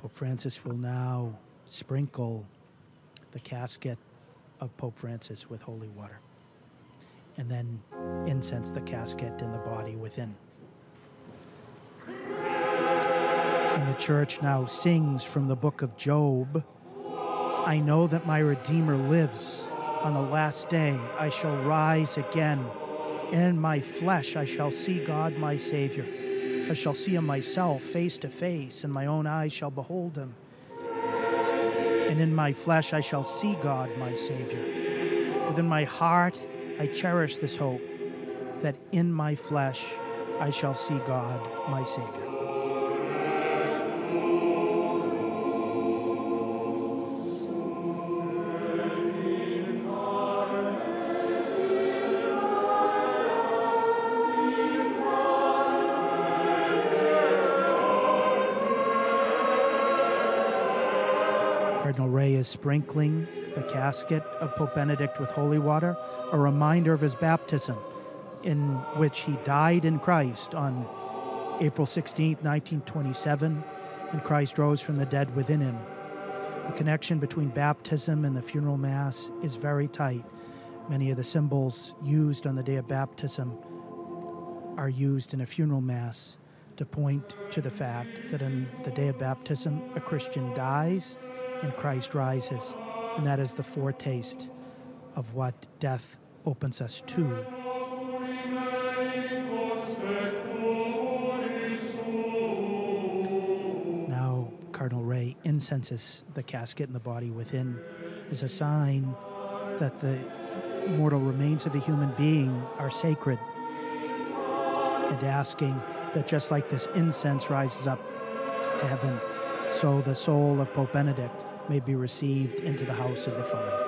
Pope Francis will now sprinkle the casket of Pope Francis with holy water and then incense the casket and the body within. And the church now sings from the book of Job I know that my Redeemer lives. On the last day I shall rise again, and in my flesh I shall see God my Savior. I shall see him myself face to face, and my own eyes shall behold him. And in my flesh I shall see God my Savior. Within my heart I cherish this hope that in my flesh I shall see God my Savior. Sprinkling the casket of Pope Benedict with holy water, a reminder of his baptism, in which he died in Christ on April 16, 1927, and Christ rose from the dead within him. The connection between baptism and the funeral mass is very tight. Many of the symbols used on the day of baptism are used in a funeral mass to point to the fact that on the day of baptism, a Christian dies and Christ rises. And that is the foretaste of what death opens us to. Now, Cardinal Re incenses the casket and the body within as a sign that the mortal remains of a human being are sacred and asking that just like this incense rises up to heaven, so the soul of Pope Benedict may be received into the house of the Father.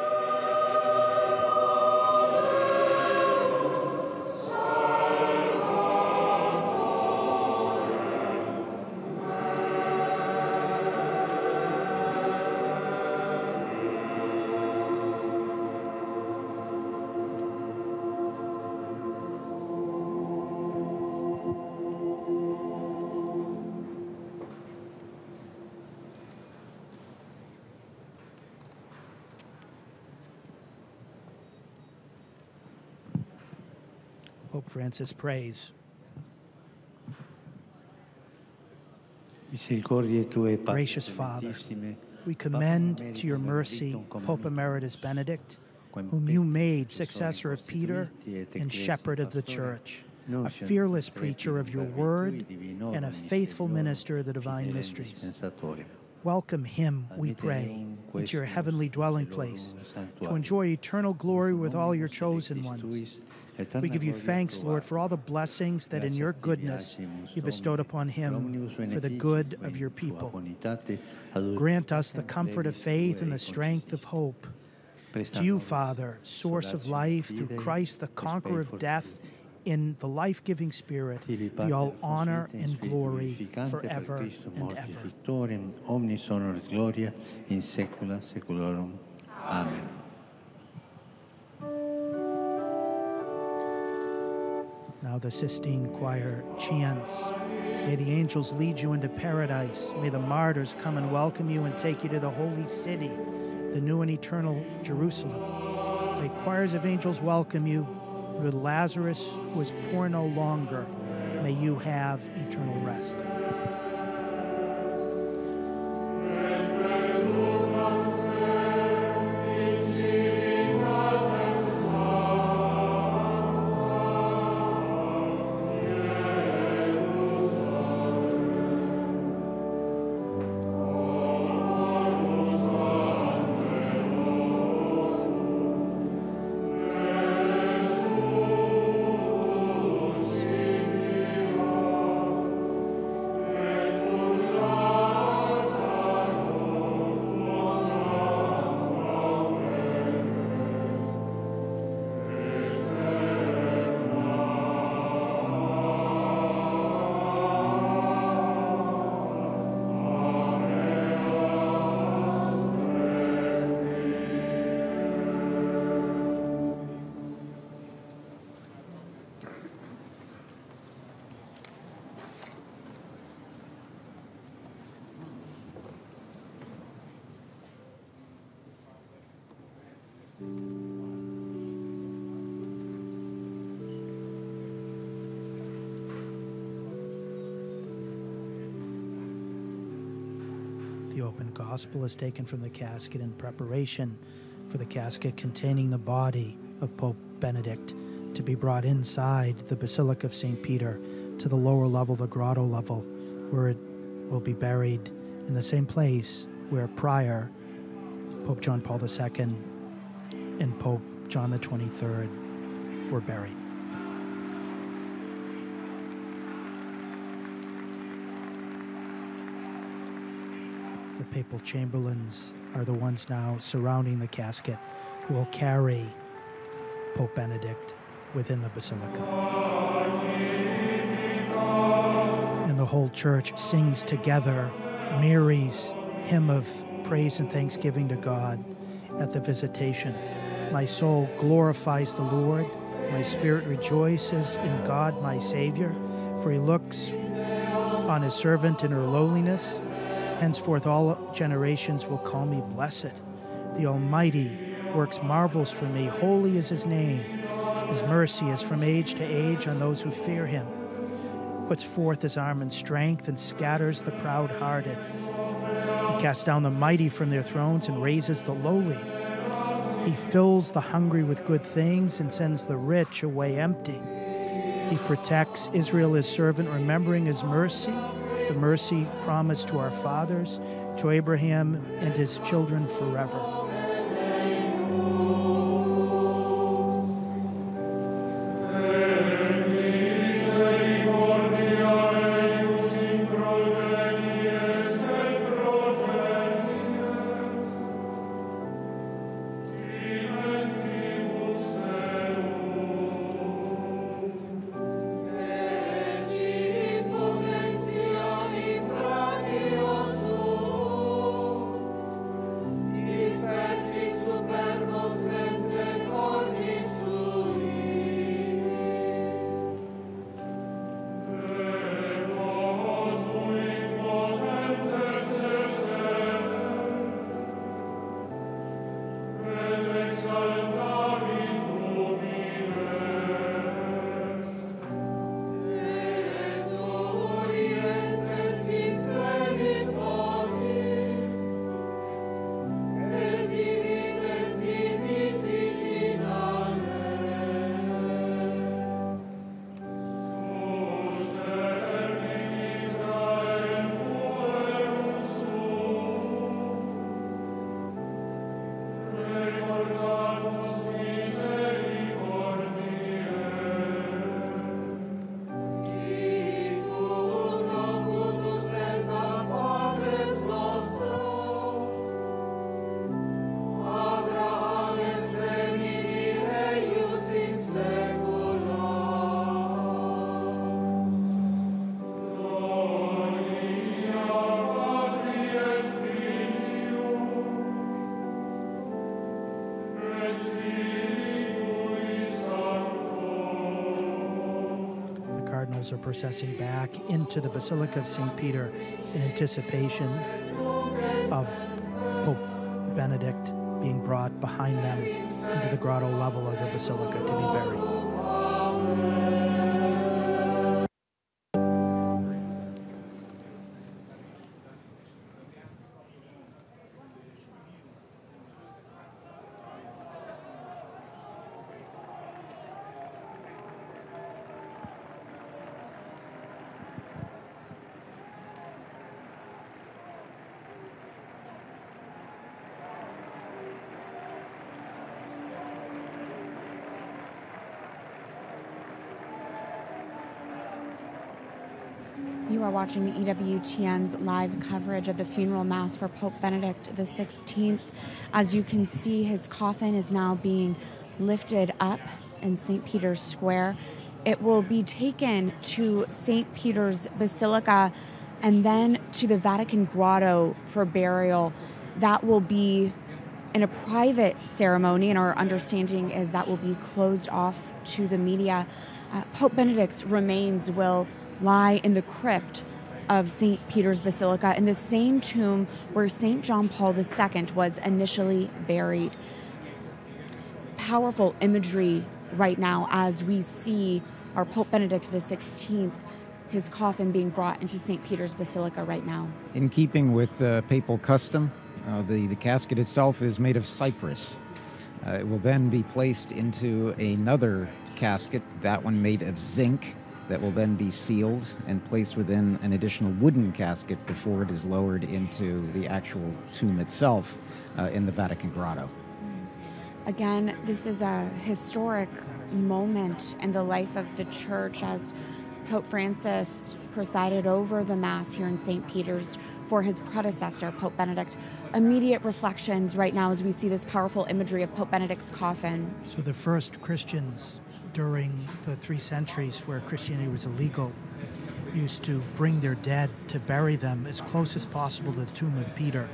Francis prays. Misericordiae tue, Pater Gracious Father, we commend to your mercy Pope Emeritus Benedict, whom you made successor of Peter and shepherd of the church, a fearless preacher of your word, and a faithful minister of the divine mysteries. Welcome him, we pray, into your heavenly dwelling place, to enjoy eternal glory with all your chosen ones. We give you thanks, Lord, for all the blessings that in your goodness you bestowed upon him for the good of your people. Grant us the comfort of faith and the strength of hope. To you, Father, source of life, through Christ, the conqueror of death, in the life giving Spirit, be all honor and glory forever and ever. Omnis honor et gloria in saecula saeculorum. Amen. Now the Sistine Choir chants. May the angels lead you into paradise. May the martyrs come and welcome you and take you to the holy city, the new and eternal Jerusalem. May choirs of angels welcome you. With Lazarus, was poor no longer, may you have eternal rest. Gospel is taken from the casket in preparation for the casket containing the body of Pope Benedict to be brought inside the Basilica of St. Peter to the lower level, the grotto level, where it will be buried in the same place where prior Pope John Paul II and Pope John the 23rd were buried. Papal chamberlains are the ones now surrounding the casket who will carry Pope Benedict within the basilica. And the whole church sings together Mary's hymn of praise and thanksgiving to God at the visitation. My soul glorifies the Lord. My spirit rejoices in God, my Savior, for he looks on his servant in her lowliness. Henceforth, all generations will call me blessed. The Almighty works marvels for me. Holy is his name. His mercy is from age to age on those who fear him. Puts forth his arm in strength and scatters the proud hearted. He casts down the mighty from their thrones and raises the lowly. He fills the hungry with good things and sends the rich away empty. He protects Israel, his servant, remembering his mercy, the mercy promised to our fathers, to Abraham and his children forever. Processing back into the Basilica of St. Peter in anticipation of Pope Benedict being brought behind them into the grotto level of the Basilica to be buried. You are watching EWTN's live coverage of the funeral mass for Pope Benedict XVI. As you can see, his coffin is now being lifted up in St. Peter's Square. It will be taken to St. Peter's Basilica and then to the Vatican Grotto for burial. That will be in a private ceremony, and our understanding is that will be closed off to the media. Pope Benedict's remains will lie in the crypt of St. Peter's Basilica in the same tomb where St. John Paul II was initially buried. Powerful imagery right now as we see our Pope Benedict XVI, his coffin being brought into St. Peter's Basilica right now. In keeping with uh, papal custom, uh, the, the casket itself is made of cypress. Uh, it will then be placed into another casket, that one made of zinc, that will then be sealed and placed within an additional wooden casket before it is lowered into the actual tomb itself uh, in the Vatican Grotto. Again, this is a historic moment in the life of the church as Pope Francis presided over the Mass here in St. Peter's for his predecessor, Pope Benedict. Immediate reflections right now as we see this powerful imagery of Pope Benedict's coffin. So, the first Christians during the three centuries where Christianity was illegal used to bring their dead to bury them as close as possible to the tomb of Peter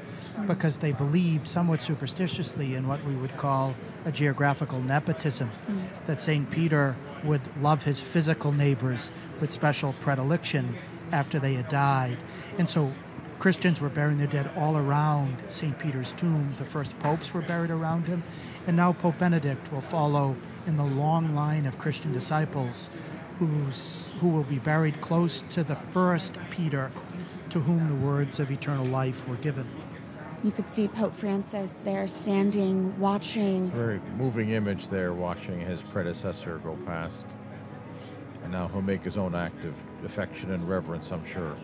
because they believed somewhat superstitiously in what we would call a geographical nepotism mm. that St. Peter would love his physical neighbors with special predilection after they had died. And so Christians were burying their dead all around St. Peter's tomb. The first popes were buried around him. And now Pope Benedict will follow in the long line of Christian disciples who's, who will be buried close to the first Peter to whom the words of eternal life were given. You could see Pope Francis there standing, watching. very moving image there, watching his predecessor go past. And now he'll make his own act of affection and reverence, I'm sure.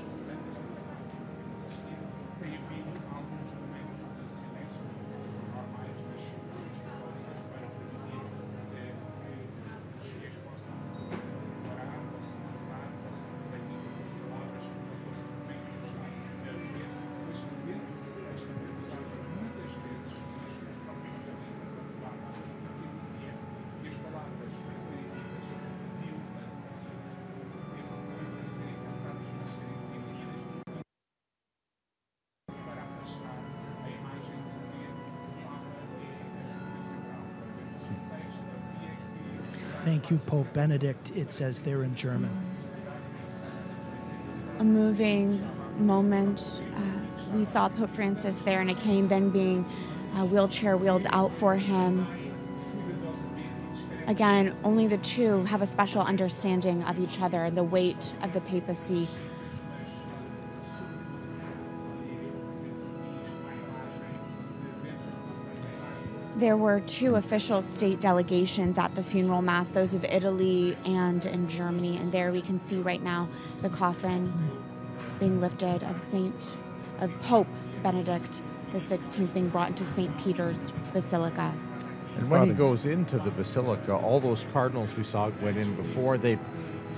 You, Pope Benedict, it says there in German. A moving moment. Uh, we saw Pope Francis there in a cane, then being uh, wheelchair wheeled out for him. Again, only the two have a special understanding of each other, and the weight of the papacy There were two official state delegations at the funeral mass, those of Italy and in Germany. And there we can see right now the coffin being lifted of Saint, of Pope Benedict the 16th being brought into St. Peter's Basilica. And when he goes into the basilica, all those cardinals we saw went in before. They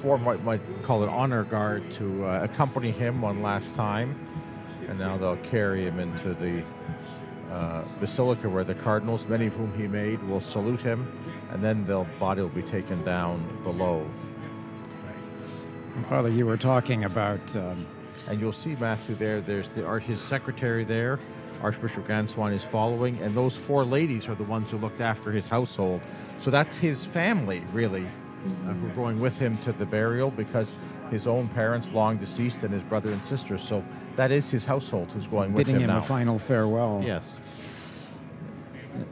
form what might call an honor guard to uh, accompany him one last time, and now they'll carry him into the uh, basilica where the cardinals, many of whom he made, will salute him, and then the body will be taken down below. And Father, you were talking about. Um, and you'll see Matthew there. There's the art his secretary there. Archbishop Gänswein is following, and those four ladies are the ones who looked after his household. So that's his family, really, mm-hmm. uh, who are going with him to the burial because his own parents long deceased and his brother and sister. So that is his household who's going with him, him now. a final farewell. Yes.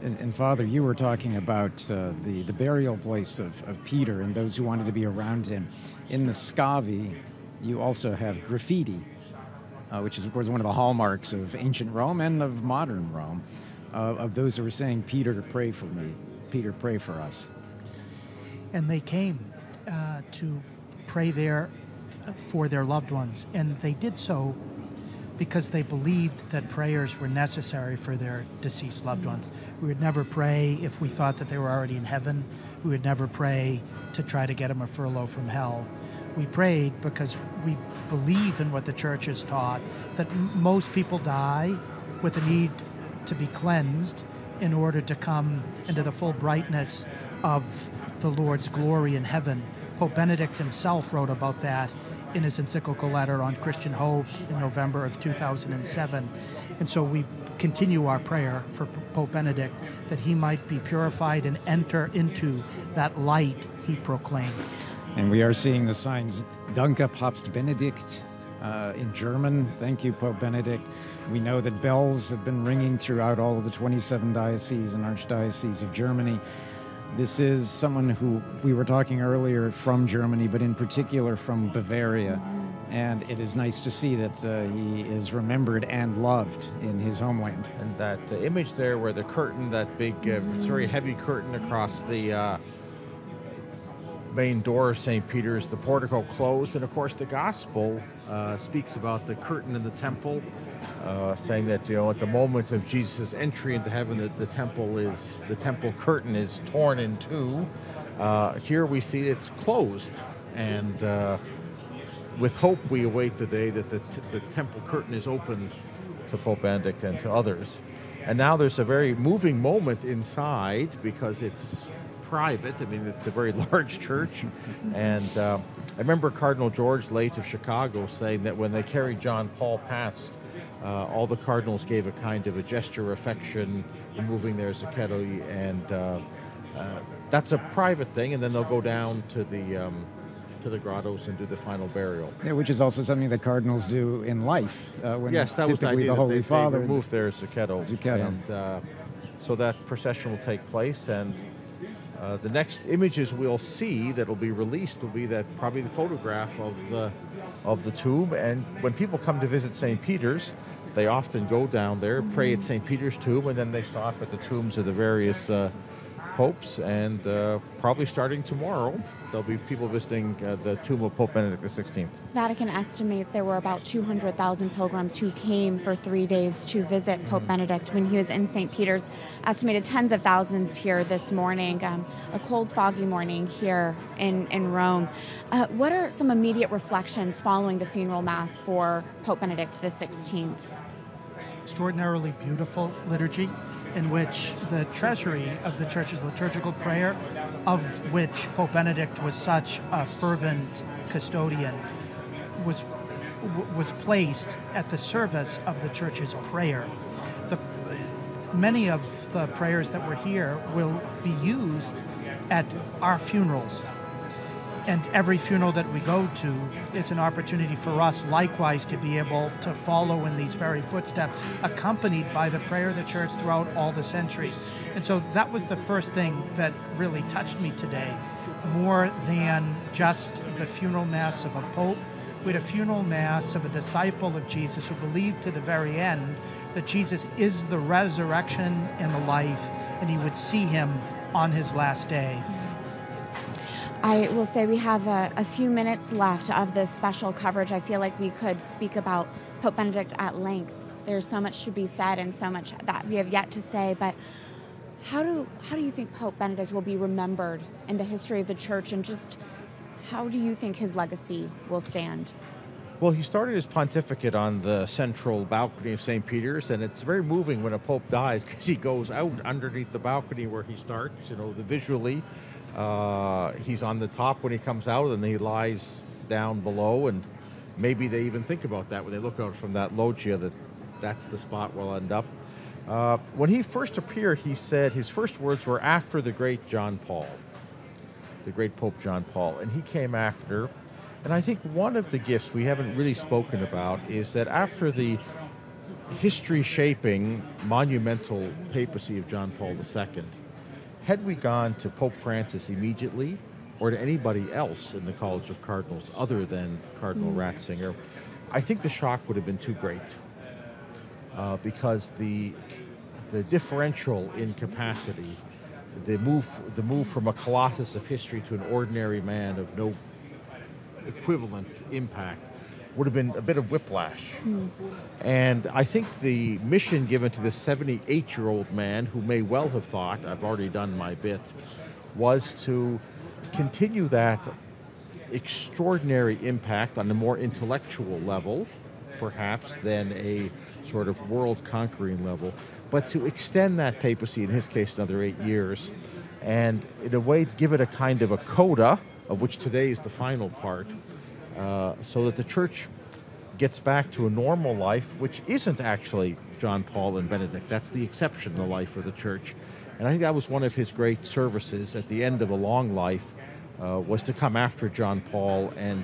And, Father, you were talking about uh, the, the burial place of, of Peter and those who wanted to be around him. In the Scavi, you also have graffiti, uh, which is, of course, one of the hallmarks of ancient Rome and of modern Rome, uh, of those who were saying, Peter, pray for me. Peter, pray for us. And they came uh, to pray there for their loved ones, and they did so because they believed that prayers were necessary for their deceased loved ones. We would never pray if we thought that they were already in heaven. We would never pray to try to get them a furlough from hell. We prayed because we believe in what the church has taught that m- most people die with a need to be cleansed in order to come into the full brightness of the Lord's glory in heaven. Pope Benedict himself wrote about that in his encyclical letter on Christian hope in November of 2007. And so we continue our prayer for Pope Benedict that he might be purified and enter into that light he proclaimed. And we are seeing the signs Danke Papst Benedict. uh, in German. Thank you, Pope Benedict. We know that bells have been ringing throughout all of the 27 dioceses and archdioceses of Germany. This is someone who we were talking earlier from Germany, but in particular from Bavaria. And it is nice to see that uh, he is remembered and loved in his homeland. And that uh, image there where the curtain, that big, uh, very heavy curtain across the uh, main door of St. Peter's, the portico closed. And of course, the gospel uh, speaks about the curtain in the temple uh, saying that you know at the moment of Jesus' entry into heaven, that the temple is the temple curtain is torn in two. Uh, here we see it's closed, and uh, with hope we await the day that the, t- the temple curtain is opened to Pope Benedict and to others. And now there's a very moving moment inside because it's private. I mean, it's a very large church. and uh, I remember Cardinal George Late of Chicago saying that when they carried John Paul past uh, all the cardinals gave a kind of a gesture of affection, removing their zucchetti, and uh, uh, that's a private thing. And then they'll go down to the um, to the grottos and do the final burial. Yeah, which is also something that cardinals do in life. Uh, when yes, that was the idea. The Holy they, Father they remove their zucchetto, zucchetto. and uh, so that procession will take place and. Uh, the next images we'll see that will be released will be that probably the photograph of the of the tomb. And when people come to visit St. Peter's, they often go down there, pray at St. Peter's tomb, and then they stop at the tombs of the various uh, popes. And uh, probably starting tomorrow, there'll be people visiting uh, the tomb of Pope Benedict XVI. Vatican estimates there were about 200,000 pilgrims who came for three days to visit Pope mm-hmm. Benedict when he was in St. Peter's. Estimated tens of thousands here this morning. Um, a cold, foggy morning here in, in Rome. Uh, what are some immediate reflections following the funeral mass for Pope Benedict XVI? extraordinarily beautiful liturgy in which the treasury of the church's liturgical prayer, of which Pope Benedict was such a fervent custodian, was was placed at the service of the church's prayer. The, many of the prayers that were here will be used at our funerals and every funeral that we go to is an opportunity for us likewise to be able to follow in these very footsteps, accompanied by the prayer of the church throughout all the centuries. And so that was the first thing that really touched me today, more than just the funeral mass of a pope. We had a funeral mass of a disciple of Jesus who believed to the very end that Jesus is the resurrection and the life, and he would see him on his last day. I will say we have a, a, few minutes left of this special coverage. I feel like we could speak about Pope Benedict at length. there's so much to be said and so much that we have yet to say. But how do how do you think Pope Benedict will be remembered in the history of the church, and just how do you think his legacy will stand? Well, he started his pontificate on the central balcony of St. Peter's, and it's very moving when a pope dies because he goes out underneath the balcony where he starts. You know, the visually, uh, he's on the top when he comes out, and he lies down below, and maybe they even think about that when they look out from that loggia that that's the spot we'll end up. Uh, when he first appeared, he said his first words were after the great John Paul, the great Pope John Paul, and he came after and I think one of the gifts we haven't really spoken about is that after the history shaping monumental papacy of John Paul II, had we gone to Pope Francis immediately or to anybody else in the College of Cardinals other than Cardinal mm. Ratzinger, I think the shock would have been too great. Uh, because the the differential in capacity, the move the move from a colossus of history to an ordinary man of no equivalent impact would have been a bit of whiplash. And I think the mission given to this 78 year old man, who may well have thought, I've already done my bit, was to continue that extraordinary impact on a more intellectual level, perhaps, than a sort of world conquering level, but to extend that papacy, in his case, another eight years, and in a way give it a kind of a coda of which today is the final part, uh, so that the church gets back to a normal life, which isn't actually John Paul and Benedict. That's the exception the life of the church. And I think that was one of his great services at the end of a long life, uh, was to come after John Paul and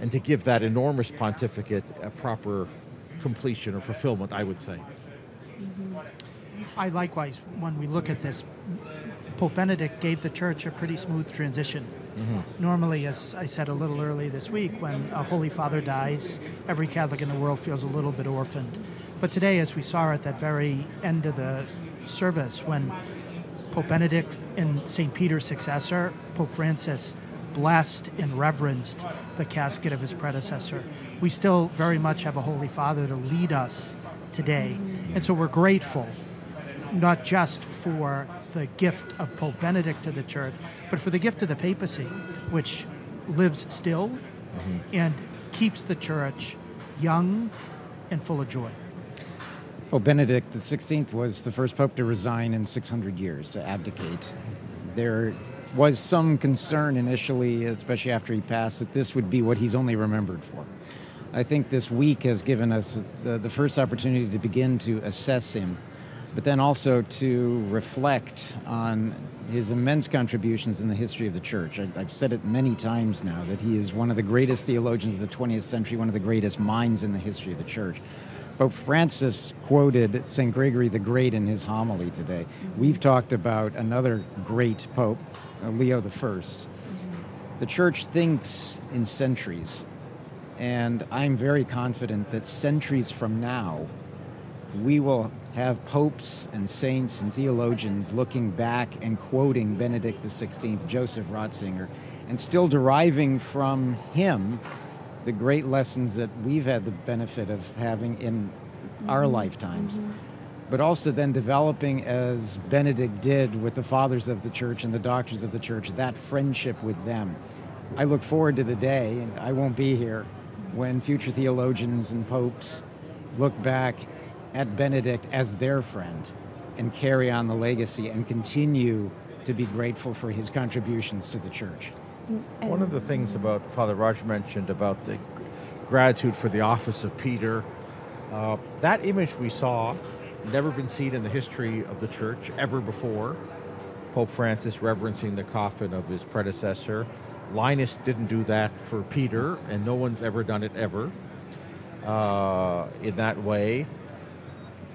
and to give that enormous pontificate a proper completion or fulfillment, I would say. Mm-hmm. I likewise, when we look at this, Pope Benedict gave the church a pretty smooth transition Mm-hmm. Normally, as I said a little early this week, when a Holy Father dies, every Catholic in the world feels a little bit orphaned. But today, as we saw at that very end of the service, when Pope Benedict and St. Peter's successor, Pope Francis, blessed and reverenced the casket of his predecessor, we still very much have a Holy Father to lead us today. And so we're grateful, not just for the gift of Pope Benedict to the church, but for the gift of the papacy, which lives still mm-hmm. and keeps the church young and full of joy. Pope Benedict XVI was the first pope to resign in 600 years, to abdicate. There was some concern initially, especially after he passed, that this would be what he's only remembered for. I think this week has given us the, the first opportunity to begin to assess him but then also to reflect on his immense contributions in the history of the church. I, have said it many times now that he is one of the greatest theologians of the 20th century, one of the greatest minds in the history of the church. Pope Francis quoted St. Gregory the Great in his homily today. We've talked about another great pope, uh, Leo I. The church thinks in centuries, and I'm very confident that centuries from now, we will have popes and saints and theologians looking back and quoting Benedict XVI, Joseph Ratzinger, and still deriving from him the great lessons that we've had the benefit of having in mm-hmm. our lifetimes. Mm-hmm. But also then developing, as Benedict did with the fathers of the church and the doctors of the church, that friendship with them. I look forward to the day, and I won't be here, when future theologians and popes look back at Benedict as their friend and carry on the legacy and continue to be grateful for his contributions to the church. One of the things about Father Roger mentioned about the gratitude for the office of Peter, uh, that image we saw, never been seen in the history of the church ever before. Pope Francis reverencing the coffin of his predecessor. Linus didn't do that for Peter, and no one's ever done it ever uh, in that way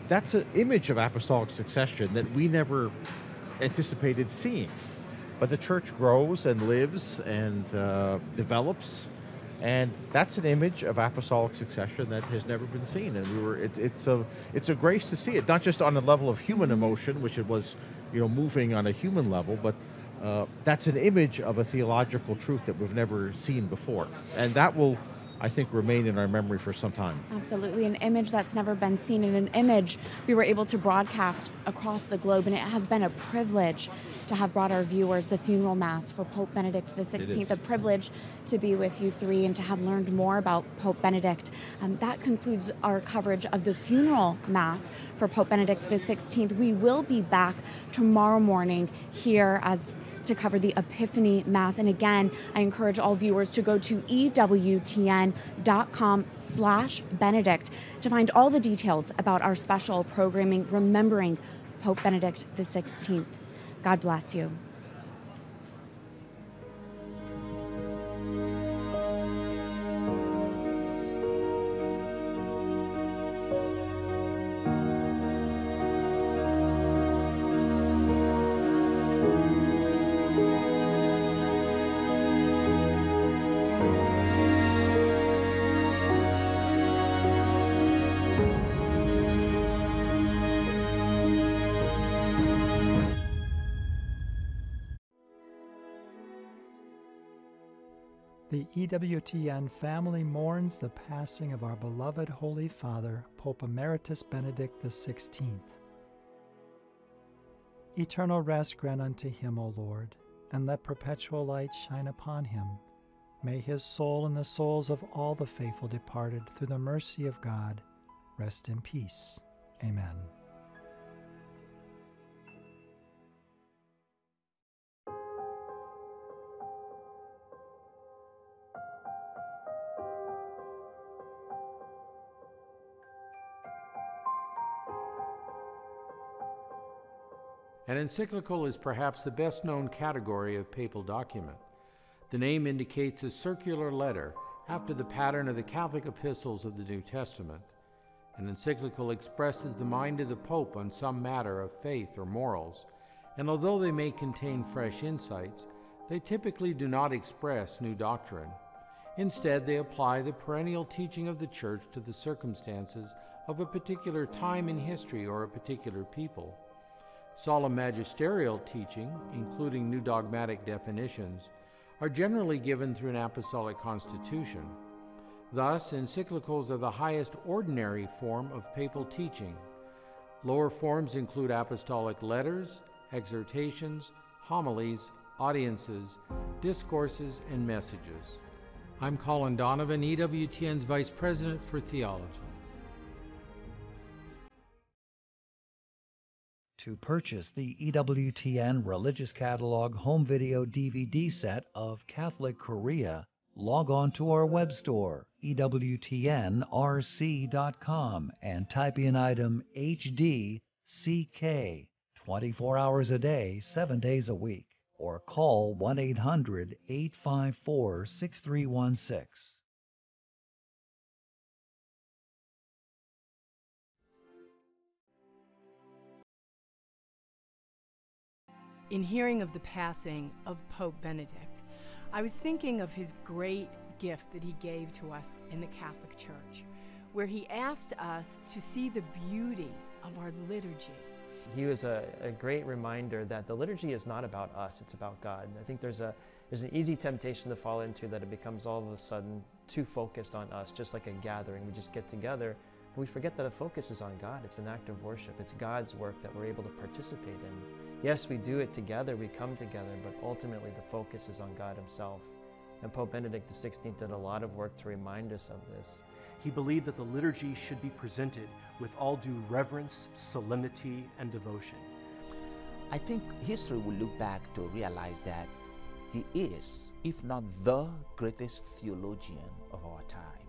that's an image of apostolic succession that we never anticipated seeing. But the church grows and lives and uh, develops, and that's an image of apostolic succession that has never been seen. And we were it, it's a it's a grace to see it, not just on the level of human emotion, which it was, you know, moving on a human level, but uh, that's an image of a theological truth that we've never seen before, and that will I think, remain in our memory for some time. Absolutely, an image that's never been seen, and an image we were able to broadcast across the globe, and it has been a privilege to have brought our viewers the funeral mass for Pope Benedict XVI. A privilege to be with you three and to have learned more about Pope Benedict. Um, that concludes our coverage of the funeral mass for Pope Benedict XVI. We will be back tomorrow morning here as to cover the Epiphany Mass. And again, I encourage all viewers to go to ewtn.com slash Benedict to find all the details about our special programming remembering Pope Benedict XVI. God bless you. EWTN family mourns the passing of our beloved Holy Father, Pope Emeritus Benedict XVI. Eternal rest grant unto him, O Lord, and let perpetual light shine upon him. May his soul and the souls of all the faithful departed through the mercy of God rest in peace. Amen. An encyclical is perhaps the best known category of papal document. The name indicates a circular letter after the pattern of the Catholic epistles of the New Testament. An encyclical expresses the mind of the Pope on some matter of faith or morals, and although they may contain fresh insights, they typically do not express new doctrine. Instead, they apply the perennial teaching of the Church to the circumstances of a particular time in history or a particular people. Solemn magisterial teaching, including new dogmatic definitions, are generally given through an apostolic constitution. Thus, encyclicals are the highest ordinary form of papal teaching. Lower forms include apostolic letters, exhortations, homilies, audiences, discourses, and messages. I'm Colin Donovan, EWTN's Vice President for Theology. To purchase the EWTN Religious Catalog home video DVD set of Catholic Korea, log on to our web store, EWTNRC.com, and type in item HDCK 24 hours a day, 7 days a week, or call 1 800 854 6316. In hearing of the passing of Pope Benedict, I was thinking of his great gift that he gave to us in the Catholic Church, where he asked us to see the beauty of our liturgy. He was a, a, great reminder that the liturgy is not about us, it's about God. I think there's a there's an easy temptation to fall into that it becomes all of a sudden too focused on us, just like a gathering. We just get together, but we forget that the focus is on God. It's an act of worship. It's God's work that we're able to participate in. Yes, we do it together, we come together, but ultimately the focus is on God Himself. And Pope Benedict XVI did a lot of work to remind us of this. He believed that the liturgy should be presented with all due reverence, solemnity, and devotion. I think history will look back to realize that he is, if not the greatest theologian of our time.